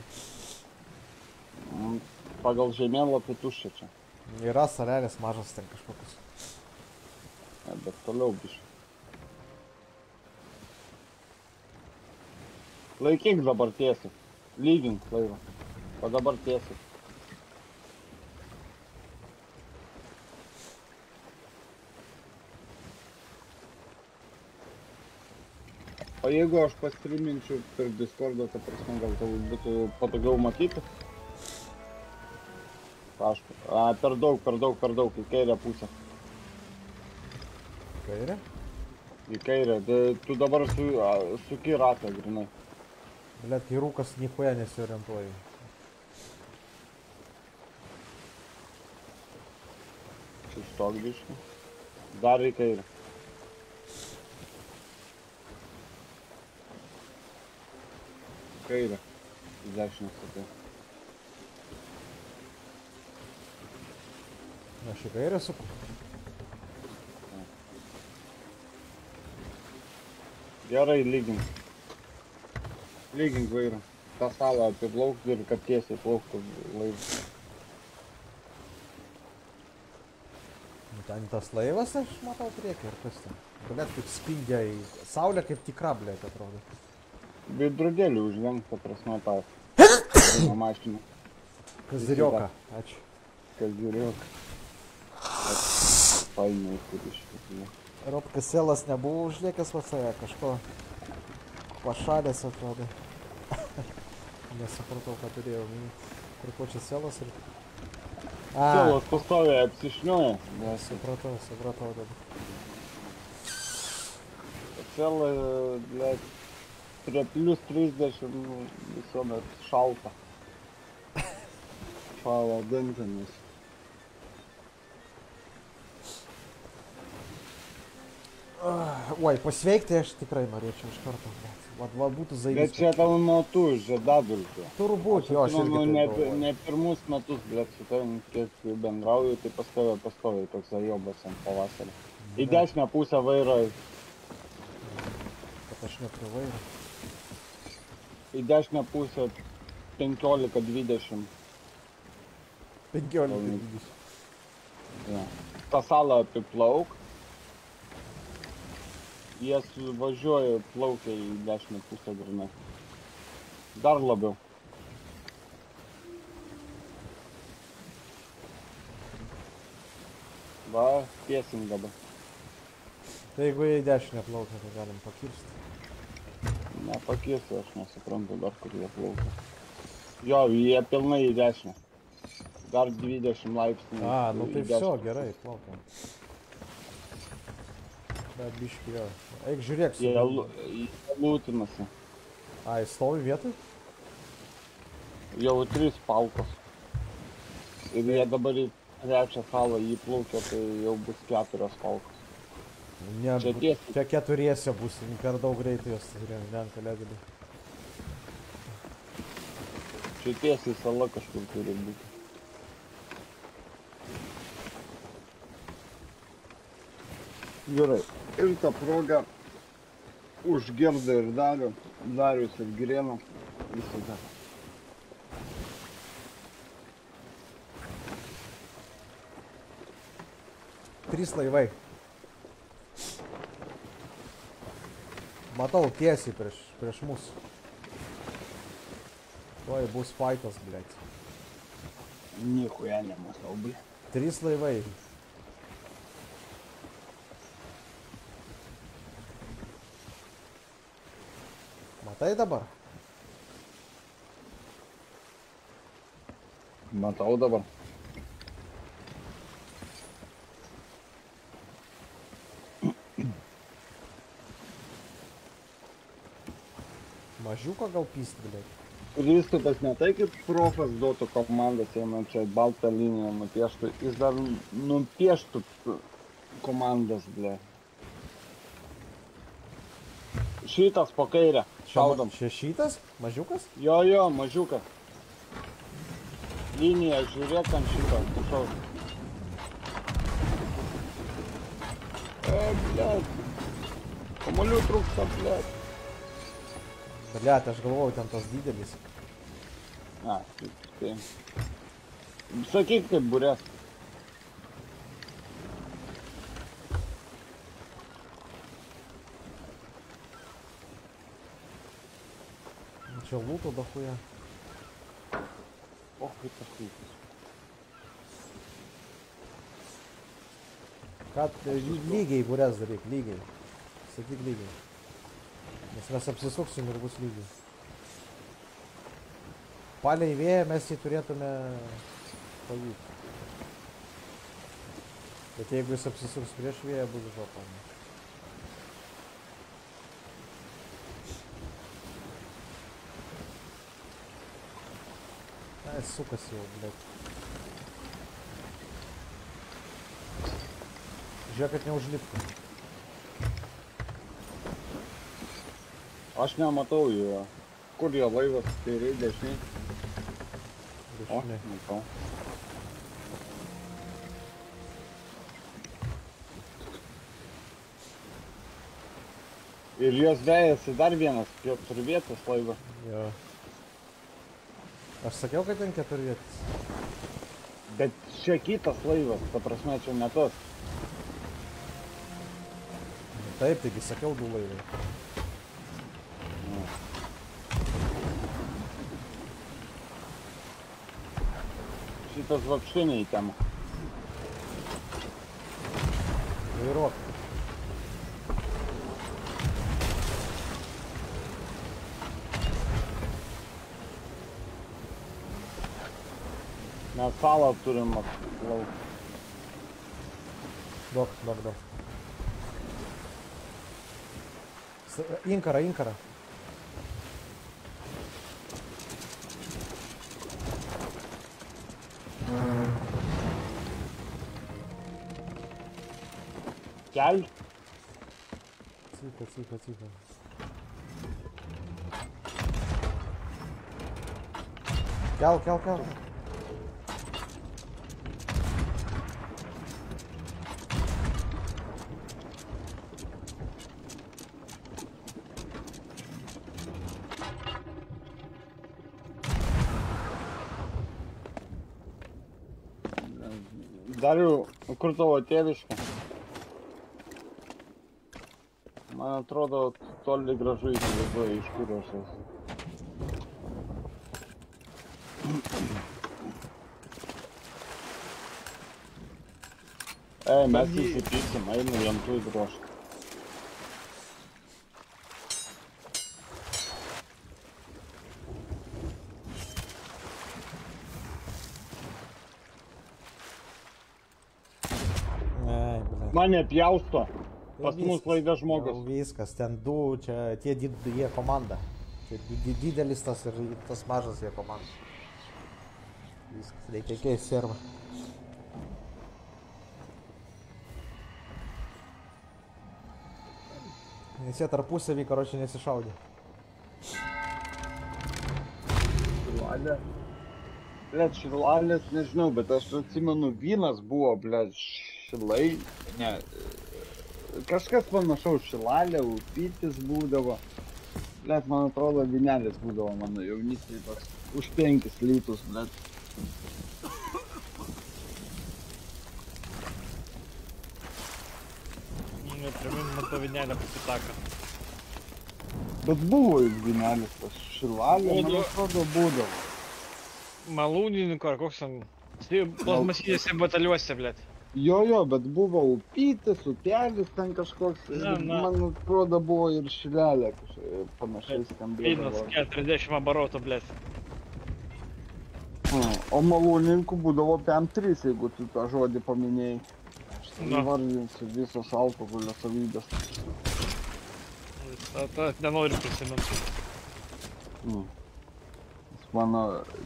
Mm, Pagal žemėlapį tuščia čia. Yra salelės mažas ten kažkokius. Ne, Bet toliau biškai. Laikyk dabar tiesiai. Lygink laivą. O dabar tiesiai. O jeigu aš pastriminčiau per Discordą, ta prasme, gal tau būtų patogiau matyti? Tašku. A, per daug, per daug, per daug, į kairę pusę. Kairė? Į kairę, tai tu dabar su, a, suki ratą, grinai. Blet, kai rūkas niekuoja nesiorientuoja. Sustok biškai. Dar į kairę. Kairę. Į dešinę sakai. Aš į kairę suku. Gerai, lygink. Lygink vairą. tą salą apiplaukti ir kad tiesiai plauktų laivas. Ten tas laivas, aš matau priekį, ir kas ten. Blet, kaip spingia į saulę, kaip tikra, blet, atrodo. Veidrodėlį užlenk, ta prasme, tą mašiną, Kazirioka, ačiū. kad žiūrėk. Paėmiau, kur iš tikrųjų. Robkas Selas nebuvo užliekęs vasarą, kažko pašalęs atrodo. Nesupratau, ką turėjau omeny. Kur ko čia Selas ir... A, Celas pastoviai apsišnioja. supratau, supratau dabar. Celą, blėt, prie plius 30 nu, visuomet šalta. Šala dantimis. Oi, pasveikti aš tikrai norėčiau iš karto. bet Vat, vat būtų Bet zaibis. čia tau nuo tų žiedadulkių. Turbūt, jo, aš irgi ne, ne pirmus metus, blėt, su tavim kiek bendrauju, tai pastoviai, pastoviai toks ajobas ant pavasario. Į dešinę pusę vairo, Kad aš neprie vairo. Į dešinę pusę 15-20. 15 Kalnai. 20. Ja. tą salą apiplauk. Jie važiuoja, plaukia į dešinę pusę grinai. Dar labiau. Va, tiesim dabar. Tai jeigu į dešinę plaukia, tai galim pakirsti. Nepakėsiu, aš nesuprantu dar, kur jie plaukia. Jo, jie pilnai į dešinę. Dar 20 laipsnių. A, nu tai viso, gerai, plaukiam. Bet biški jo. Eik žiūrėk, su... Jie jie lūtinasi. Ai, stovi vietoj? Jau trys palkos. Ir jie dabar į trečią salą įplaukia, tai jau bus keturios palkos. Ne, čia, tiesi. čia keturiese bus, per daug greitai jos renka legaliai. Čia tiesiai sala kažkur turi būti. Gerai, ir tą progą už Gerdą ir Darių, Darius ir Girėną visada. Trys laivai. Matau tiesiai prieš, prieš mus. Tuoj bus faitas, blėt. Niekuja nematau, blėt. Trys laivai. Matai dabar? Matau dabar. Mažiuką gal pyst, blėt. Kristupas ne tai kaip profas duotų komandas, čia baltą liniją nupieštų, jis dar nupieštų komandas, ble. Šitas po kairę, šaudom. Šešitas? Mažiukas? Jo, jo, mažiukas. Linija, žiūrėk ant šito, šaud. E, blėt. Kamolių trūksta, blėt. Blėt, aš galvojau, ten tas didelis. A, tai. tai. Sakyk kaip burės. Čia lūto dahuja. O, kaip tas lūpas. Ką, tai ly- lygiai būrės daryk, lygiai. Sakyk lygiai. Nes mes apsisuksim ir bus lygiai. Palei vėją mes jį turėtume pavyti. Bet jeigu jis apsisuks prieš vėją, bus žopa. Ai, sukasi jau, blėt. Žiūrėk, kad neužliptų. Aš nematau jo. Kur jo laivas, kairiai, dešiniai. O, matau. Ir jos vejasi dar vienas keturvietis laivas. Jo. Aš sakiau, kad ten keturvietis. Bet čia kitas laivas, ta prasme, čia ne tas. Taip, taigi sakiau du laivai. Šitas vapštinė į temą. Vairuok. Mes salą turim atplaukti. Duok, duok, duok. S- Inkarą, inkarą. Kel, Cyka, cyka, cyka. Kel, kel, kel. Dariu, kur tavo tėviška? Man atrodo, toli gražu įsivaizduoju, iš kur aš esu. Ei, mes įsipysim, einu lentų ble. Mane pjausto. Pas mus Jau žmogus. Viskas, ten du, čia tie did, jie komanda. Čia di- di- didelis tas ir tas mažas jie komanda. Viskas, reikia keisti servą. Nes jie tarpusavį, karočiui, nesišaudė. Šilvalė. Blet, šilalės nežinau, bet aš atsimenu, vynas buvo, blet, šilai, ne, kažkas panašaus, šilalė, upytis būdavo. Blet, man atrodo, vynelis būdavo mano jaunystėje toks, už penkis litus, blet. Nu, primink man to vinelę pasitaka. Bet buvo juk vynelis tas šilalė, man atrodo, būdavo. Malūnininko ar koks ten... Plastmasinėse bataliuose, blėt. Jo, jo, bet buvo upytis, upelis ten kažkoks. Na, na. Man atrodo, buvo ir šilelė panašiai Einas skambėdavo. 40 barotų, blėt. Mm, O malūninkų būdavo PM3, jeigu tu tą žodį paminėjai. Aš ten įvardinsiu visos alkoholio savybės. Ta, ta, nenoriu prisiminti. Mm. Mano,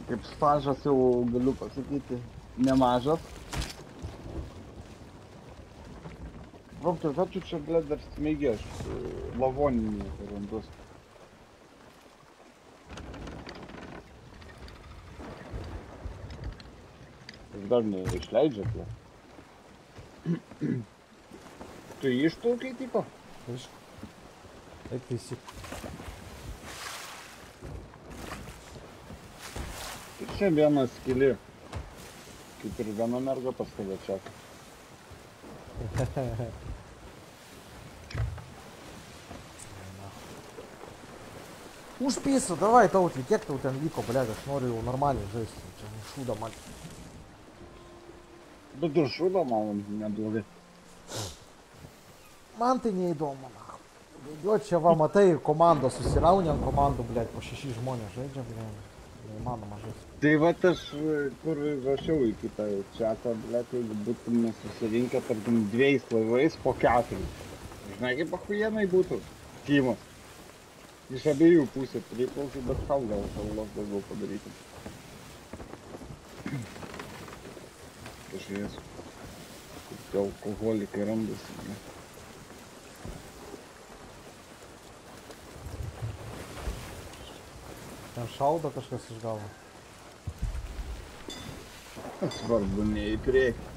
kaip stažas jau galiu pasakyti, nemažas. Ką tu čia, ble, dar smėgėš lavoninį randus? Jis dar neišleidžia, ble. Tu jį išplaukai, tipo? Iš. Eik taisyk. Ir čia viena skili. Kaip ir viena merga pas tave čia. Užpysiu, davai tautį, kiek tau ten liko, blėt, aš noriu jau normaliai žaisti. Čia šūda man. Bet ir šūdo man neblogai. Man tai neįdomu, na. Jo, čia va, matai, komandos susiraunė ant komandų, blėt, po šeši žmonės žaidžia, blėt. Neįmanoma žaisti. Tai va aš kur rašiau į kitą čatą, blėt, jeigu būtume susirinkę, tarkim, dviejais laivais po keturis. Žinai, kaip achujenai būtų. Timas. Iš abiejų pusių priklausų, bet sau gal žalos daugiau padaryti. Pažiūrėsiu. Kaip alkoholikai randasi. Ne? Ten šaudo kažkas iš galo. Svarbu ne į priekį.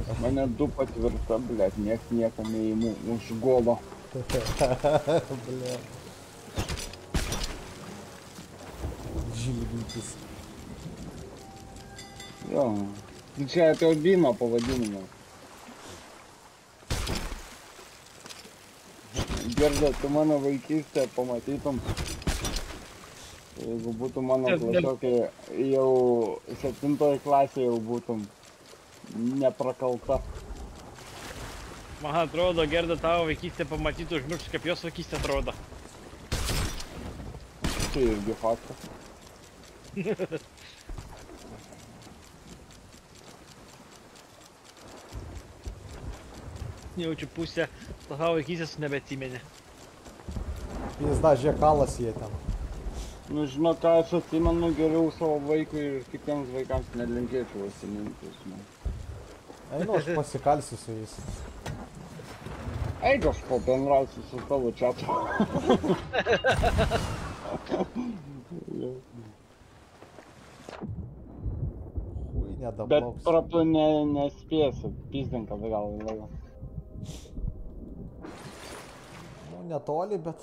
Pas mane du patvirta, blėt, nieks nieko neįimu už golo. blėt. Žilgintis. Jo. Nu, Čia apie albino pavadinimą. Gerda, tu mano vaikystę pamatytum. Jeigu būtų mano klasiokai jau septintoje klasėje jau būtum neprakalta. Man atrodo, Gerda tavo vaikystę pamatytų užmiršus, kaip jos vaikystė atrodo. Tai irgi faktas. Jaučiu pusę tavo vaikystės nebeatsimenė. Pizda, žiūrėk, kalas jie ten. Nu, žinok, ką aš atsimenu geriau savo vaikui ir kitiems vaikams nelinkėčiau atsiminti. žinai. Einu, aš pasikalsiu su jais. Eik aš pabendrausiu su tavo čiatu. Hui, Bet nedaplauks. prapu ne, nespėsiu, pizdinka gal į laivą. Nu, netoli, bet...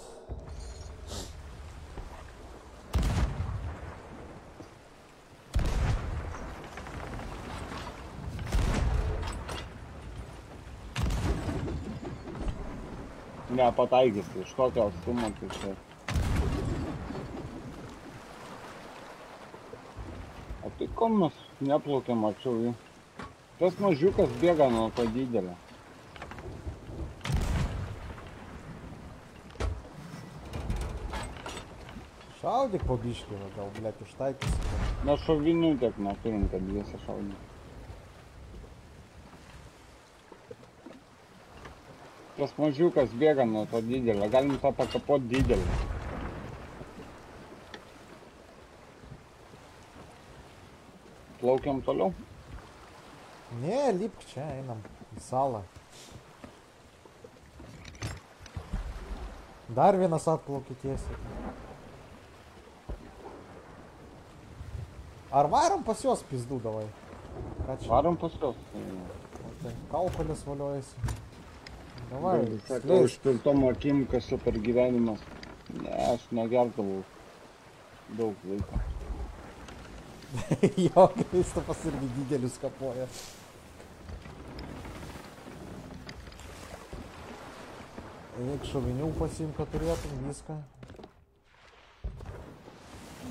Nepataikysi iš tokio atstumo, tai čia. Tai kom mes neplaukėm arčiau jų? Tas mažiukas bėga nuo to didelio. Šaudyk po biškį, gal, blėt, ištaikysi. Mes šovinių tiek neturim, kad dviese šaudė. Tas mažiukas bėga nuo to didelio, galim tą pakapot didelį. Plaukiam toliau. Ne, lipk čia, einam į salą. Dar vienas atplaukė tiesiai. Ar varom pas juos pizdų davai? Ką čia? Varom pas juos. Ten Kaukolės valiojasi. Davai, Sakau, išpiltom akim, kas čia per gyvenimas. Ne, aš negerdavau daug laiko. jo, Kristopas irgi didelius kapoja. Eik šovinių pasiim, kad turėtum viską.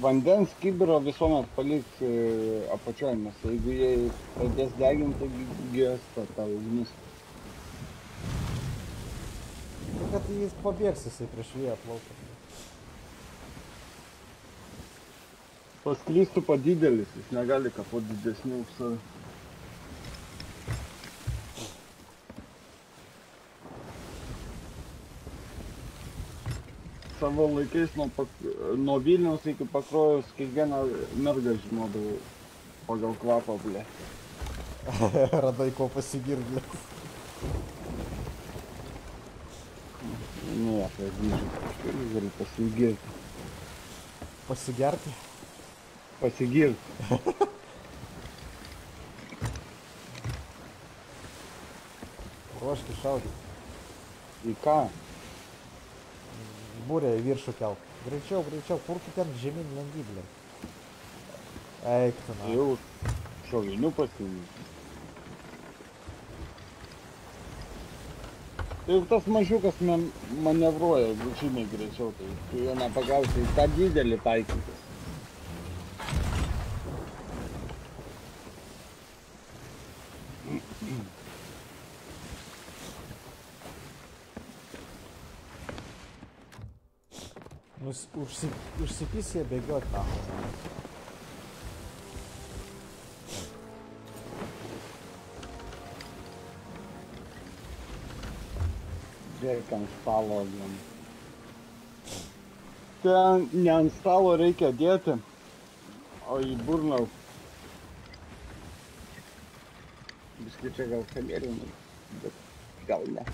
Vandens kibiro visuomet palik e, apačioj, nes jeigu jie pradės deginti, gės ta ugnis. Tai kad jis pabėgs jisai prieš vėją plaukia. Pasklystų pa didelis, jis negali kapot didesnių už save. Savo laikais nuo, pak... nuo Vilniaus iki Pakruojus kiekvieną mergą žinodavau pagal kvapą, ble. Radai ko pasigirdi. Ne, apie dydžių kažkaip galiu pasigirti. Pasigerti. Pasigirti. Ruoški šaudyti. Į ką? Būrė į viršų kelk. Greičiau, greičiau, kur tu ten žemyn lendi, blė. Eik tu, na. Jau šovinių pasiimti. Tai tas mažiukas man manevruoja žymiai greičiau, tai tu jo nepagausi į tą didelį taikytis. Nus, užsi, užsipys jie bėgiot tam. Žiūrėk ant stalo. blin. Ten ne ant stalo reikia dėti, o į burną. Biškai čia gal kalėrinai, bet gal ne.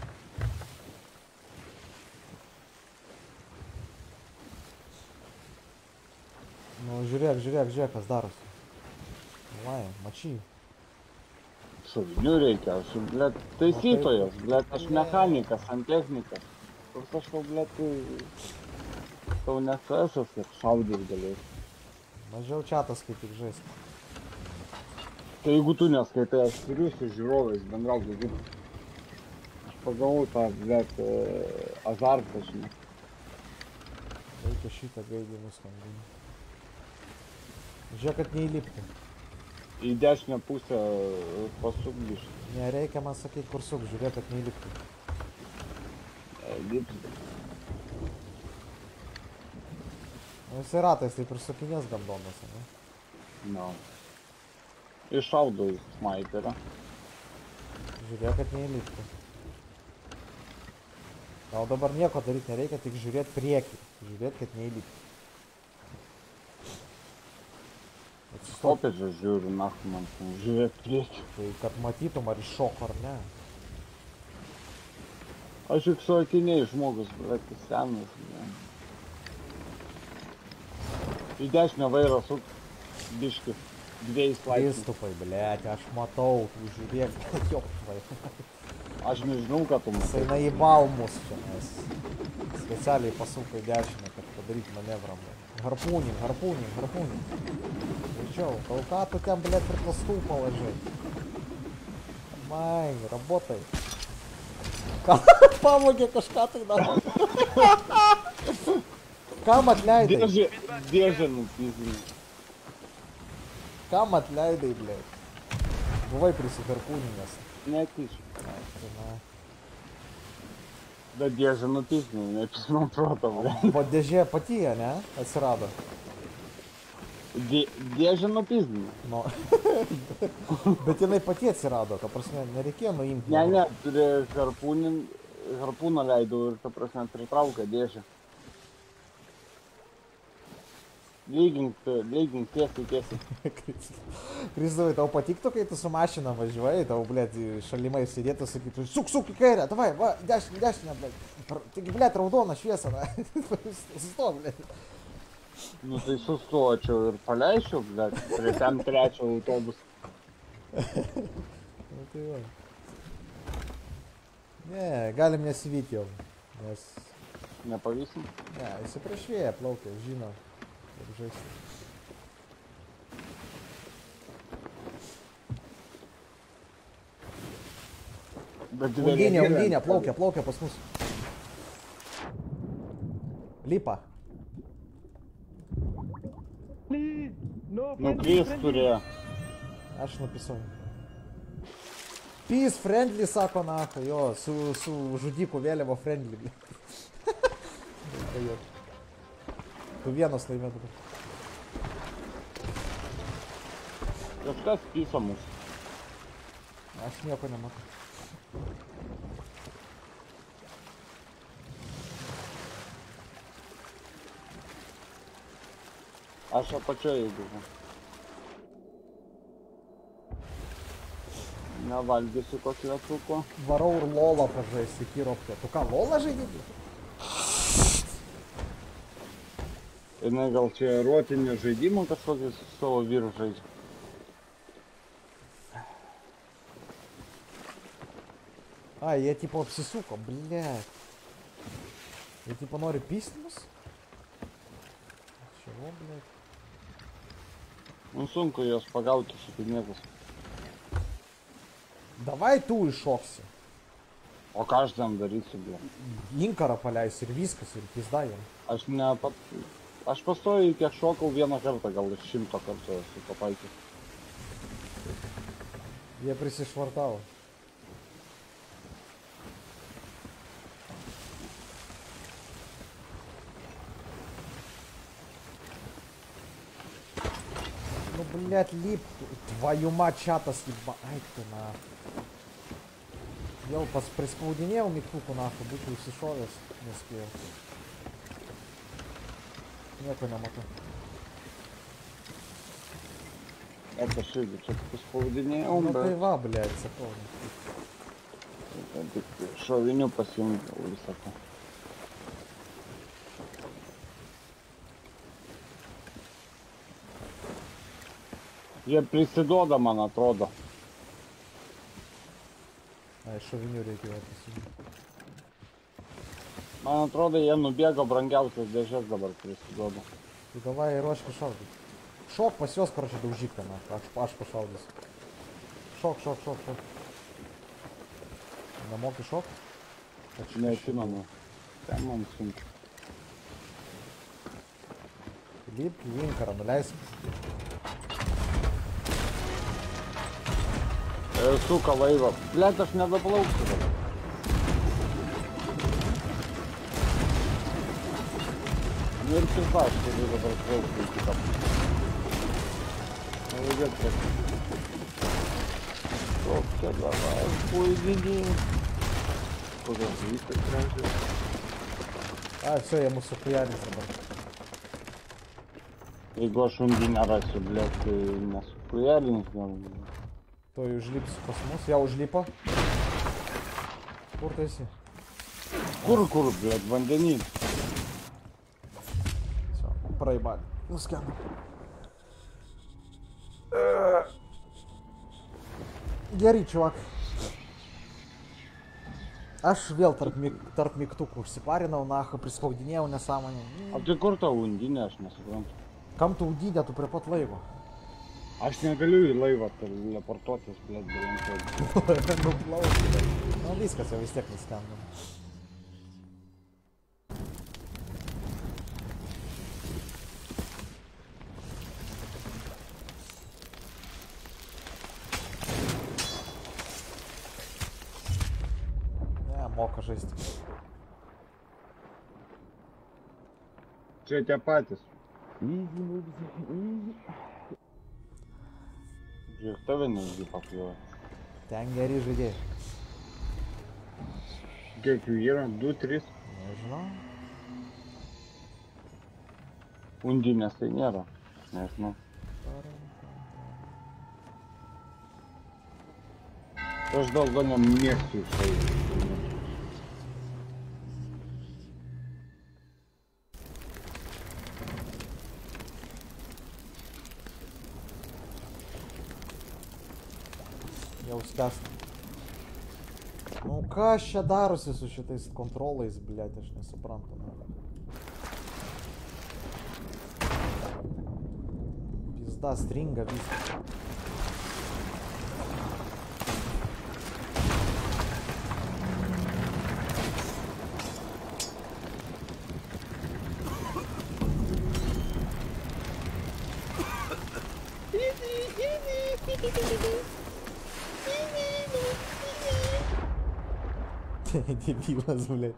Nu, žiūrėk, žiūrėk, žiūrėk, kas darosi. Lai, mačiai. Šovinių reikia, aš, blėt, taisytojas, blėt, aš mechanikas, santechnikas. Koks aš blėt, tau nesesas, kad šaudyt galėsi. Mažiau čiatas kaip tik žaisti. Tai jeigu tu neskaitai, aš turiu su žiūrovais bendrauti, kaip aš pagavau tą, blėt, e, azartą, žinai. Reikia šitą gaidį nuskambinti. Žiūrėk, kad neįlipti. Į dešinę pusę e, pasuk biškį. Nereikia man sakyti, kur suk, žiūrėk, kad neįlipti. E, lips. Nu, jisai ratais taip ir sukinės gandonas, ne? No. Iššaudo į sniperą. Žiūrėk, kad neįlipti. Gal dabar nieko daryti nereikia, tik žiūrėti priekį. Žiūrėt, kad neįlipti. Atsistok, Kopėdžio žiūriu, nach man žiūrėk priekį. tai kad matytum, ar iššoko ar ne. Aš juk su akiniai žmogus, bet senas. Ne. Į dešinę vairą suk biškį. Dviejais laipsniais. Kristupai, blėt, aš matau, tu žiūrėk, jo, vai. Aš nežinau, ką tu matai. naibal mus čia, nes specialiai pasuko į dešinę, kad padaryt manevrą. Harpūnin, harpūnin, harpūnin Greičiau, tau ką tu ten, blėt, prie to stulpo važiuoji? Mai, работай. Ką, pavogė kažką tai daro. Kam atleidai? Dėžė, dėžė nupizinė. Kam atleidai, blėt? Buvai prisiharpūninęs. Netyčia. Ai, tai na. Bet dėžė nupizinė, neprisimenu proto, ble. O dėžė pati, ne? Atsirado. Dė, dėžė nupizinė. Nu. Bet jinai pati atsirado, ta prasme, nereikėjo nuimti. Ne, ne, turi harpūnin, harpūną leidau ir, ta prasme, pritraukia dėžę. Lygink, lygink tiesiai, tiesiai. Kristovai, tau patiktų, kai tu su mašina važiuoji, tau, blėt, šalimai sėdėtų, sakytų, suk, suk į kairę, davai, va, dešinę, dešinę, blėt. Taigi, blėt, raudona šviesa. Sustok, blėt. Nu tai sustočiau ir paleisčiau, bet prie ten trečio autobusą. Nu, tai va. Ne, galim nesivyti jau, nes, Nepavysim. ne, vėją plaukia, žino, kaip žaisti. Undinė, undinė, plaukia, plaukia pas mus. Lipa. Nu, Kris turėjo. Aš napisau. Peace friendly, sako nacho, jo, su, su žudiku vėliavo friendly. tu vienas laimė dabar. Kažkas pysa mus. Aš nieko nematau. Aš apačioje jeigu. Nevalgysiu kokio atsuko. Varau ir lolą pažaisti, kiropkę. Tu ką, lolą žaidži? Jinai gal čia erotinį žaidimą kažkokį su savo vyru žaidžia. A, jie tipo apsisuko, blėt. Jie tipo nori pistinus? Čio, blėt. Nu sunku jos pagauti šipinėtus. Davai tu iššoksi. O ką aš ten darysiu, bė? Inkarą paleisi ir viskas, ir pizda jam. Aš ne pat... Aš pastoju, kiek šokau vieną kartą, gal iš šimto kartų esu pataikęs. Jie prisišvartavo. блядь, лип. Твою мать, чата съеба... Ай ты на... Ел, пос... приспаудинел Микуку нахуй, буквы Сишовец не успел. Нету нам это. Это шиги, что-то приспаудинел, Ну да. ты ва, блядь, запомни. Это ты шо, виню посинул высоко. Jie prisiduoda, man atrodo. Ai, šovinių reikia pasiūlyti. Man atrodo, jie nubėgo brangiausias dėžės dabar prisiduoda. Tai galvai, ruoškis šaudyti. Šok pas juos, korčiai, daužyk ten, aš, aš pašaudysiu. Šok, šok, šok, šok. Nemoki šok? Aš neatsimenu. Ten man sunku. Lipk į inkarą, nuleisk. Э, сука, лайва. Блядь, даже надо было уксусом. Не рисовал, что ли, выбрал свой уксусом. Молодец, блядь. Стопся, давай, хуй, беги. Куда звисток раньше? А, все, я ему сухуярь не забыл. Егор Шундин, а раз, блядь, ты нас хуярил, не знал, блядь. To užlips pas mus, jau užlipo. Kur tu esi? Kur, kur, blėt, vandenį. So, praeibalį. Nuskendam. Gerai, čuvak. Aš vėl tarp, mik tarp mygtukų užsiparinau, nacho, prispaudinėjau nesąmonį. O tai kur ta undinė, aš nesuprantu. Kam ta undinė, tu prie pat laivo? Aš negaliu į laivą teleportuotis, blet, belenkiai. Nuplaukti. Nu viskas jau vis tiek nuskendau. Ne, moka žaisti. Čia tie patys. Žiūrėk, tave netgi papjovė. Ten geri žaidėjai. Kiek jų yra? 2, 3. Nežinau. Undinės tai сдаст. Ну-ка, ще даруся, що ти з контроли, блядь, аж не собран то Пізда, стрінга, вісім. Hee hee hee hee hee hee hee Дебилас, блядь.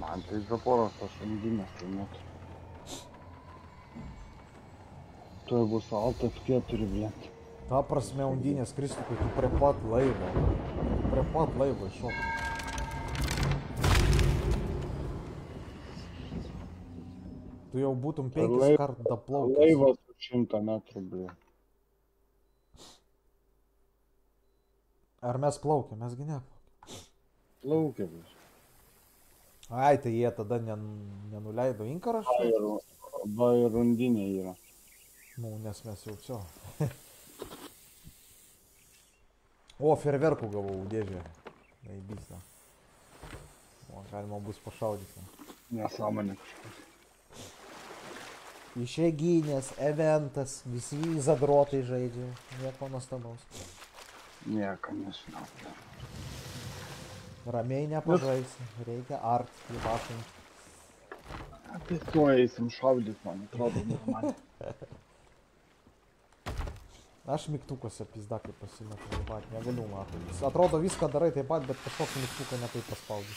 Man tai zaporas tos undinės, tai net. Tuoj bus altas keturi, blėt. Ta prasme, undinės Kristukai, tu prie pat laivo. Prie pat laivo iššok. Tu jau būtum penkis lai- kart daplaukęs. Laivas už šimtą metrų, blėt. Ar mes plaukiam, mes gi ne. Plaukiam. Ai, tai jie tada nen, nenuleido inkarą. Arba ir rundinė yra. Nu, nes mes jau čia. o, ferverkų gavau dėžę. Naibysna. O, galima bus pašaudyti. Nesąmonė kažkas. Išėginės, eventas, visi zadrotai žaidžia. Nieko nuostabaus. Nieko nežinau. Ramiai nepažaisi. Reikia art, įbašinti. Tai tuo eisim šaudyt, man atrodo, normaliai. Aš mygtukuose pizdakai pasimetu, taip negaliu matai. Atrodo viską darai taip pat, bet kažkokį mygtuką ne taip paspaudži.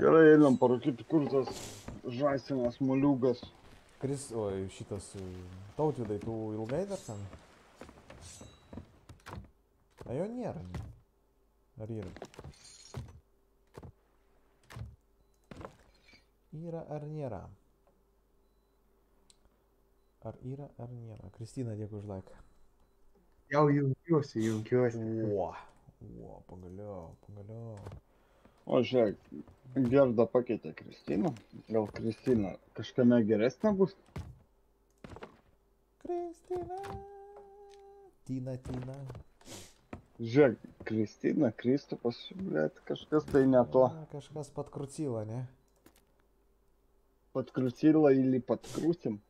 Gerai, einam parūkyti, kur tas žaisinas moliūgas. Kris, oi, šitas e, tautvidai, tu ilgai dar ten? A jo nėra. Ar yra? Yra ar nėra? Ar yra ar nėra? Kristina, dėkui už laiką. Jau jungiuosi, jungiuosi. O, o, pagaliau, pagaliau. O žiūrėk, Gerda pakeitė Kristiną. Gal Kristina kažkame geresnė bus? Kristina. Tina, Tina. Žiūrėk, Kristina, Kristupas, blėt, kažkas tai ne to. Na, kažkas pat krucyla, ne? Pat krucyla ili pat krusim.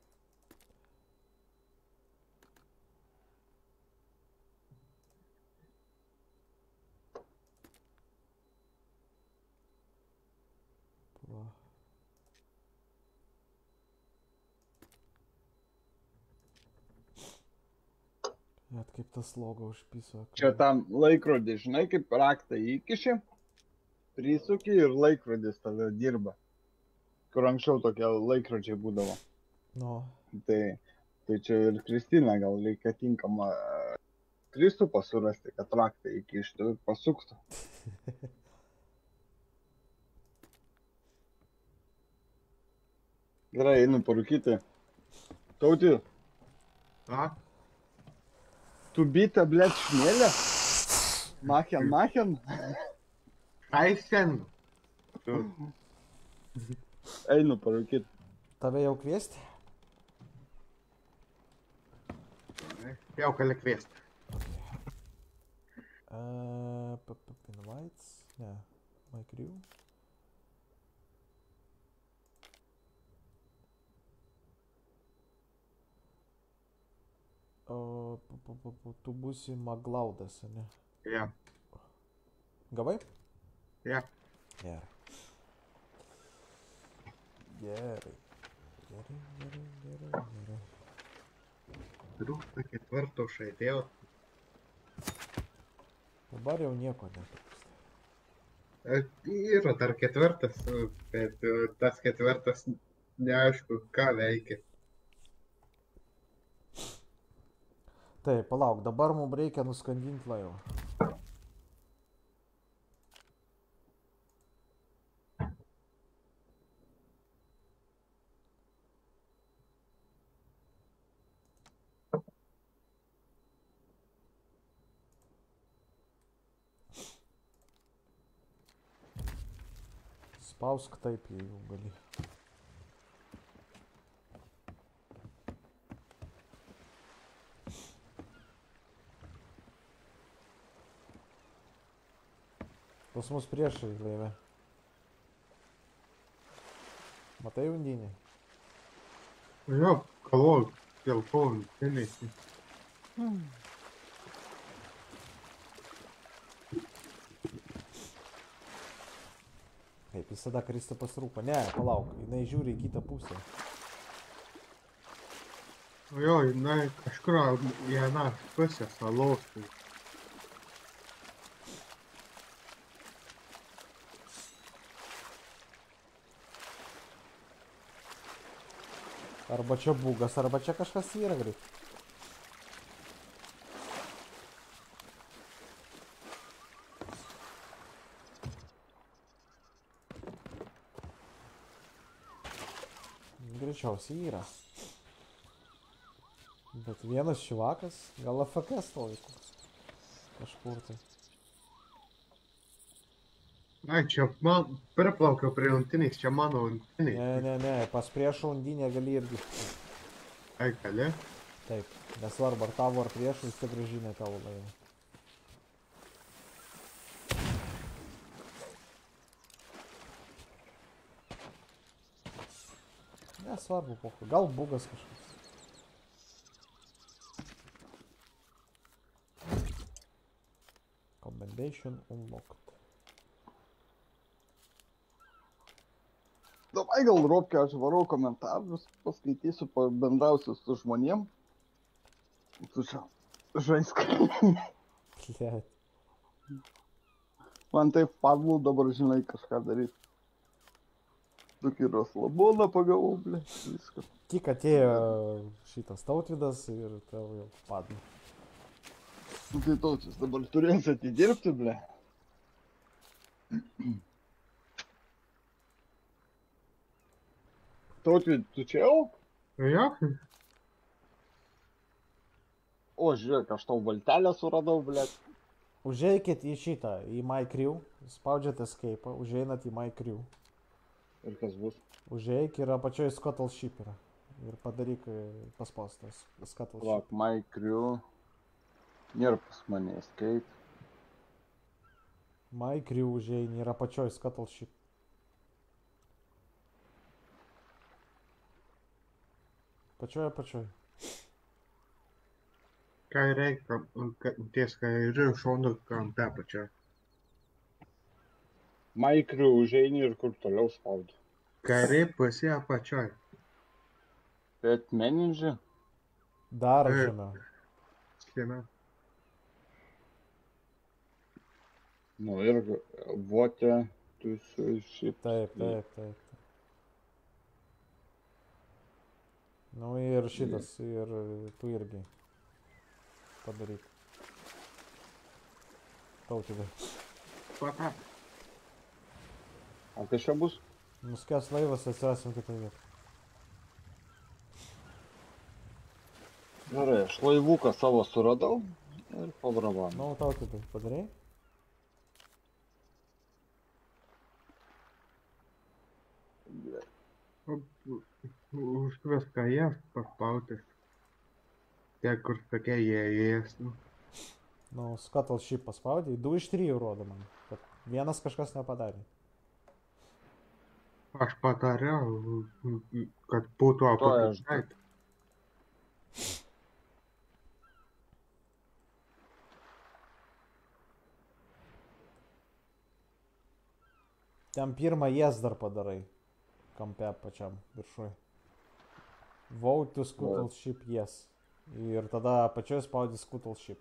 Tas logo užpiso. Čia tam laikrodį, žinai, kaip raktą įkiši, prisuki ir laikrodis tada dirba. Kur anksčiau tokie laikrodžiai būdavo. Nu, Tai, tai čia ir Kristina gal reikia tinkamą e, Kristupą surasti, kad raktą įkištų ir pasuktų. Gerai, einu parūkyti. Tauti, A, tu bitė, blėt, šmėlė? Machen, machen. Eisen. Einu parūkyti. tave jau kviesti? Jau gali kviesti. Uh, p- p- invites? Ne. My crew? O, pu- pu- pu- tu būsi Maglaudas, ne? Ja, Gavai? ja. Gerai. Gerai. Gerai, gerai, gerai, gerai. Trūksta ketvirto žaidėjo. Dabar jau nieko netrūksta. E, Yra dar ketvirtas, bet e, tas ketvirtas neaišku, ką veikia. Taip, palauk, dabar mums reikia nuskandinti laivą. Spausk taip, jeigu gali. Pas mus priešai laive. Matai undinį? Jo, galvoju, dėl ko tenėsi. kaip visada Kristupas rūko. Ne, palauk, jinai žiūri į kitą pusę. Jo, jinai kažkur į aną pusę salos. tai Arba čia bugas, arba čia kažkas yra greit. Greičiausiai yra. Bet vienas šivakas, gal AFK stovi. Kažkur tai. Ai, čia man priplaukiau prie untinės, čia mano untinė. Ne, ne, ne, pas priešo undinę gali irgi. Ai, gali? Taip, nesvarbu ar tavo ar priešo, vis tiek gražinė tavo laivą. Nesvarbu, pokai. Gal bugas kažkoks. Commendation unlocked. Davai gal ropkė, aš varau komentarus, paskaitysiu, bendrausiu su žmonėm. Tu čia žaisk. Man taip padlu dabar, žinai, kažką daryti. Du kiros laboną pagavau, ble, viskas. Tik atėjo šitas tautvidas ir tau jau padė. Nu, Tai taučias dabar turės atidirbti, ble. Tautvi, tu čia jau? Jo, O, žiūrėk, aš tau valtelę suradau, ble. Užeikit į šitą, į My Crew, spaudžiat escape, užeinat į My Crew. Ir kas bus? Užeik ir apačioj Scuttle Ship yra. Ir padaryk e, paspaustas Scuttle Ship. Lak, my crew. Nėra pas mane escape. My Crew užeini ir apačioj Scuttle Ship. Pačioj apačioj. ką reikia, kad ties kairiu šonu kampe. My crew užeini ir kur toliau spaudi. Kairiai pusė apačioj. Bet menedži? Dar žemiau. Schema. Nu ir votė, tu su šiaip. Taip, taip, taip. Nu ir šitas, ir tu irgi. Padaryk. Tautydai. Pata. O kas čia bus? Nuskęs laivas, atsirasim kitą vietą. Gerai, aš laivuką savo suradau ir pabravau. Nu, tautydai, padarai? Už viską jas paspautis. Tie, kur tokie jie jas. Nu. Nu, Scuttle Ship paspaudai, 2 iš 3 rodo man. Kad vienas kažkas nepadarė. Aš patariau, kad būtų To aš- apačioj. Ten pirmą jas dar padarai. Kampe pačiam viršui. Vote to Scuttle Ship yes. Ir tada apačioj spaudi Scuttle Ship.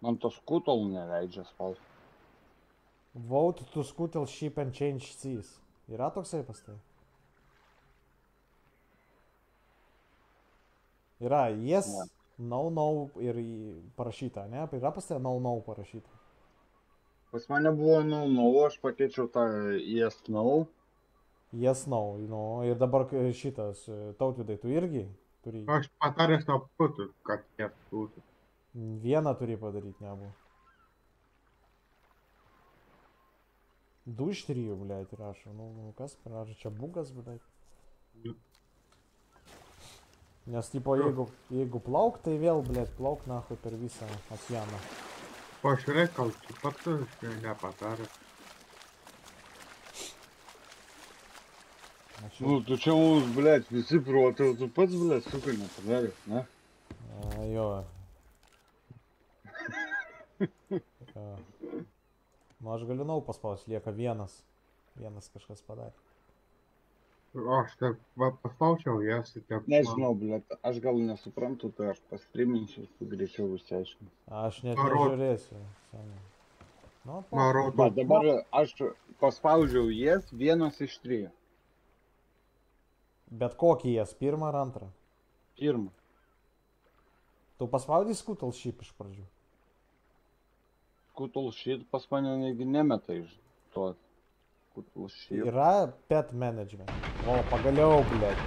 Man tos kutalų neleidžia spausti. Vote to Scuttle Ship and change seas. Yra toksai pas tai? Yra yes, Ne. no, no ir parašyta, ne? Yra pas tai no, no parašyta. Pas mane buvo nu, nu, aš pakeičiau tą yes, no. Yes, no, no. Ir dabar šitas e, tautvidai, tu irgi turi. Aš pataręs to būtų, kad jas būtų. Vieną turi padaryti, nebu. Du iš trijų, blėt, rašo. Nu, nu kas, ar čia bugas, blėt. Nes, tipo, jeigu, jeigu plauk, tai vėl, blėt, plauk, nahui, per visą okeaną. Поощряй консультацию для подарок. Ну, ты чего, блядь, весы проводил, ты пац, блядь, сука, не подарил, на? А, йо. Маш Галинов поспал, лека Венас. Венас, кашка, спадай. O, aš taip va, paspaučiau jas. ir taip, Nežinau, blėt, aš gal nesuprantu, tai aš pastriminsiu, tu greičiau išsiaiškinu. Aš net Maro- nežiūrėsiu. Nu, rodo, Va, dabar aš paspaudžiau jas vienas iš trijų. Bet kokį jas, pirmą ar antrą? Pirmą. Tu paspaudai skutal šiaip iš pradžių. Kutul šit pas mane negi nemeta iš to. Kutul šit. Yra pet management. O, pagaliau, blėt.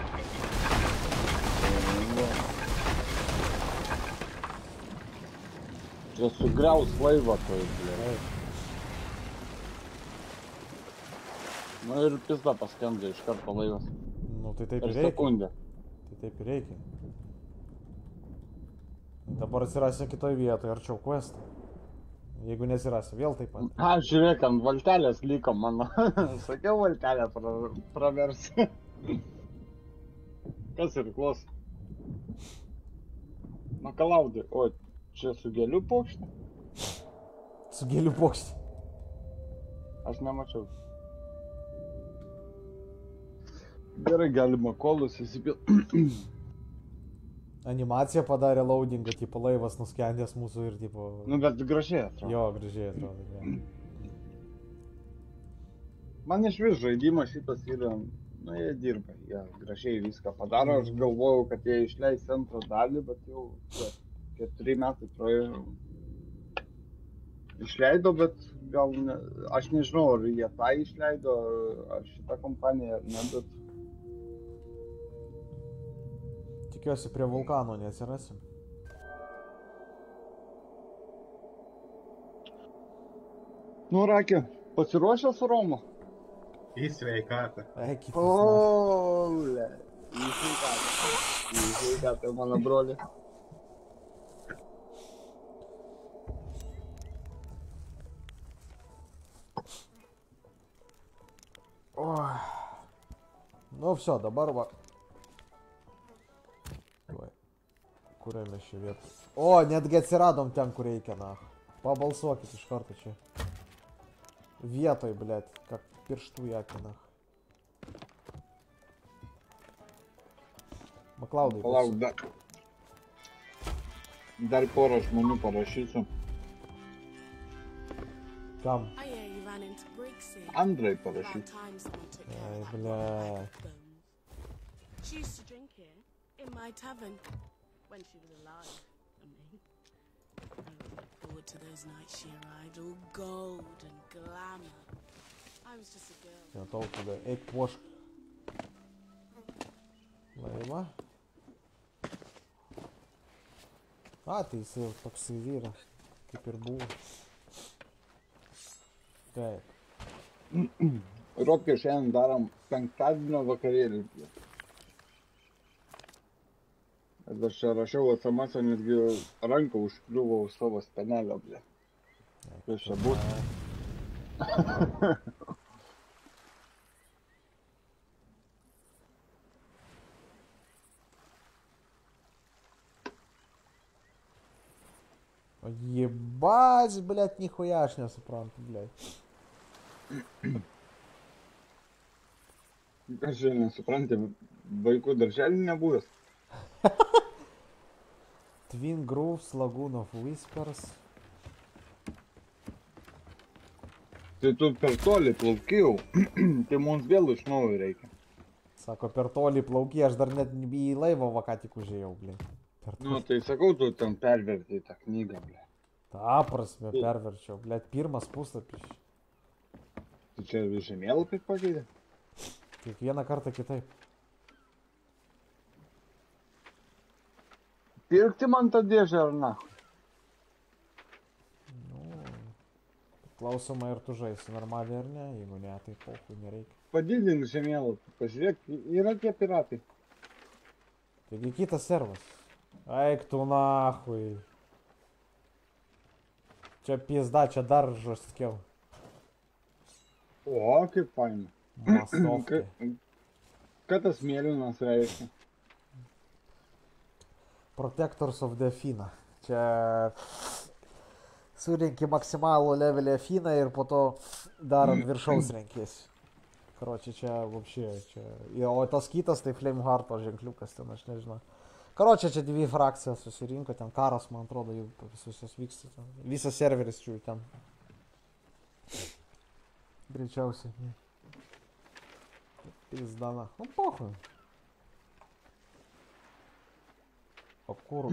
Čia sugriaus laivą tai, blė. Taip. Nu ir pizda paskendė iš karto laivas. Nu, tai taip Per ir reikia. sekundę. Tai taip ir reikia. Dabar atsirasi kitoj vietoje, arčiau questą. Jeigu nesirasi, vėl taip pat. A, žiūrėk, ant valtelės liko mano. Sakiau, valtelę pra, pravers. Kas ir klos? Makalaudai. O, čia su gėlių pokštė? Su gėlių pokštį. Aš nemačiau. Gerai, galima kolus įsipilti. Animacija padarė loadingą, tipo laivas nuskendęs mūsų ir tipo... Nu, bet gražiai atrodo. Jo, gražiai atrodo. Jo. Man iš vis žaidimas šitas yra, nu jie dirba, jie gražiai viską padaro, aš galvojau, kad jie išleis antrą dalį, bet jau keturi metai praėjo. Išleido, bet gal, ne, aš nežinau, ar jie tą išleido, ar šitą kompaniją, ne, bet Tikiuosi prie vulkano neatsirasim. Nu, Rakė, pasiruošęs Romo? į sveikatą. Eikit. Ole. Į sveikatą. Į sveikatą, mano broli. Oi. Nu, все, dabar Kurioj mes čia vietą? O, netgi atsiradom ten, kur reikia, na. Pabalsuokit iš karto čia. Vietoj, blėt, kaip pirštų į akį, na. Maklaudai. Palauk, dar. Dar porą žmonių parašysiu. Kam? Andrai parašysiu. poor backbone. She used to drink here, in my tavern, when she was alive. I mean, I look forward to those nights she arrived, all gold and glamour. I was just a girl. Ten tol tada. Eik puošk. Laivą. A, tai jis jau toksai vyras, kaip ir buvo. Taip. Ropkė šiandien darom penktadienio vakarėlį. Ir aš čia rašiau SMS, netgi ranką užkliuvo už savo spenelio, blė. Kas čia bus? O Ебать, блядь, нихуя aš nesuprantu, blядь. Kas šiandien supranti, vaikų darželį nebuvęs. Twin Groves, Lagoon of Whispers. Tai tu per tolį plaukiau, tai mums vėl iš naujo reikia. Sako, per tolį plaukį, aš dar net į laivą vaką tik užėjau, blė. Nu, tai sakau, tu ten pervertai tą knygą, blė. Ta prasme, perverčiau, blė, pirmas puslapis. Tu čia žemėlapį pakeitė? Kiekvieną kartą kitaip. Pirkti man tą dėžę ar na? Nu, klausoma ir tu žaisi normaliai ar ne, jeigu ne, tai pohui nereikia. Padidink žemėlapį, pažiūrėk, yra tie piratai. Taigi kitas servas. Eik tu nahui. Čia pizda, čia dar žastkiau. O, kaip faina. Mastovkė. Ką tas mėlynas reiškia? Protectors of the Fina. Čia surinkti maksimalų levelį Fina ir po to dar ant viršaus renkėsi. Karoči, čia vapšė, čia. Jo, o tas kitas tai Flamehearto ženkliukas ten, aš nežinau. Karoči, čia dvi frakcijos susirinko, ten karas, man atrodo, jau visus jos vyksta. Ten. Visas serveris čia ten. Greičiausiai. Pizdana. Nu, pohui. O kur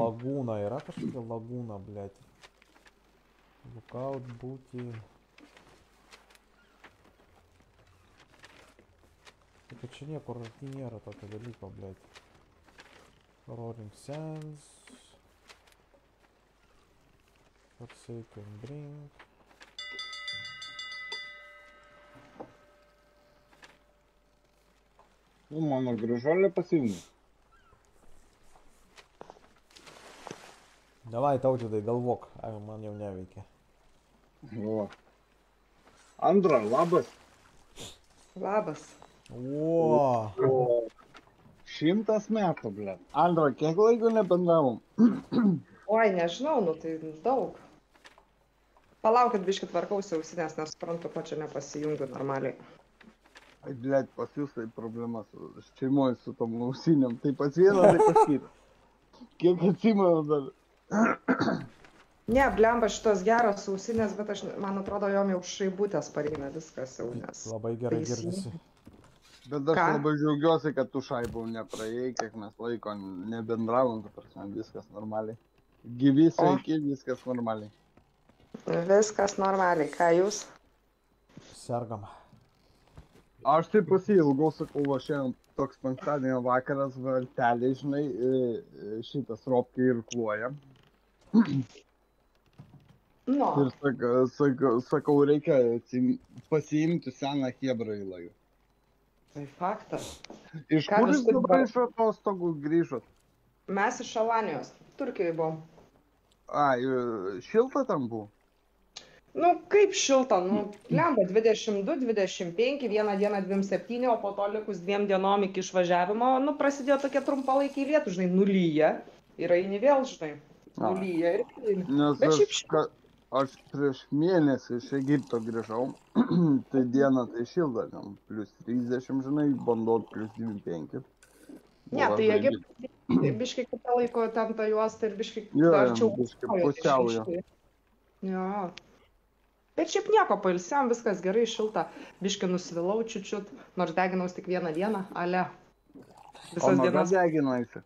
lagūna yra kažkokia lagūna, blėt. Lookout būti. Tai kad čia niekur arti nėra tokio dalyko, blėt. Roaring Sands. Forsaken Brink. Nu, mano gražuolė pasiimė. Davai, tautydai, galvok, ai, man jau neveikia. Va. Andra, labas. Labas. O, O šimtas metų, ble. Andra, kiek laiko nebendravom? Oi, nežinau, nu tai daug. Palaukit, biškit tvarkausi ausinės, nesuprantu, ko čia nepasijungiu normaliai. Ai, ble, pas jūs tai problema su šeimoje su tom ausinėm. Tai pas vieną, tai pas kitą. Kiek atsimenu dar. Ne, blemba šitos geros ausinės, bet aš, man atrodo, jom jau šaibutės pareina viskas jau, nes. labai gerai Tai girdisi. Bet aš Ką? labai džiaugiuosi, kad tu šaibų nepraėjai, kiek mes laiko nebendravom, ta prasme, viskas normaliai. Gyvi, sveiki, viskas normaliai. Viskas normaliai, ką jūs? Sergam. Aš tai pasilgau, sakau, va šiandien toks penktadienio vakaras, valtelė, žinai, e, e, šitas ropkė ir kluoja. Nu, Ir sakau, sakau, sakau reikia pasiimti seną hebrą į laivą. tai faktas. Iš Ką kur jūs taip dabar iš atostogų grįžot? Mes iš Alanijos, Turkijoje buvom. A, šilta tam buvo? Nu, kaip šilta, nu, lemba 22, 25, vieną dieną 27, o po to likus dviem dienom iki išvažiavimo, nu, prasidėjo tokie trumpalaikiai lietų, žinai, nulyja ir eini vėl, žinai. Nulyja ir eini. Nes Bet šiaip ka, aš prieš mėnesį iš Egipto grįžau, tai diena tai šilta, ten plus 30, žinai, bandot plus 25. Ne, tai Egiptas, biškai kitą laiko ten ta juosta ir biškai arčiau. kojos pusiaujo. Jo. Bet šiaip nieko, pailsėm, viskas gerai, šilta. Biškai nusivilau čiučiut, nors deginaus tik vieną dieną, ale. Visas dienas, deginaisi.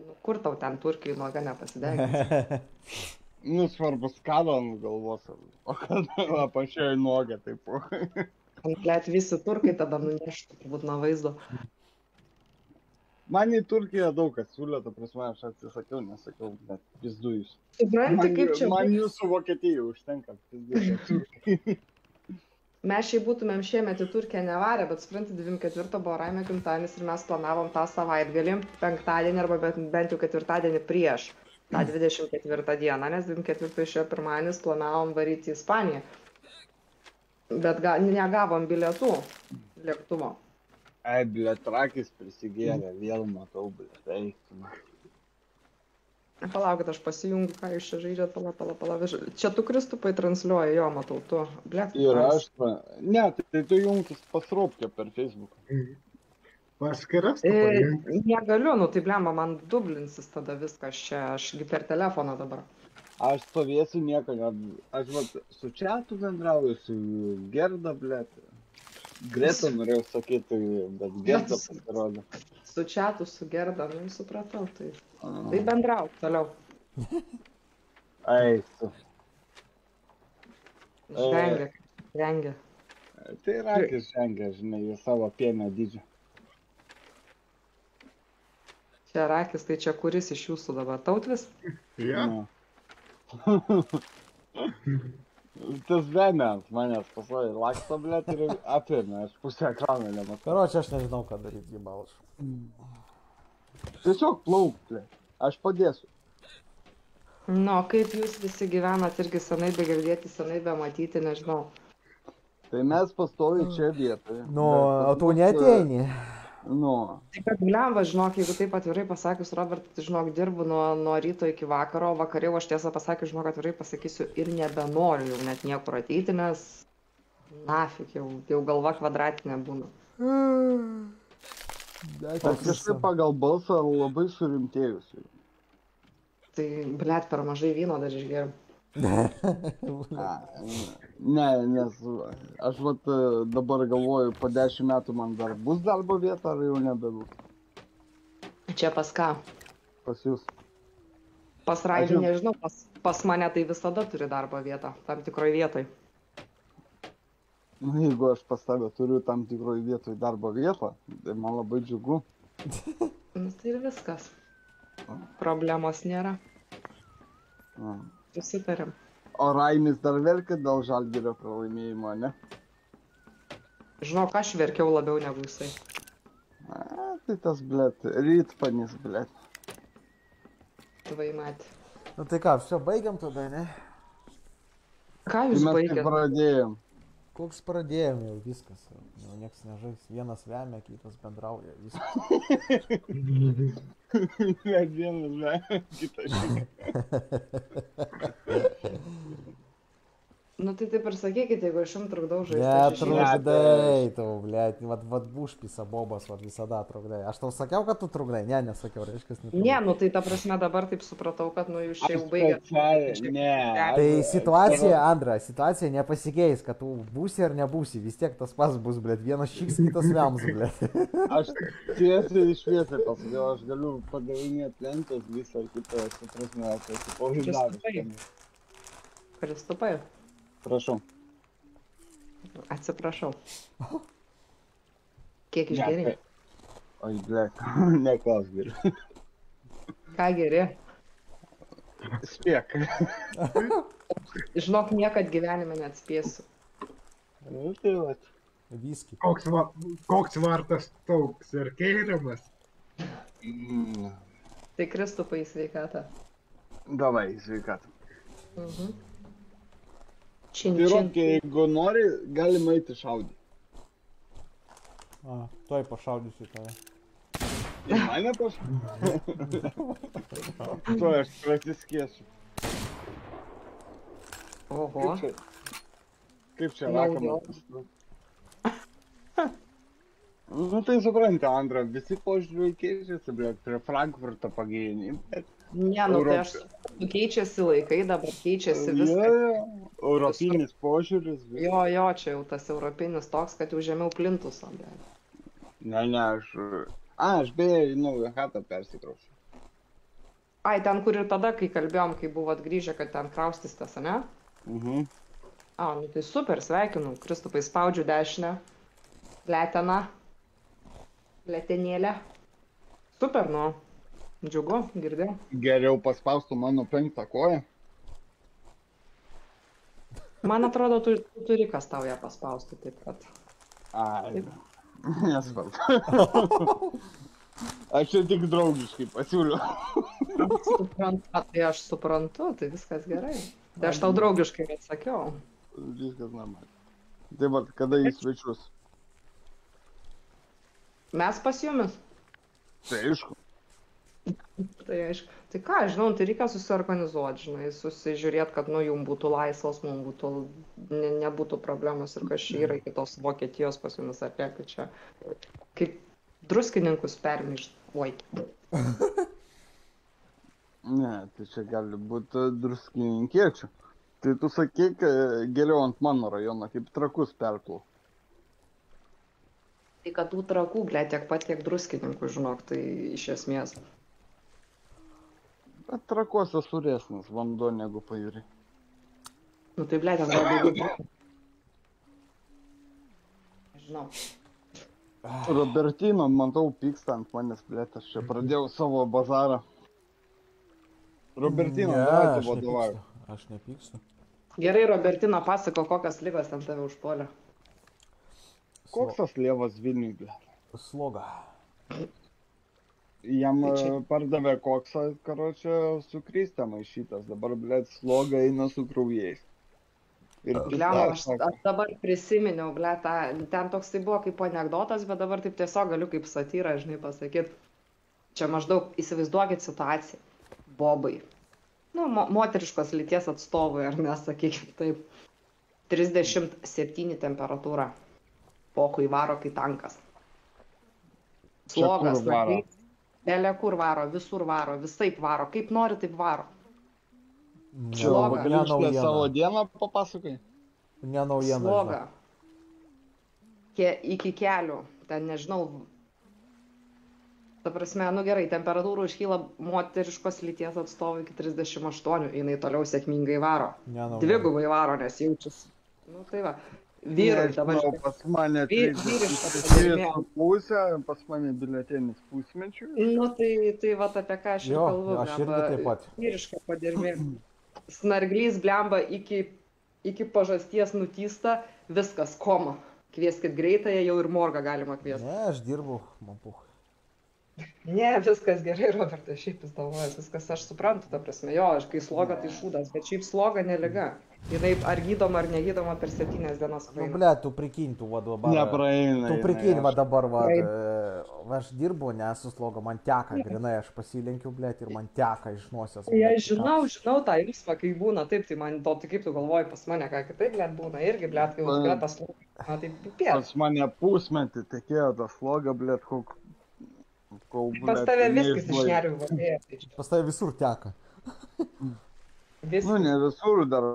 Nu, kur tau ten turkiai nuoga nepasidegins. Nu, svarbus kado ant galvos, o kad apačioje nuoga, taip. Net visi turkai tada nuneštų, turbūt nuo vaizdo. Man į Turkiją daug kas siūlė, ta prasme, aš atsisakiau, nesakiau, bet pizdu jūs. Supranti, kaip čia man jūsų Vokietijai užtenka, pizdu. Mes šiai būtumėm šiemet į Turkiją nevarę, bet supranti, 24 buvo Raimė gimtadienis ir mes planavom tą savaitgalį, penktadienį arba bent, jau ketvirtadienį prieš tą 24 dieną, nes 24 išėjo pirmadienis, planavom varyti į Ispaniją. Bet ga, negavom bilietų lėktuvo. Ai, blėt, rakis prisigėrė, vėl matau, blėt, eikime. Palaukit, aš pasijungiu, ką jūs čia žaidžiat, pala, pala, pala. Viš- Čia tu Kristupai transliuoji, jo, matau, tu. Blet, Ir aš, va- ne, tai, tu jungtis pasropkė per Facebook. Paskiras, E, negaliu, nu tai blemba, man dublinsis tada viskas čia, ašgi per telefoną dabar. Aš stovėsiu nieko, ne, aš va, su čia tu bendrauju, su Gerda, blėt. Greta norėjau sakyti, bet Gerda pasirodė. Su čiatu, su gerda, nu supratau, tai. Tai bendrauk toliau. Eisiu. Žvengia, žvengia. Tai rakis žengia, žinai, į savo pienę dydžią. Čia rakis, tai čia kuris iš jūsų dabar tautvis? Ja, Tas venęs manęs pasakė, laksto, blėt, ir apėmė, aš pusę ekrano nematau. Karočią, aš nežinau, ką daryti, gybalas. Tiesiog plauk, blėt, aš padėsiu. Nu, kaip jūs visi gyvenat irgi senai be girdėti, senai be matyti, nežinau. Tai mes pastovi čia vietoje. Nu, bet o tu neteini. Nu. Taip, kad blemba, žinok, jeigu taip atvirai pasakius, Robertai, žinok, dirbu nuo, nuo ryto iki vakaro, vakariau aš tiesą pasakius, žinok, atvirai pasakysiu ir nebenoriu jau net niekur ateiti, nes nafik jau, jau galva kvadratinė būna. Mm. Aš kažkaip pagal balsą labai surimtėjusi. Tai, blėt, per mažai vyno dar išgeriu. Ne, nes aš vat e, dabar galvoju, po dešimt metų man dar bus darbo vieta, ar jau nebebus Čia pas ką? pas jūs. Pas Raidį nežinau, pas, pas mane tai visada turi darbo vietą, tam tikroje vietoje. Nu, jeigu aš pas tave turiu tam tikroje vietoje darbo vietą, tai man labai džiugu. Nu, tai ir viskas. Problemos nėra. A susitarėm. O Raimis dar verkia dėl žalgerio pralaimėjimo, ne? Žinau, aš verkiau labiau negu jisai. A, tai tas blėt, rytpanis blėt. Tvai matė. Nu tai ką, visą baigiam tada, ne? Ką tai jūs tai baigėt? Mes pradėjom. Koks pradėjom jau viskas. Jau nieks nežais. Vienas vemia, kitas bendrauja. Viskas. Net vienas, blėt, kitas šiek. Nu tai taip ir sakykit, jeigu aš jums trukdau žaisti. Ne, aš išeisiu. trukdai tau, blėt. Vat, vat bušpisa bobas, vat visada trukdai. Aš tau sakiau, kad tu trukdai. Ne, nesakiau, reiškia, Ne, nu tai ta prasme dabar taip supratau, kad nu jūs čia jau baigėt. Ne. Tai situacija, Andra, situacija nepasikeis, kad tu būsi ar nebūsi. Vis tiek tas pats bus, blėt. Vienas šiks, kitas vems, blėt. Aš tiesiai iš vietą pasakiau, aš galiu padavinėti lentos visą kitą, su prasme, aš esu Kristupai. pavydavęs. Kristupai, Prašau. atsiprašau. Kiek Ne, išgeriai? Oi, ble, neklaus geriau. Ką geri? Spėk. Žinok, niekad gyvenime neatspėsiu. Nu, tai va. Viski. Koks, va, koks vartas toks ir keiriamas. Mm. Tai Kristupai į sveikatą. Davai, sveikatą. Mhm. Čin, Tai čin. Rokė, jeigu nori, galima eiti šaudyti. A, tuoj pašaudysiu tave. Į mane paš... Tuo aš prasiskėsiu. Oho. Kaip čia? Kaip čia lakamas? Nu tai supranti, Andra, visi požiūriai keičiasi, bet prie Frankfurto pagėjai. Ne, nu tai aš keičiasi laikai, dabar keičiasi viskas. Europinis požiūris. vis- Jo, jo, čia jau tas europinis toks, kad jau žemiau plintuso. bet- Ne, ne, aš... A, aš beje į naują chatą persikrausiu. Ai, ten, kur ir tada, kai kalbėjom, kai buvot grįžę, kad ten kraustysitės, ne? Mhm. A, nu tai super, sveikinu. Kristupai spaudžiu dešinę. Leteną. Letenėlę. Super, nu. Džiugu, girdėjau. Geriau paspaustų mano penktą koją. Man atrodo, tu, tu turi kas tau ją paspausti, taip kad. Ai, nesvarbu. aš čia tik draugiškai pasiūliau. Suprantu, tai aš suprantu, tai viskas gerai. Tai aš tau draugiškai atsakiau. Viskas normaliai. Tai va, kada į svečius? Mes pas jumis. Tai aišku. Tai aišku. Tai ką, žinau, tai reikia susiorganizuoti, žinai, susižiūrėti, kad nu jum būtų laisvas, mums būtų, ne, nebūtų problemos ir kas čia yra iki tos Vokietijos pas jumis ar kiek tai čia. Kaip druskininkus permišti. Oi. Ne, tai čia gali būti druskininkiečių. Tai tu sakyk, e, geriau ant mano rajono, kaip trakus perklau. Tai kad tų trakų, ble, tiek pat, kiek druskininkų, žinok, tai iš esmės. Trakuose suresnis vanduo negu pajūri. Nu tai, ble, ten gal daugiau. Žinau. Robertino, matau, pyksta ant manęs, blėt, aš čia pradėjau savo bazarą. Robertino, Ne, davai aš nepykstu. Aš nepykstu. Gerai, Robertina, pasako, kokias lygas ten tave užpuolė. Koks tas lievas Vilniui, blėt? Sloga. Jam Tai čia- e, pardavė koksą, karočią, su krystė maišytas. Dabar, blėt, sloga eina su kraujais. Ir Gliam, aš, aš dabar prisiminiau, ble, tą, ten toksai buvo kaip anegdotas, bet dabar taip tiesiog galiu kaip satyra, žinai, pasakyti. Čia maždaug įsivaizduokit situaciją. Bobai. Nu, mo moteriškos lyties atstovai, ar nesakykime taip. 37 temperatūra. Pokui varo kaip tankas. Slogas, varo? Belė kur varo, visur varo, visaip varo, kaip nori, taip varo. čia Sloga. vakariškę savo naujiena. dieną papasakai? Ne naujiena. Sloga. Kie, iki kelių, ten nežinau. Ta prasme, nu gerai, temperatūrų iškyla moteriškos lyties atstovai iki 38, jinai toliau sėkmingai varo. Ne naujiena. Dvigubai varo, nes jaučiasi. Nu tai va, vyrai dabar. Žiūrėk, pas mane Vy- 3 vyriška su pažymė. pusė, pas mane biletenis pusmečių. Nu tai, tai va apie ką aš ir Jo, kalbu. aš irgi taip pat. Vyriška padirmė. Snarglys blemba iki, iki pažasties nutysta, viskas koma. Kvieskit greitąją, jau ir morgą galima kviesti. Ne, aš dirbu, man puh. Ne, viskas gerai, Robertas, šiaip jis galvoja, viskas aš suprantu, ta prasme, jo, aš kai sloga, tai šūdas, bet šiaip sloga neliga. Jinai ar gydoma, ar negydoma per septynias dienas. Nu, ble, tu prikink, tu va dabar. Nepraeina. Tu jinai, prikink, va aš- dabar, va, e, aš dirbu, nesu sloga, man teka, grinai aš pasilenkiu, ble, ir man teka iš nosies. Aš žinau, žinau tą jausmą, kai būna taip, tai man to, tai kaip tu galvoji pas mane, ką kitaip, blėt, būna irgi, blėt, kai Mm. užgreta tas sloga. Na, tai pipės. Pas mane pusmetį tekėjo tas sloga, blėt, kok... Kol, Pas tave viskas iš nervų vadėja. Tai Pas tave visur teka. viskas. Nu, ne visur dar.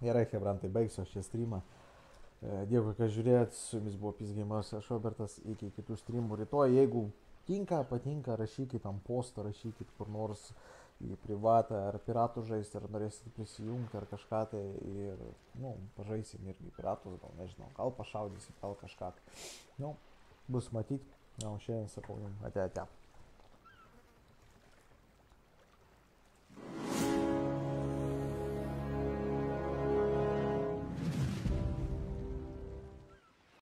Gerai, Hebrantai, baigsiu aš čia streamą. E, Dėkui, kad žiūrėjot, su jumis buvo Pizgaimas, aš Robertas, iki kitų streamų rytoj. Jeigu tinka, patinka, rašykit ant posto, rašykit kur nors į privatą ar piratų žaisti, ar norėsit prisijungti ar kažką tai ir, nu, pažaisim irgi piratus, gal nežinau, gal pašaudysim, gal kažką. Nu, bus matyti. Non, je sais, c'est pas. Attends, attends.